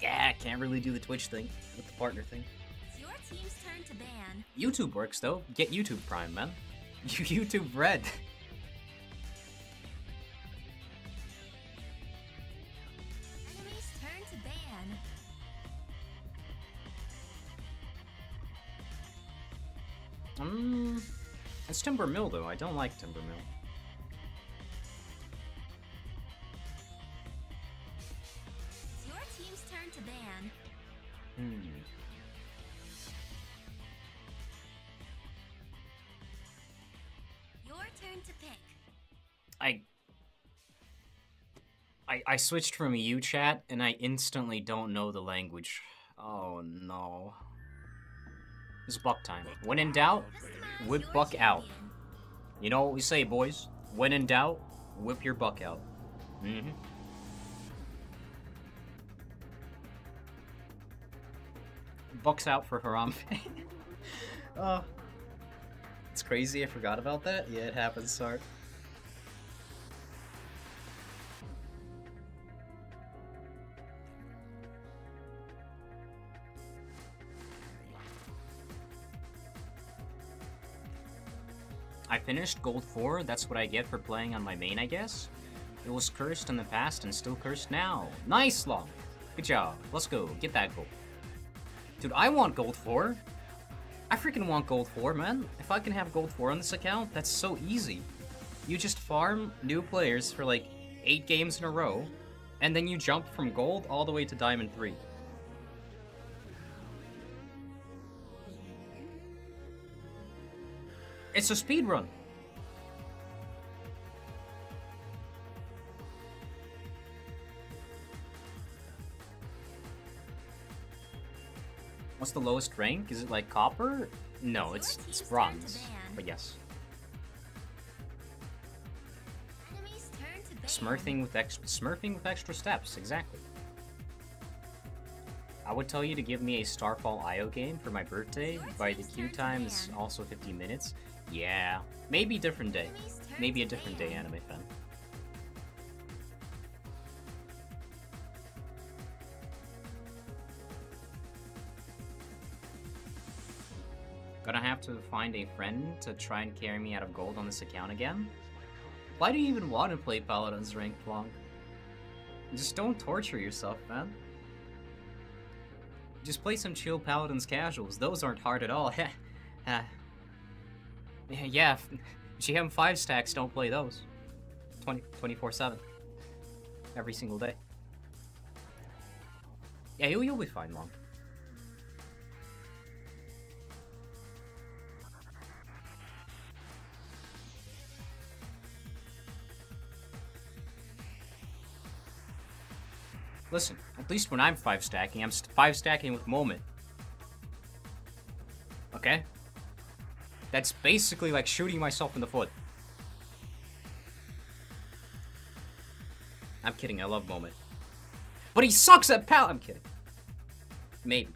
yeah, can't really do the Twitch thing with the partner thing. It's your team's turn to ban. YouTube works though. Get YouTube Prime, man. YouTube Red. Enemy's turn to ban. Mm, it's Timber Mill though. I don't like Timber Mill. Hmm. Your turn to pick. I, I I switched from U chat and I instantly don't know the language. Oh no. It's buck time. When in doubt, whip buck out. You know what we say, boys? When in doubt, whip your buck out. Mm-hmm. Bucks out for Harambe. uh, it's crazy. I forgot about that. Yeah, it happens, Sark. I finished Gold 4, that's what I get for playing on my main, I guess. It was cursed in the past and still cursed now. Nice, Long! Good job. Let's go, get that gold. Dude, I want Gold 4. I freaking want Gold 4, man. If I can have Gold 4 on this account, that's so easy. You just farm new players for like 8 games in a row, and then you jump from Gold all the way to Diamond 3. It's a speed run. What's the lowest rank? Is it like copper? No, it's it's bronze. But yes, Enemy's turn to ban. smurfing with extra smurfing with extra steps. Exactly. I would tell you to give me a Starfall IO game for my birthday. By the queue time is also 15 minutes. Yeah, maybe different day. Maybe a different day, anime fan. Gonna have to find a friend to try and carry me out of gold on this account again? Why do you even want to play Paladin's ranked long? Just don't torture yourself, man. Just play some chill Paladins casuals. Those aren't hard at all. Yeah, if you have 5 stacks, don't play those. 20, 24-7. Every single day. Yeah, you'll, you'll be fine, Long. Listen, at least when I'm 5 stacking, I'm 5 stacking with Moment. Okay? That's basically like shooting myself in the foot. I'm kidding, I love Moment. But he sucks at pal- I'm kidding. Maybe.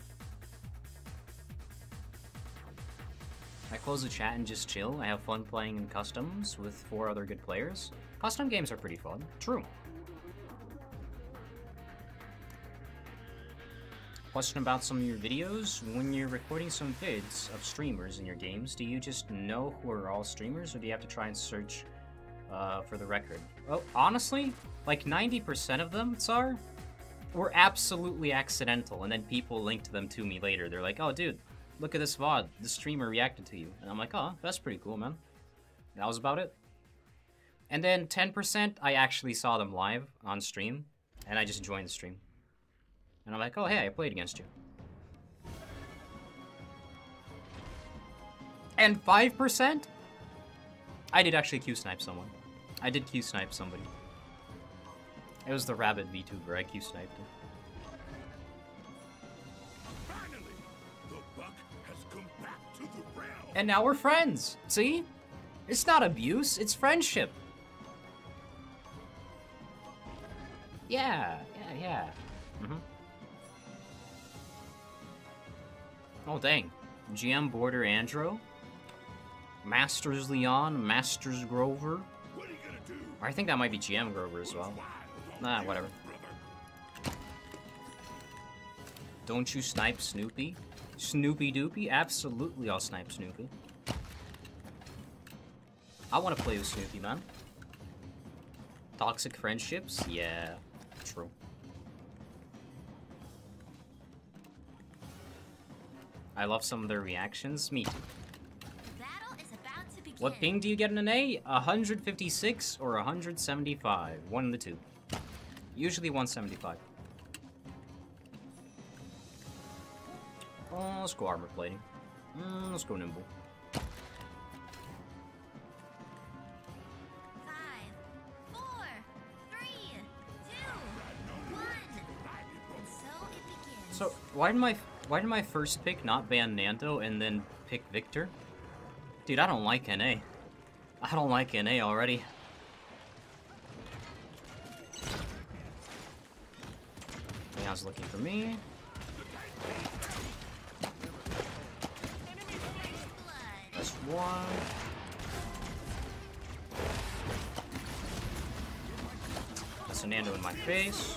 I close the chat and just chill. I have fun playing in customs with four other good players. Custom games are pretty fun. True. Question about some of your videos. When you're recording some vids of streamers in your games, do you just know who are all streamers, or do you have to try and search uh, for the record? Well, honestly, like 90% of them, Tsar, were absolutely accidental, and then people linked them to me later. They're like, oh, dude, look at this VOD. The streamer reacted to you. And I'm like, oh, that's pretty cool, man. That was about it. And then 10%, I actually saw them live on stream, and I just joined the stream. And I'm like, oh, hey, I played against you. And 5%? I did actually Q-snipe someone. I did Q-snipe somebody. It was the Rabbit VTuber, I Q-sniped him. Finally, the buck has come back to the realm. And now we're friends. See? It's not abuse, it's friendship. Yeah, yeah, yeah. hmm Oh, dang. GM Border Andro. Masters Lian, Masters Grover. I think that might be GM Grover as well. Nah, whatever. Don't you snipe Snoopy? Snoopy Doopy? Absolutely, I'll snipe Snoopy. I want to play with Snoopy, man. Toxic friendships? Yeah, true. I love some of their reactions. Me too. Battle is about to begin. What ping do you get in an A? 156 or 175? One of the two. Usually 175. Oh, let's go armor plating. Mm, let's go nimble. Five, four, three, two, one. So. So why did my why did my first pick not ban Nando and then pick Viktor? Dude, I don't like NA. I don't like NA already. Lian's looking for me. That's one. That's a Nando in my face.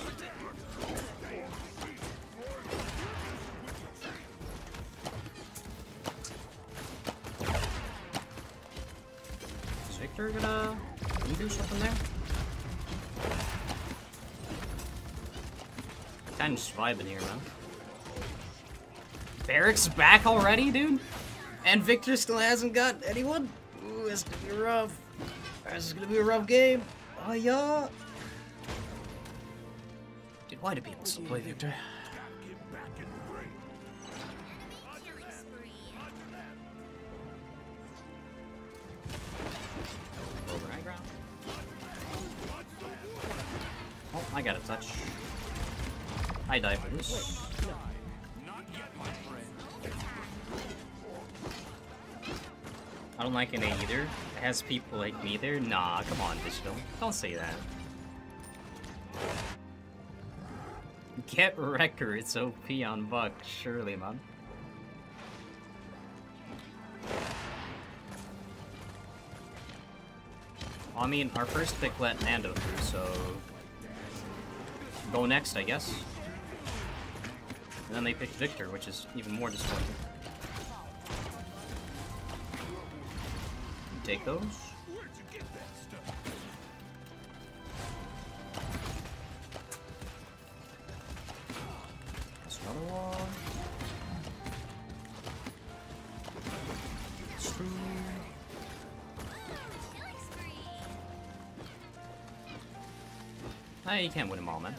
Is Viktor gonna can you do something there? Kind of just vibing here, man. Barik's back already, dude? And Viktor still hasn't got anyone? Ooh, it's gonna be rough. This is gonna be a rough game. Oh, yeah. Dude, why do people still play Viktor? Like NA either. It has people like me there. Nah, come on, digital. Don't say that. Get Wrecker, it's OP on Buck, surely, man. I mean, our first pick let Nando through, so... Go next, I guess. And then they picked Viktor, which is even more disappointing. Take those. You can't win them all, man.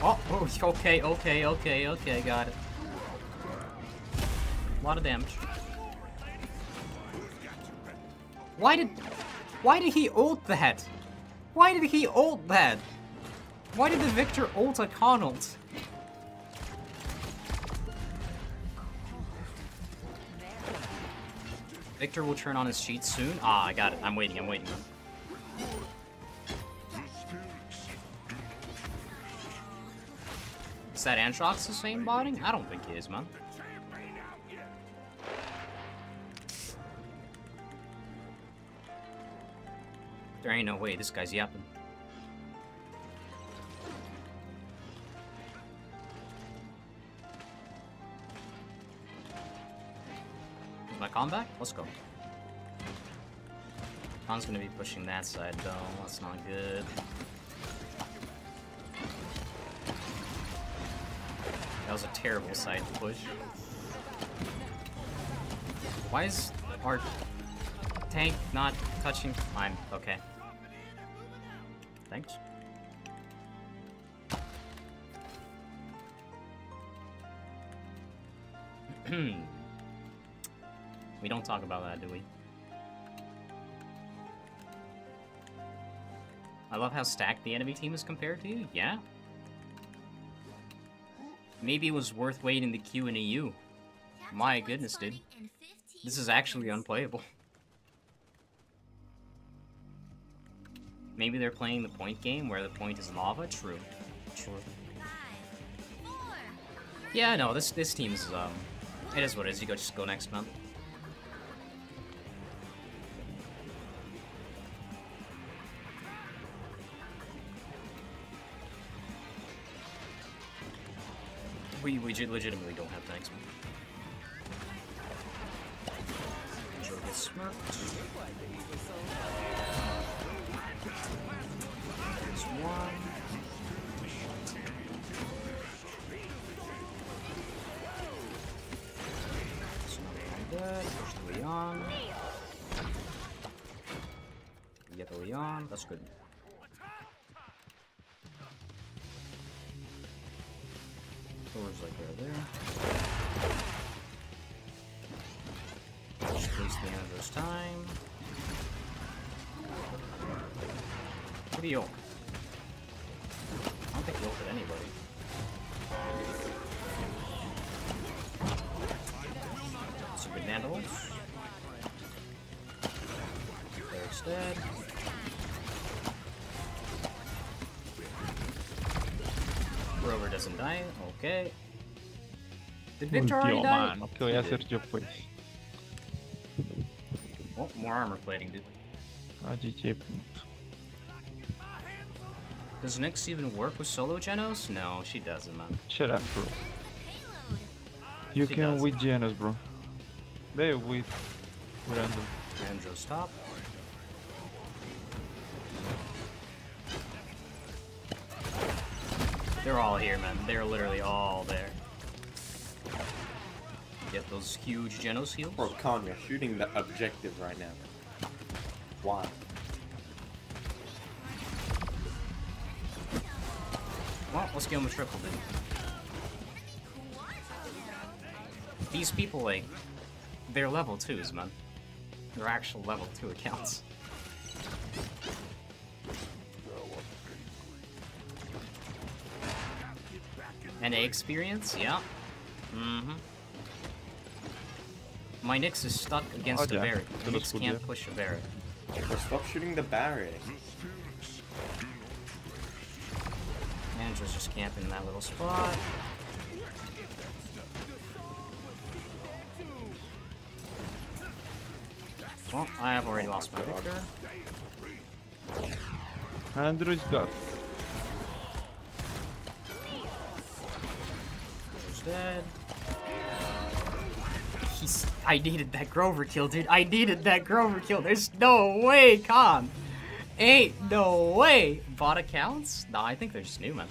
Oh, oh, okay, okay, okay, okay, got it. A lot of damage. Why did... Why did he ult that? Why did he ult that? Why did the Viktor ult a Khan? Viktor will turn on his cheats soon. Ah, I got it. I'm waiting, I'm waiting. Is that Antrox the same botting? I don't think he is, man. There ain't no way this guy's yapping. Is my combat? Let's go. Khan's gonna be pushing that side though. That's not good. That was a terrible side to push. Why is our tank not touching? I'm okay. Thanks. we don't talk about that, do we? I love how stacked the enemy team is compared to you. Yeah. Maybe it was worth waiting the Q and EU. My goodness, dude. This is actually unplayable. Maybe they're playing the point game where the point is lava? True. True. Yeah, no, this this team's um it is what it is, you go just go next month. We, we legitimately don't have tanks, gets smirked. There's one. Dead. Push the Lian. We get the Lian. That's good. Thor's like right there. Just waste the Andros time. What do you ult? I don't think you ulted anybody. Super Vandals. Eric's dead. Rover doesn't die. Okay. Did Viktor already Ulti, die? mano, que eu ia He did. acertar. Oh, more armor plating, dude. Ah, a DJ ponto. Does Nyx even work with solo Jenos? No, she doesn't, man. Shut up, bro. You She can does. with Jenos, bro. They with random. Andros top. They're all here, man. They're literally all there. Get those huge Jenos heals. Bro, Khan, you're shooting the objective right now. Why? Well, let's give him a triple, dude. These people, like, they're level 2s, man. They're actual level 2 accounts. And A experience? Yeah. Mm-hmm. My Nyx is stuck against Oh, a yeah. barrier. That looks Nyx can't push a barrier. Bro, stop shooting the barrier. Andro's just camping in that little spot. Well, I have already lost my Viktor. Andro is got. Andro's dead. He's. I needed that Grover kill, dude. I needed that Grover kill. There's no way, Khan. Ain't no way. Bot accounts? No, I think they're just new, man.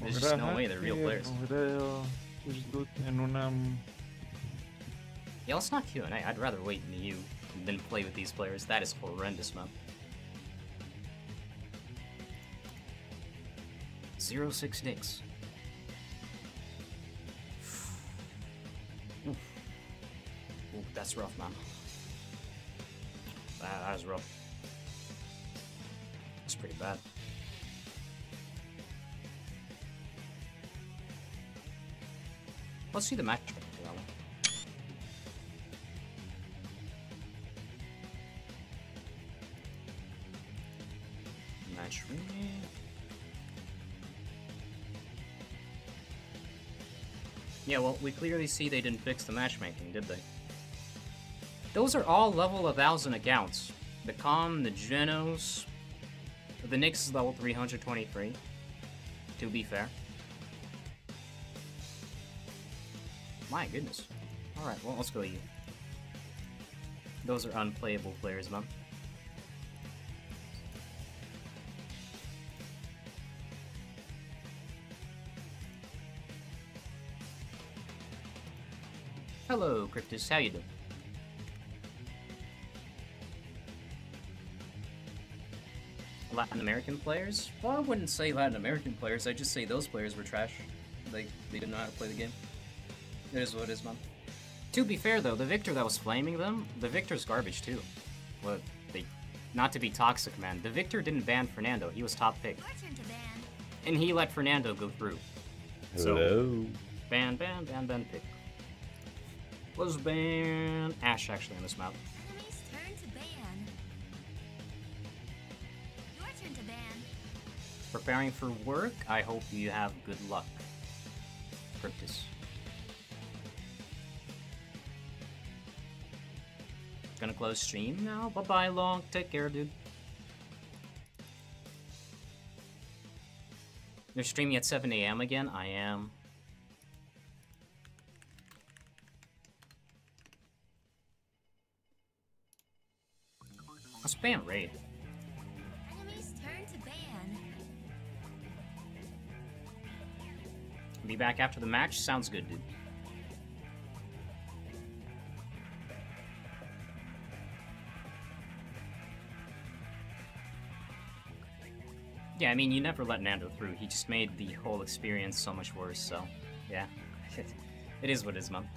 There's just no way they're real players. Creo os do una Yeah, let's not Q and A. I'd rather wait in the U than play with these players. That is horrendous, man. Zero six Nyx. Oof. Ooh, that's rough, man. That, that is rough. That's pretty bad. Let's see the match. Match. Yeah, well, we clearly see they didn't fix the matchmaking, did they? Those are all level 1000 accounts. The Khan, the Jenos, The Nyx is level 323. To be fair. My goodness. Alright, well, let's go you. Those are unplayable players, man. Hello, Cryptus. How you doing? Latin American players? Well, I wouldn't say Latin American players. I'd just say those players were trash. Like, they didn't know how to play the game. It is what it is, man. To be fair, though, the Viktor that was flaming them, the Viktor's garbage, too. What, they... Not to be toxic, man. The Viktor didn't ban Fernando. He was top pick. Your turn to ban. And he let Fernando go through. So- Hello. Ban, ban, ban, ban, pick. Was ban... Ash, actually, on this map. Enemy's turn to ban. Your turn to ban. Preparing for work, I hope you have good luck. Cryptus. Gonna close stream now. Bye bye, long. Take care, dude. You're streaming at 7 a.m. again? I am. Let's ban raid. Enemy's turn to ban. Be back after the match? Sounds good, dude. Yeah, I mean, you never let Nando through. He just made the whole experience so much worse, so, yeah. it is what it is, man.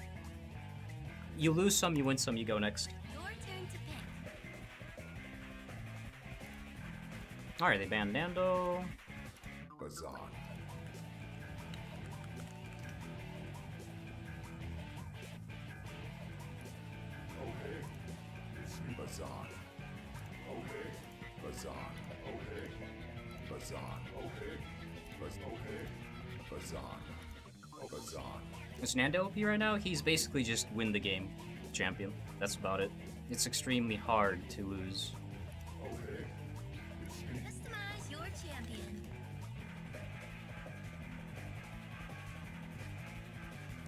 You lose some, you win some, you go next. Your turn to pick. Alright, they banned Nando. Bazan. Okay, it's Bazan. Okay, Bazan. Okay, Bazan. Okay, Baz. Okay, Bazan. Bazan. Is Nando OP right now? He's basically just win the game champion. That's about it. It's extremely hard to lose. Okay, Customize your champion.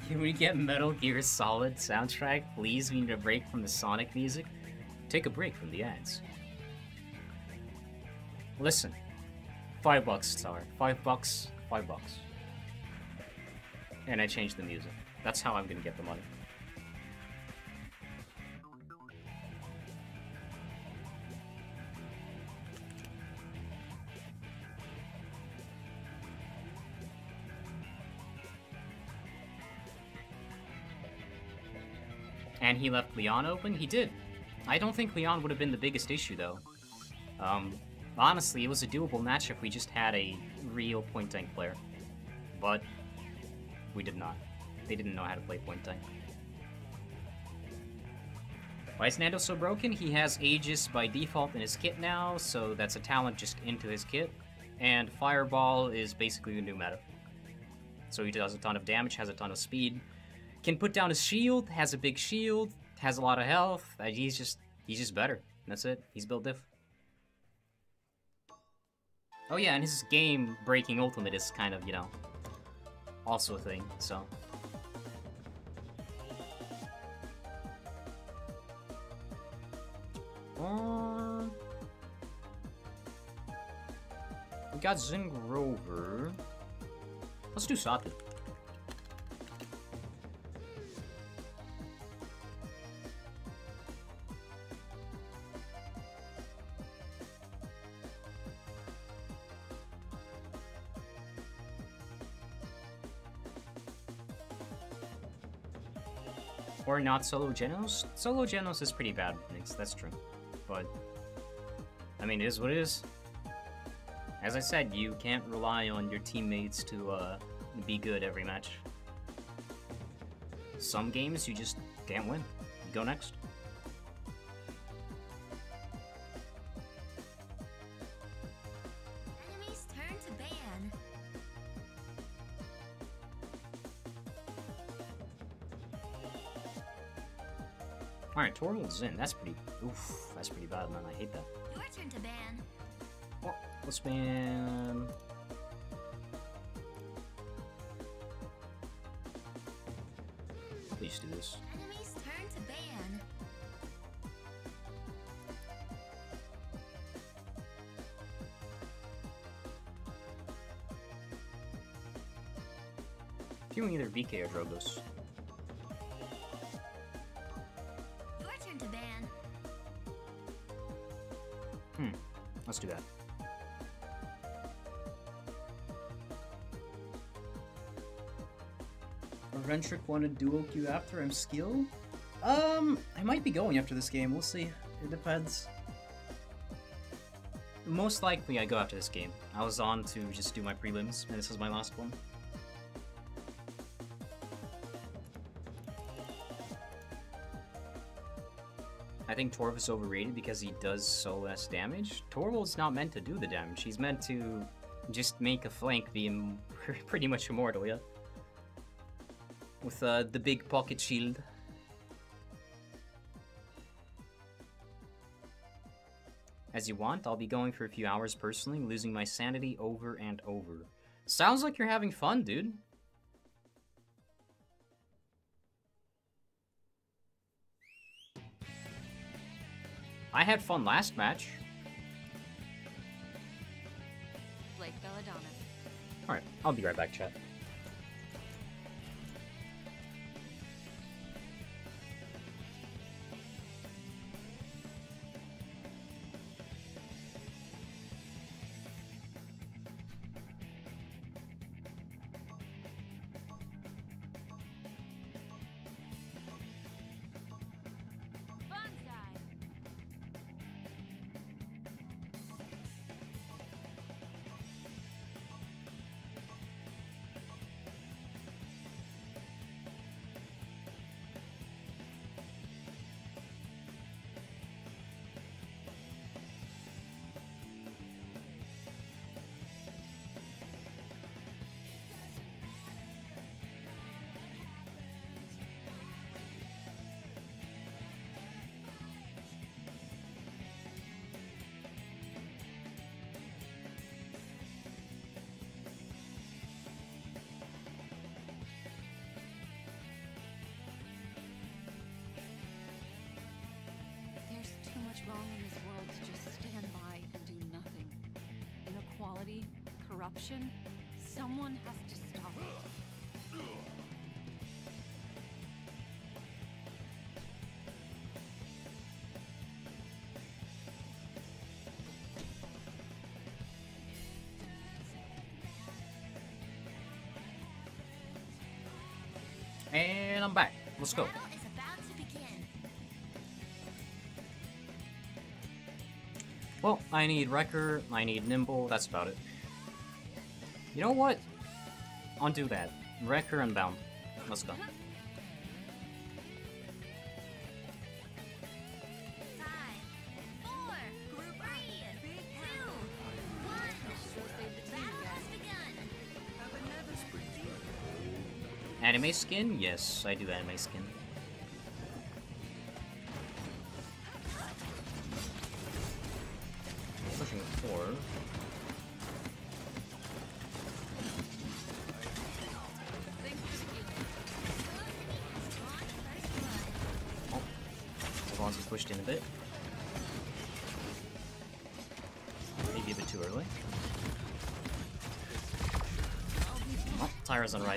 Can we get Metal Gear Solid soundtrack, please? We need a break from the Sonic music. Take a break from the ads. Listen, five bucks, sorry. Five bucks, five bucks. And I changed the music. That's how I'm gonna get the money. And he left Lian open? He did. I don't think Lian would have been the biggest issue, though. Um, honestly, it was a doable match if we just had a real point tank player. But we did not. They didn't know how to play point tank. Why is Nando so broken? He has Aegis by default in his kit now, so that's a talent just into his kit. And Fireball is basically the new meta. So he does a ton of damage, has a ton of speed, can put down his shield, has a big shield, has a lot of health. Uh, he's just he's just better. That's it. He's built diff. Oh yeah, and his game breaking ultimate is kind of, you know, also a thing, so. Um, we got Zing Rover. Let's do Saati. Or not Solo Jenos? Solo Jenos is pretty bad, that's true. But, I mean, it is what it is. As I said, you can't rely on your teammates to uh, be good every match. Some games you just can't win. You go next. Alright, Torvald's in. That's pretty... Oof, that's pretty bad, man. I hate that. Your turn to ban. Let's ban. Please do this. Enemy's turn to ban. Feeling either BK or Drogoz. Ventric want to duo queue after I'm skilled? Um, I might be going after this game. We'll see. It depends. Most likely, I go after this game. I was on to just do my prelims, and this is my last one. I think Torv is overrated because he does so less damage. Torvald's not meant to do the damage. He's meant to just make a flank be pretty much immortal, yeah? With uh, the big pocket shield. As you want, I'll be going for a few hours personally, losing my sanity over and over. Sounds like you're having fun, dude. I had fun last match. Blake Belladonna. Alright, I'll be right back, chat. Corruption, someone has to stop it. And I'm back. Let's go. Battle is about to begin. Well, I need Wrecker, I need Nimble, that's about it. You know what? Undo that. Wrecker and Bound. Let's go. Anime skin? Yes, I do anime skin.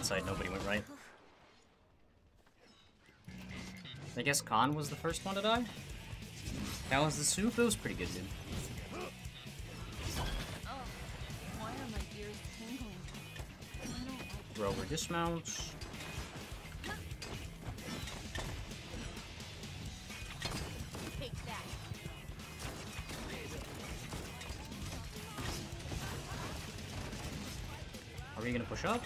Side, nobody went right. I guess Khan was the first one to die? That was the soup? It was pretty good, dude. Rover dismounts. Are we gonna push up?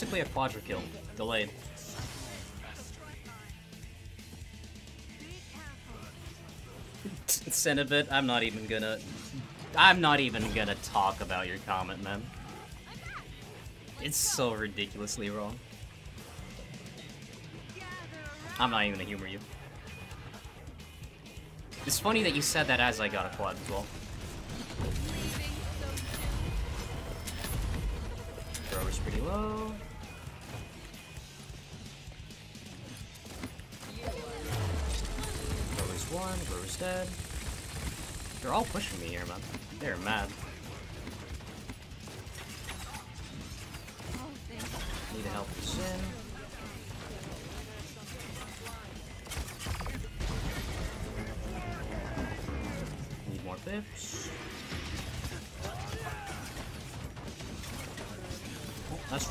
Basically a quadra kill. Delayed. Cenobit, I'm not even gonna... I'm not even gonna talk about your comment, man. It's so ridiculously wrong. I'm not even gonna humor you. It's funny that you said that as I got a quad as well. Thrower's pretty low. Dead. They're all pushing me here, man. They're mad. Need to help this in. Need more bips. Oh, that's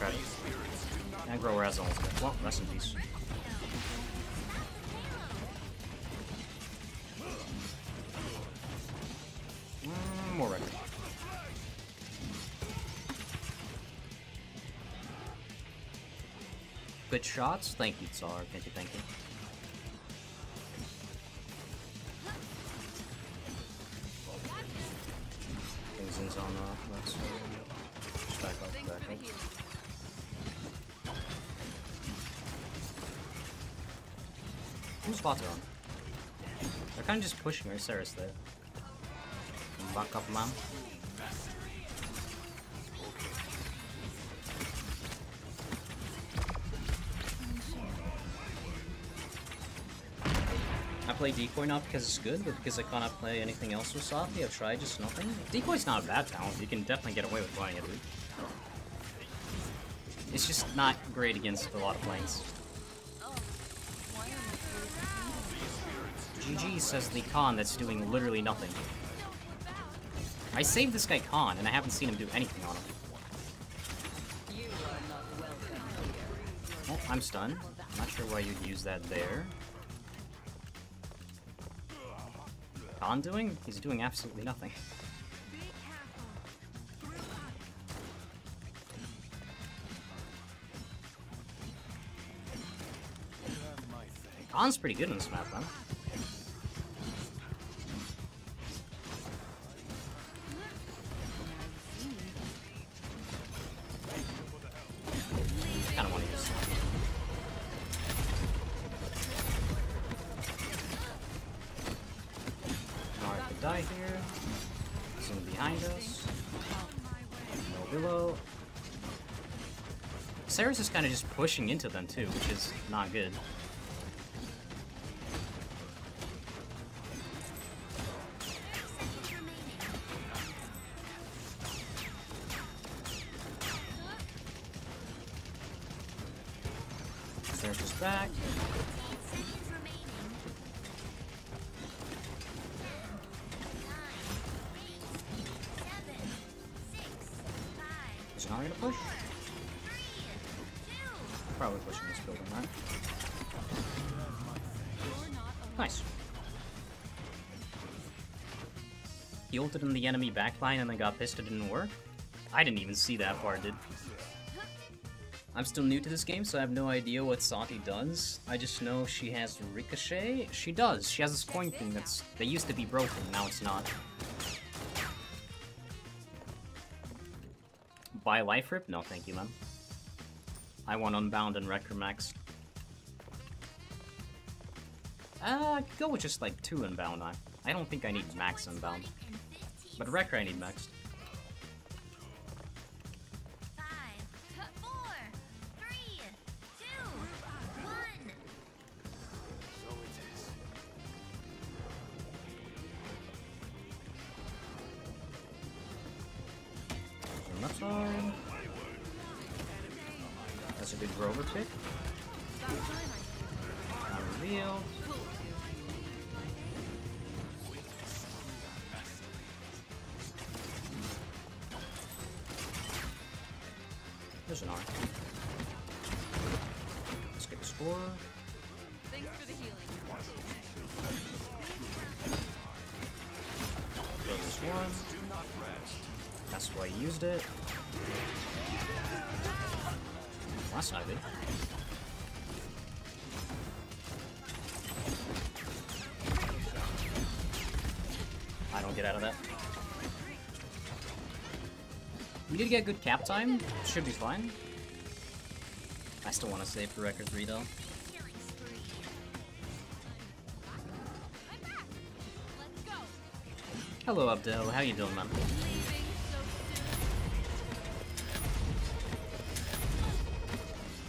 Grover has ultimate. Well, rest in peace. Good shots? Thank you, Tsar. Thank you, thank you. Things on uh, back up, back up. Whose spots are on? They're kind of just pushing Sarah's there. Back up, ma'am. Play Decoy not because it's good, but because I cannot play anything else with Softy. I've tried just nothing. Decoy's not a bad talent. You can definitely get away with playing it. It's just not great against a lot of lanes. GG says the Khan that's doing literally nothing. I saved this guy Khan, and I haven't seen him do anything on him. Oh, I'm stunned. I'm not sure why you'd use that there. Doing? He's doing absolutely nothing. Khan's pretty good in this map, man. Pushing into them too, which is not good. He ulted in the enemy backline and then got pissed it didn't work? I didn't even see that part, did. I'm still new to this game, so I have no idea what Saati does. I just know she has Ricochet. She does. She has this coin thing that's that used to be broken, now it's not. Buy life rip? No, thank you, man. I want Unbound and Wrecker Max. Uh, I could go with just like two Unbound. I, I don't think I need Max Unbound. But Wrecker I need Max. Get good cap time. Should be fine. I still want to save for record 3 though. Hello Abdel, how you doing man?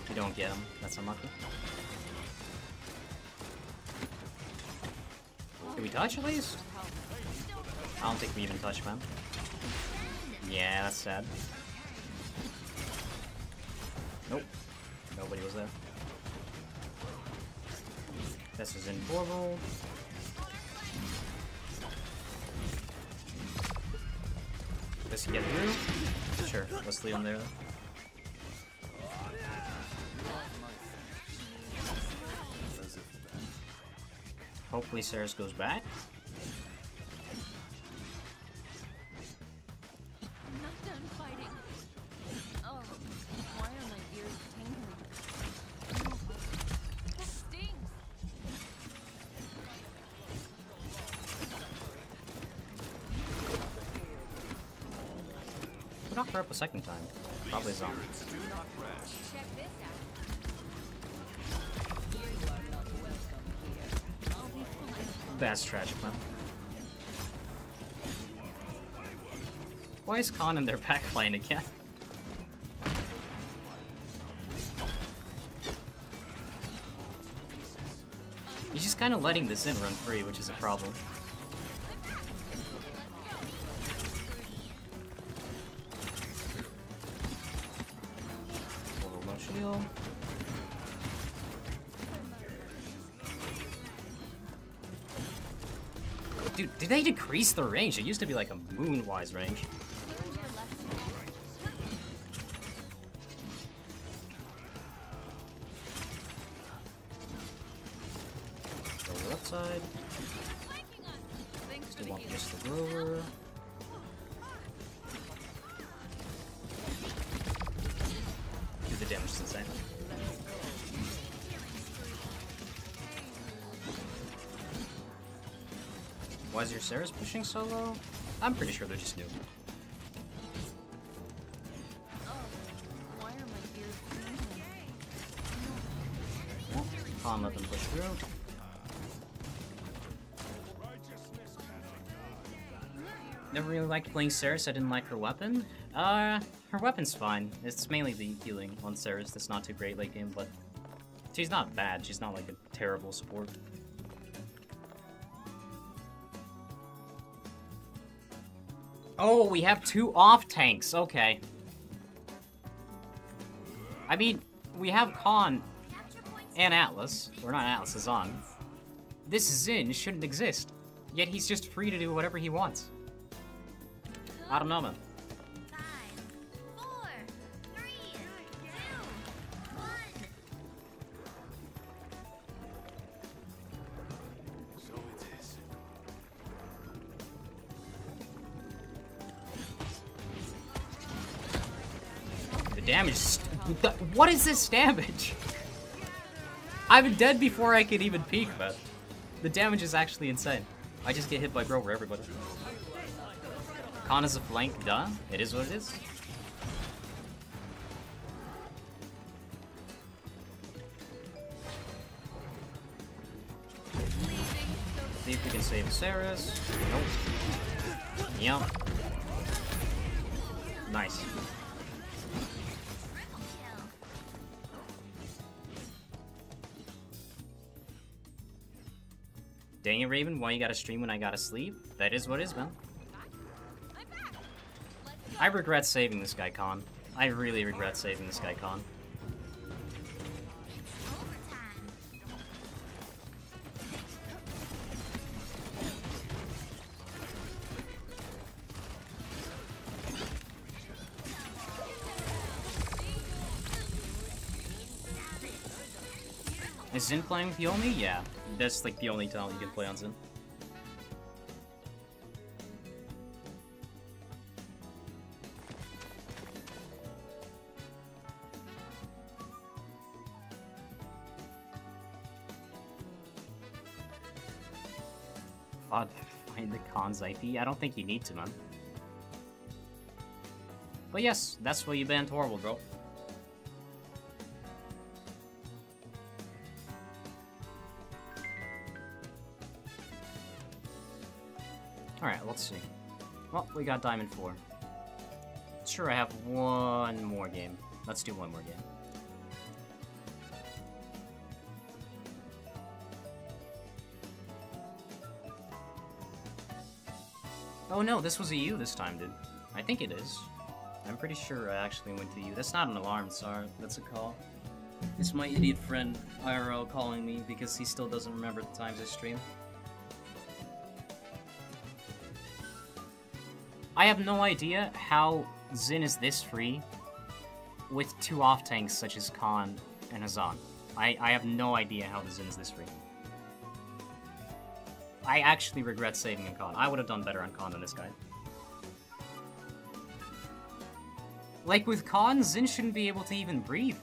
You don't get him, that's unlucky. Did we touch at least? I don't think we even touched, man. Yeah, that's sad. Nope. Nobody was there. This is in. Does he get through? Sure, let's leave him there. Hopefully Seris goes back. Second time? Probably Zombie. Check this out. That's tragic, man. Why is Khan in their back line again? He's just kind of letting this in run free, which is a problem. Dude, did they decrease the range? It used to be like a moon-wise range. Pushing? I'm pretty sure they're just new. Khan let them push through. Never really liked playing Seris, I didn't like her weapon. Uh, her weapon's fine. It's mainly the healing on Seris that's not too great late game, but she's not bad. She's not like a terrible support. Oh, we have two off tanks. Okay. I mean, we have Khan and Atlas. We're not Atlas, is on. This Zhin shouldn't exist. Yet he's just free to do whatever he wants. I don't know, man. What is this damage? I'm dead before I could even peek, man. The damage is actually insane. I just get hit by Grover, everybody. Khan is a flank, duh. It is what it is. See if we can save Seris. Nope. Yep. Nice. Raven, why you gotta stream when I gotta sleep? That is what is, man. I regret saving this guy, Khan. I really regret saving this guy, Khan. Is Zhin playing with Yomi? Yeah that's like the only talent you can play on Zhin. Find the cons IP. I don't think you need to, man. But yes, that's why you banned Horrible, bro. We got Diamond 4. Sure, I have one more game. Let's do one more game. Oh no, this was a U this time, dude. I think it is. I'm pretty sure I actually went to U. That's not an alarm, sorry. That's a call. It's my idiot friend, IRL, calling me because he still doesn't remember the times I stream. I have no idea how Zhin is this free with two off tanks such as Khan and Azaan. I, I have no idea how the Zhin is this free. I actually regret saving on Khan. I would have done better on Khan than this guy. Like with Khan, Zhin shouldn't be able to even breathe.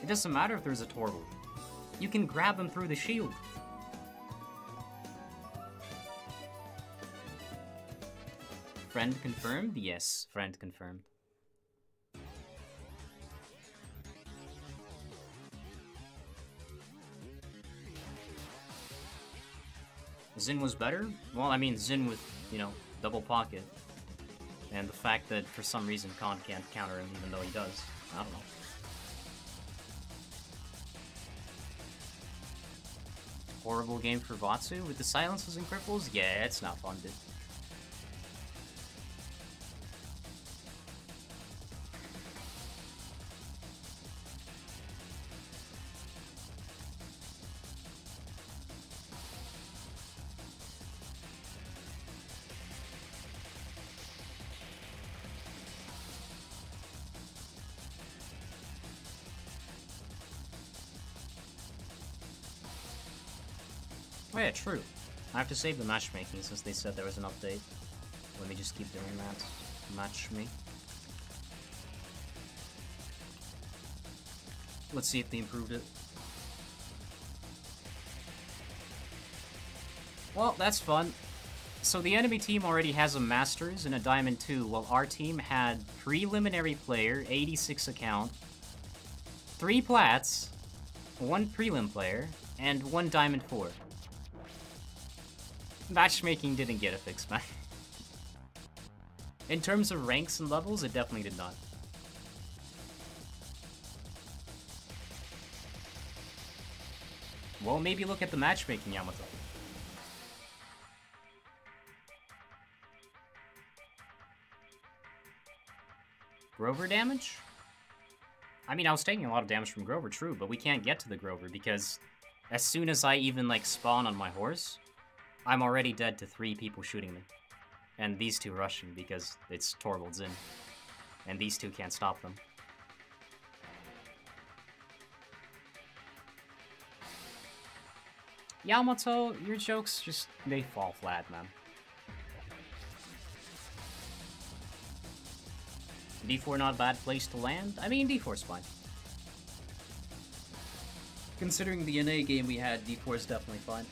It doesn't matter if there's a Torvald. You can grab him through the shield. Friend confirmed? Yes, friend confirmed. Zhin was better? Well, I mean, Zhin with, you know, double pocket. And the fact that for some reason Khan can't counter him even though he does. I don't know. Horrible game for Vatsu with the silences and cripples? Yeah, it's not fun, dude. True. I have to save the matchmaking since they said there was an update. Let me just keep doing that. Match me. Let's see if they improved it. Well, that's fun. So the enemy team already has a Masters and a Diamond 2, while our team had preliminary player, 86 account, 3 Plats, 1 prelim player, and 1 Diamond 4. Matchmaking didn't get a fix, man. In terms of ranks and levels, it definitely did not. Well, maybe look at the matchmaking, Yamato. Grover damage? I mean, I was taking a lot of damage from Grover, true, but we can't get to the Grover because as soon as I even, like, spawn on my horse, I'm already dead to three people shooting me. And these two rushing because it's Torvald's in. And these two can't stop them. Yamato, your jokes just, they fall flat, man. D4 not a bad place to land? I mean, D4's fine. Considering the NA game we had, D4 is definitely fine.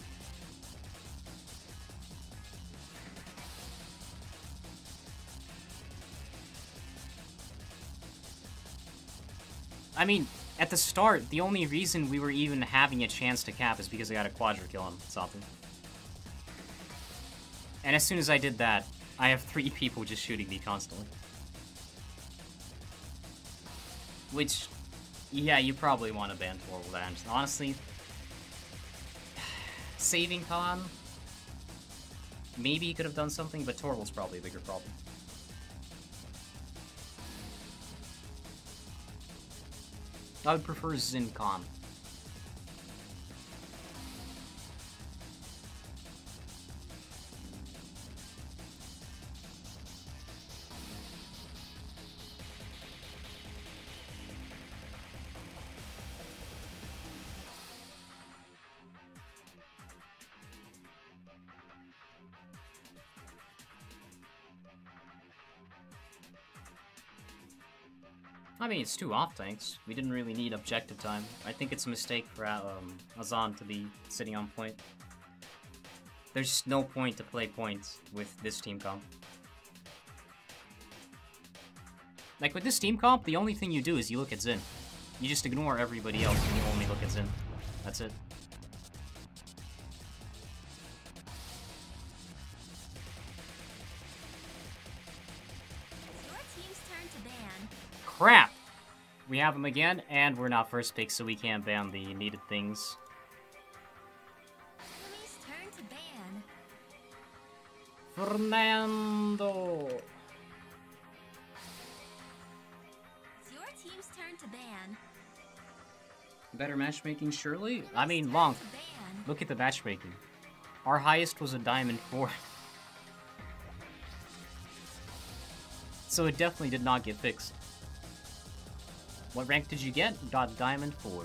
I mean, at the start, the only reason we were even having a chance to cap is because I got a quadra kill on something. And as soon as I did that, I have three people just shooting me constantly. Which, yeah, you probably want to ban Torvald honestly, saving Khan, maybe you could have done something, but Torvald's probably a bigger problem. I would prefer Zincon. I mean, it's two off tanks. We didn't really need objective time. I think it's a mistake for um, Azaan to be sitting on point. There's no point to play points with this team comp. Like with this team comp, the only thing you do is you look at Zhin. You just ignore everybody else and you only look at Zhin. That's it. We have him again, and we're not first pick, so we can't ban the needed things. Turn to ban. Fernando! It's your team's turn to ban. Better matchmaking, surely? I mean, Long, look at the matchmaking. Our highest was a Diamond 4. so it definitely did not get fixed. What rank did you get? Got Diamond 4.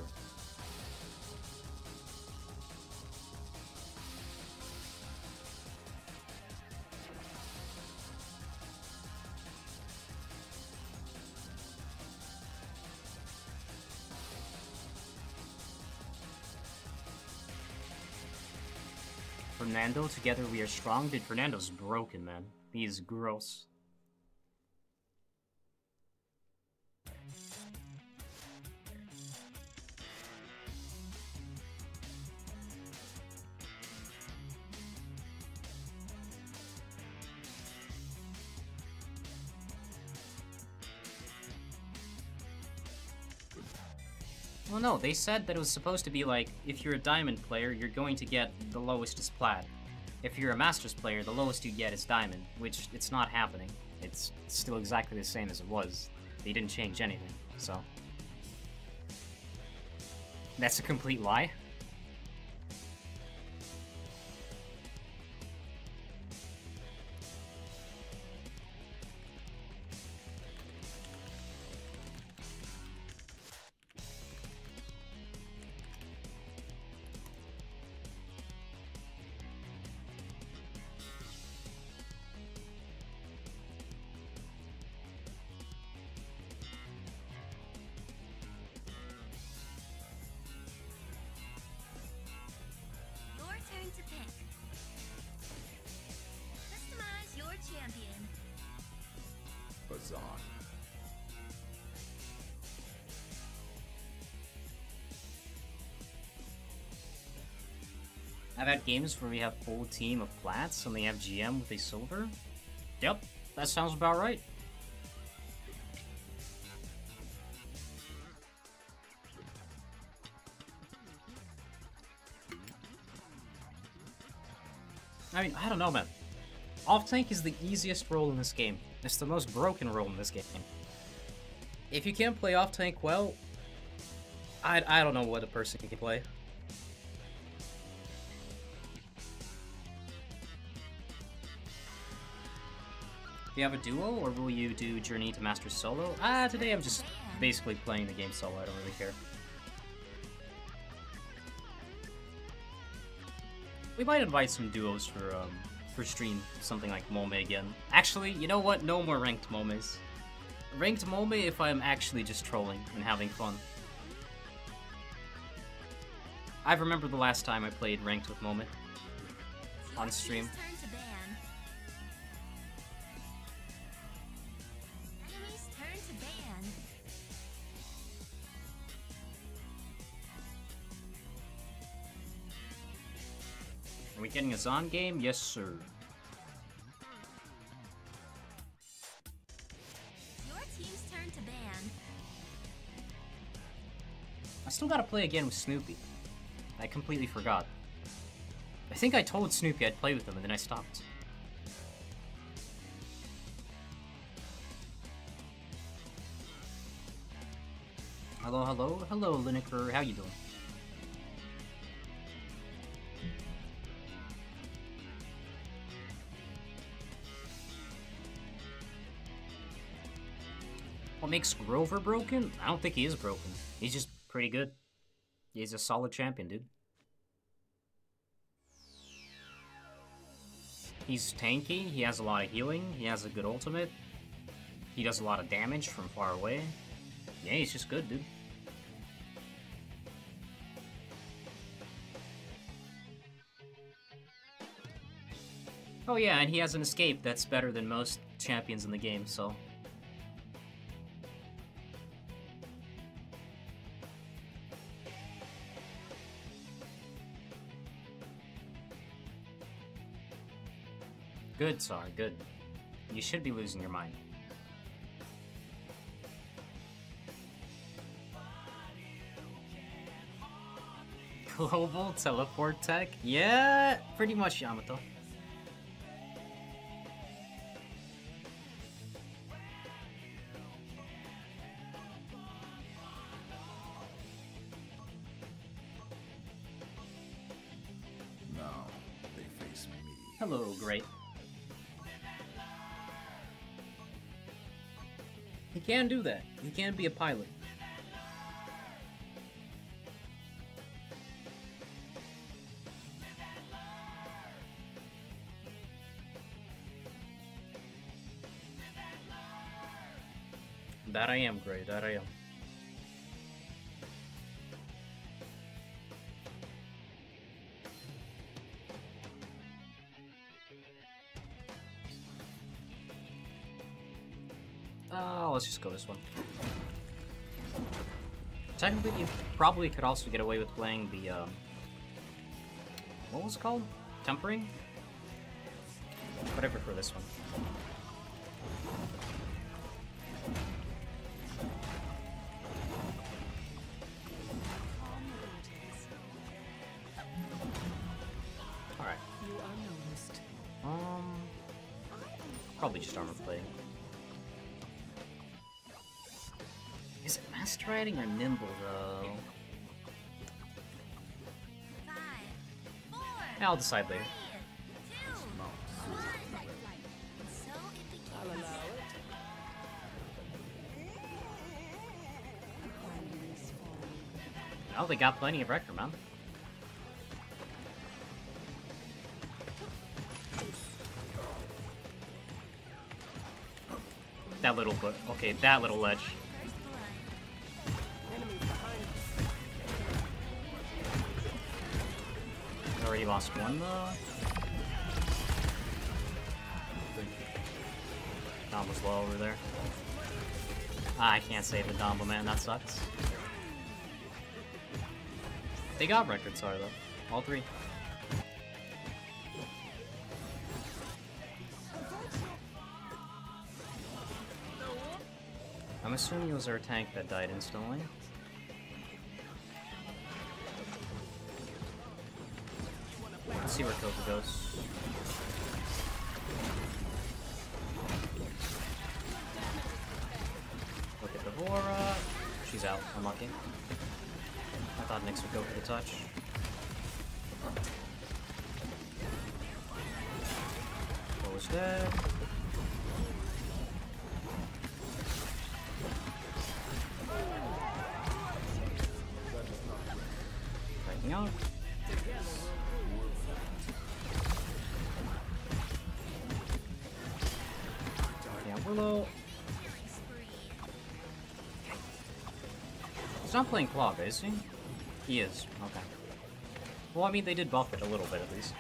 Fernando, together we are strong. Dude, Fernando's broken, man. He's gross. No, they said that it was supposed to be like, if you're a diamond player, you're going to get the lowest is plat. If you're a masters player, the lowest you get is diamond, which it's not happening. It's still exactly the same as it was. They didn't change anything, so. That's a complete lie. Had games where we have full team of plats and they have GM with a silver. Yep, that sounds about right. I mean, I don't know, man. Off tank is the easiest role in this game. It's the most broken role in this game. If you can't play off tank well, I, I don't know what a person can play. Do you have a duo, or will you do Journey to Master solo? Ah, today I'm just basically playing the game solo. I don't really care. We might invite some duos for um for stream, something like Mome again. Actually, you know what? No more ranked Momes. Ranked Mome if I'm actually just trolling and having fun. I remember the last time I played ranked with Mome. On stream. Getting a Zon game? Yes, sir. Your team's turn to ban. I still gotta play again with Snoopy. I completely forgot. I think I told Snoopy I'd play with him and then I stopped. Hello, hello, hello, Lineker. How you doing? What makes Grover broken? I don't think he is broken. He's just pretty good. He's a solid champion, dude. He's tanky, he has a lot of healing, he has a good ultimate. He does a lot of damage from far away. Yeah, he's just good, dude. Oh yeah, and he has an escape that's better than most champions in the game, so. Good, Sar, good. You should be losing your mind. Global teleport tech? Yeah, pretty much Yamato. Can do that. You can be a pilot. That I am, Gray. That I am. Let's just go this one. Technically, you probably could also get away with playing the, um... What was it called? Tempering? Whatever for this one. It master riding or nimble though? Five, four, I'll decide later. two, one. So it became I'll allow it. Oh, they got plenty of record, man. That little but okay, that little ledge. Lost one though. Dom was low over there. Ah, I can't save the Dombo man, that sucks. They got record sorry though. All three. I'm assuming it was our tank that died instantly. Where Koga goes. Look at Devora. She's out. Unlucky. I thought Nyx would go for the touch. Bo's dead. Not playing Claw, is he? He is. Okay. Well, I mean, they did buff it a little bit at least.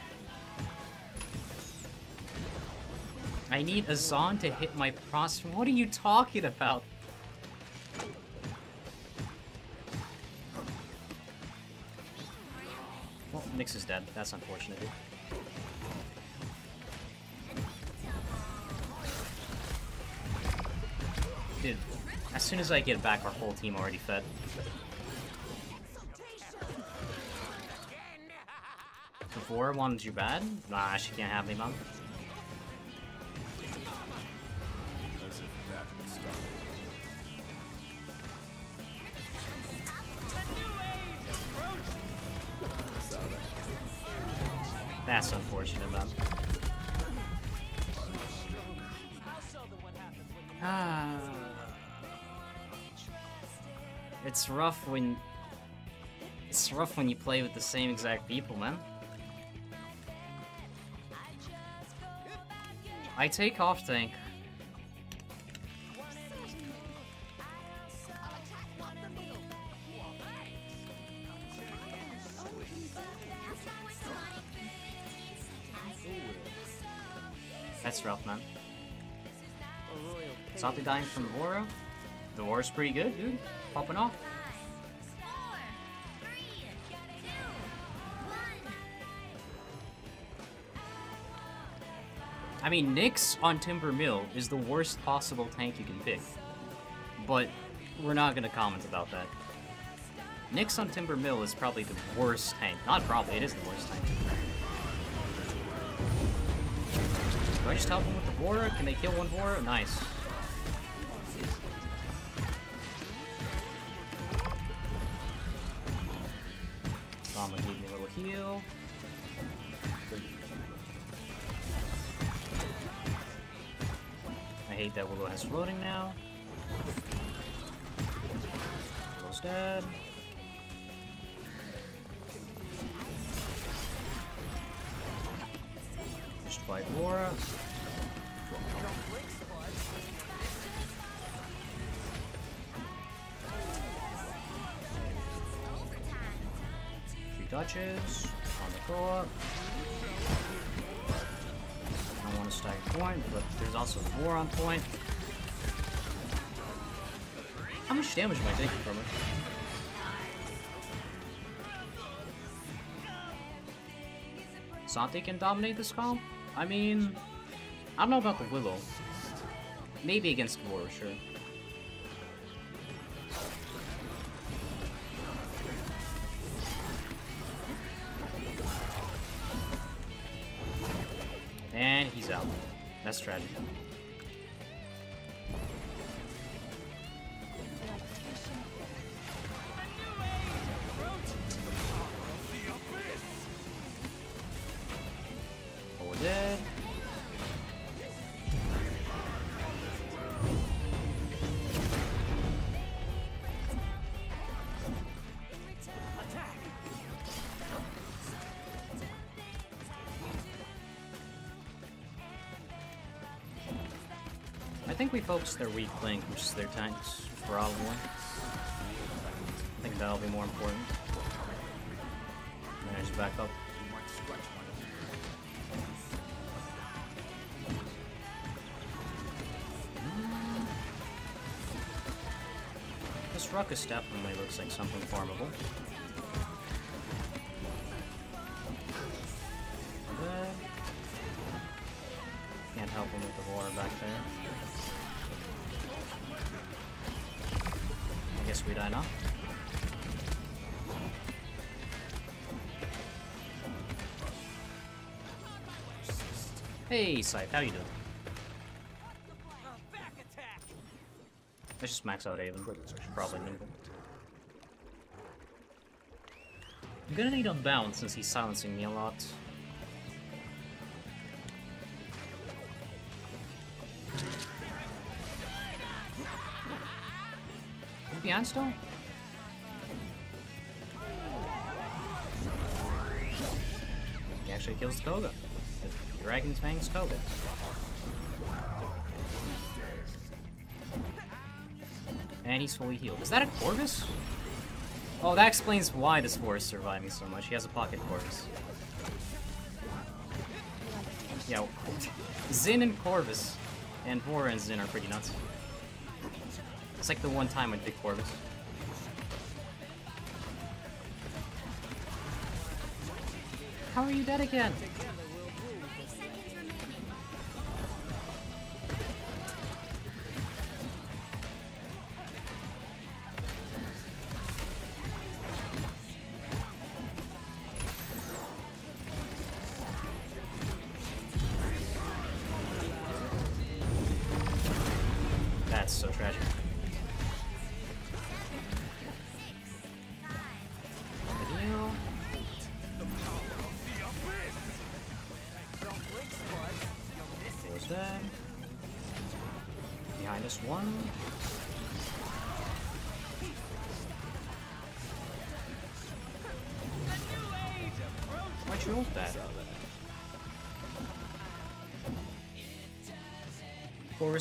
I need Azaan to hit my pros. What are you talking about? Well, Nyx is dead. That's unfortunate. Dude, as soon as I get back, our whole team already fed. Before wanted you bad? Nah, she can't have me, stop. That's unfortunate, man. Ah. It's rough when... It's rough when you play with the same exact people, man. I take off tank. That's rough, man. Saati dying from Vora. The Vora's pretty good, dude. Popping off. Mean, Nyx on Timber Mill is the worst possible tank you can pick. But we're not gonna comment about that. Nyx on Timber Mill is probably the worst tank. Not probably, it is the worst tank. Do I just help him with the Vora? Can they kill one Vora? Nice. I hate that Willow has floating now. Willow's dead. Just fight Laura. Three touches on the co-op. I don't want to stack point, but there's also four on point. How much damage am I taking from it? Santi can dominate this comp? I mean, I don't know about the Willow. Maybe against War, sure. Think we focus their weak link, which is their tanks, for all probably. I think that'll be more important. Manage back up. This ruckus definitely looks like something formable. Hey, Scythe, how you doing? Let's just max out Aven. Probably nimble. I'm gonna need Unbound since he's silencing me a lot. Behind still? He actually kills Koga. Dragon's Fang's Koga. And he's fully healed. Is that a Corvus? Oh, that explains why this war is surviving so much. He has a pocket Corvus. Yeah, Zhin and Corvus, and Vora and Zhin are pretty nuts. It's like the one time I'd pick Corvus. How are you dead again?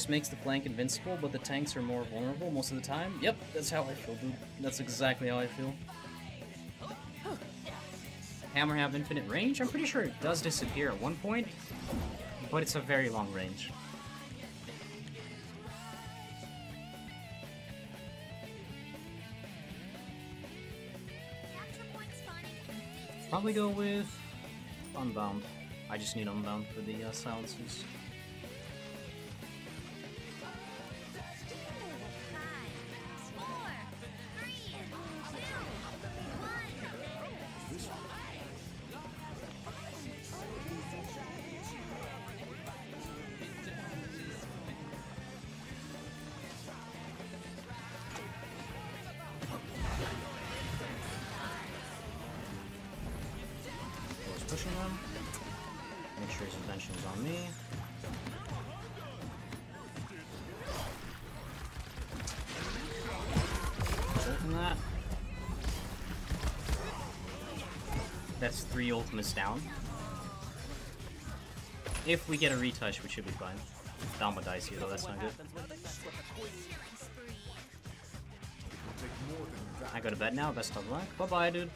Makes the flank invincible, but the tanks are more vulnerable most of the time. Yep, that's how I feel, dude. That's exactly how I feel. Hammer have infinite range? I'm pretty sure it does disappear at one point, but it's a very long range. Capture points spawning in 15 Probably go with Unbound. I just need Unbound for the uh, silences. Three ultimates down. If we get a retouch, we should be fine. Dalma dies here though, that's not good. I go to bed now, best of luck. Bye bye, dude.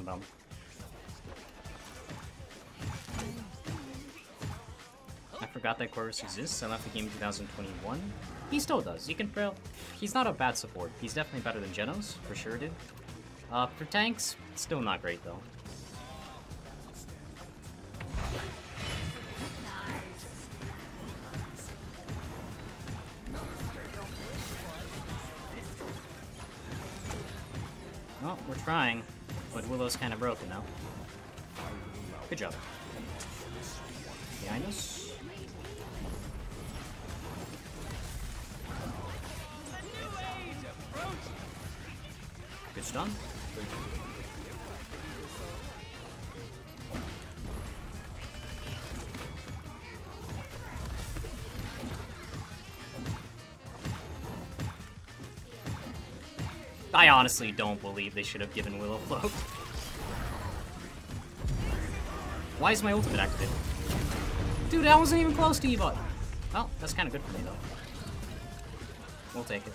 Bum. I forgot that Corvus exists. I left the game in 2021. He still does. You can pro. He's not a bad support. He's definitely better than Jenos, for sure, dude. Uh, for tanks, still not great though. Well, we're trying, but Willow's kind of broken now. Good job. Behind us. Good stun. I honestly don't believe they should have given Willow Float. Why is my ultimate activated? Dude, I wasn't even close to Eva. Well, that's kind of good for me, though. We'll take it.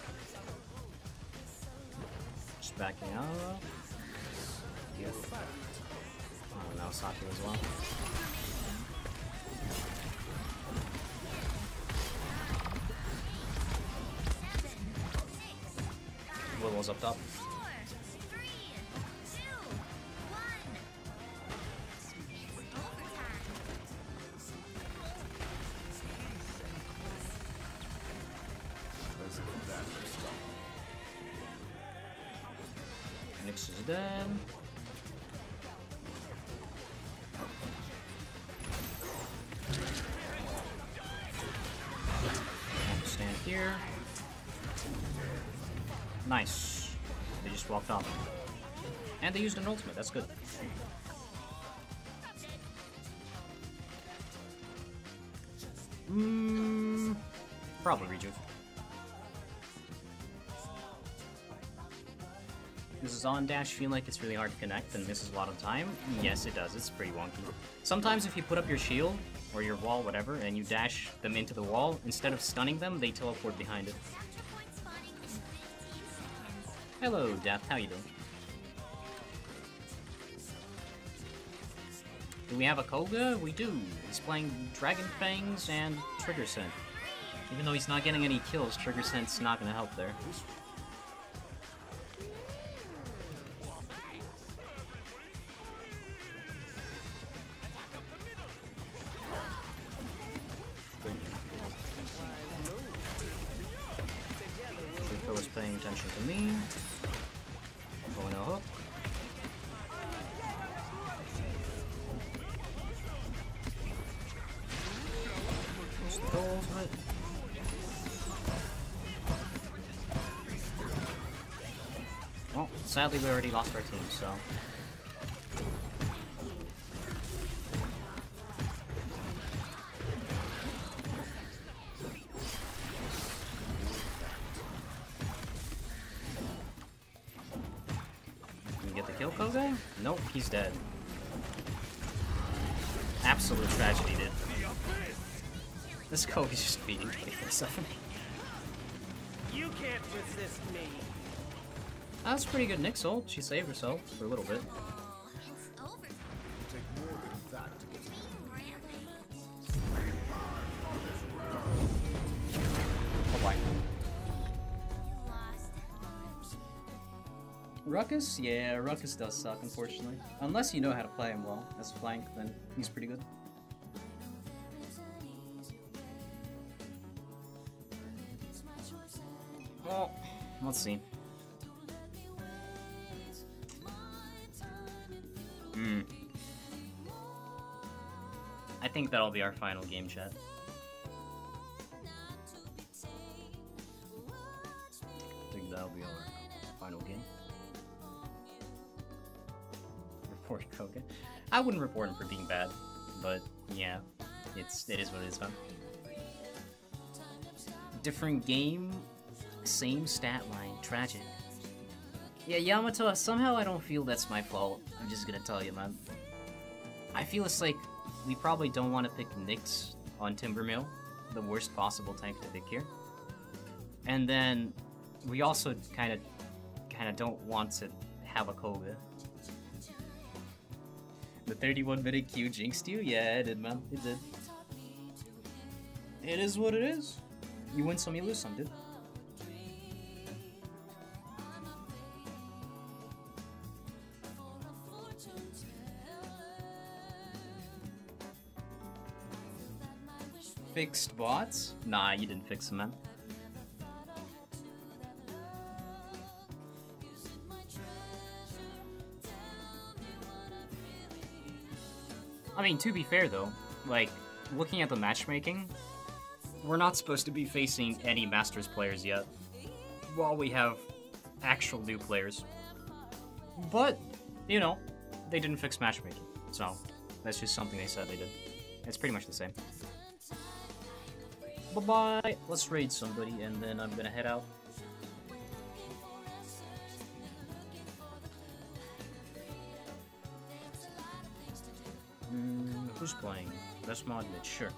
Just backing out. Oh, now Saki as well. Willow's up top. That's good. Mm, probably rejuve. Does his on dash feel like it's really hard to connect and misses a lot of time? Yes, it does. It's pretty wonky. Sometimes if you put up your shield or your wall, whatever, and you dash them into the wall, instead of stunning them, they teleport behind it. Capture points spawning in 15 seconds. Hello, Death. How you doing? We have a Koga? We do. He's playing Dragon Fangs and Trigger Scent. Even though he's not getting any kills, Trigger Scent's not gonna help there. Sadly we already lost our team, so. Get the kill? Nope, he's dead. Absolute tragedy, dude. This Koga's just beating 24-7. That's pretty good ult. She saved herself for a little bit. Ruckus? Yeah, Ruckus does suck, unfortunately. Unless you know how to play him well as flank, then he's pretty good. Well, let's see. Think that'll be our final game chat. I think that'll be our final game. Report Koga. I wouldn't report him for being bad, but yeah, it's it is what it is, man. Different game, same stat line. Tragic. Yeah, Yamato, somehow I don't feel that's my fault. I'm just gonna tell you, man. I feel it's like we probably don't want to pick Nyx on Timbermill, the worst possible tank to pick here. And then we also kind of kind of don't want to have a Koga. The 31 minute Q jinxed you? Yeah, it did, man. It did. It is what it is. You win some, you lose some, dude. Fixed bots? Nah, you didn't fix them, man. I mean, to be fair though, like, looking at the matchmaking, we're not supposed to be facing any Masters players yet, while we have actual new players. But, you know, they didn't fix matchmaking, so that's just something they said they did. It's pretty much the same. Bye bye. Let's raid somebody, and then I'm gonna head out. Mm, who's playing? That's mod mid, sure.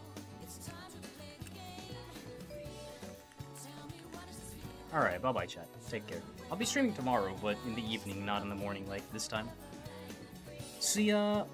Alright, bye bye, chat. Take care. I'll be streaming tomorrow, but in the evening, not in the morning like this time. See ya!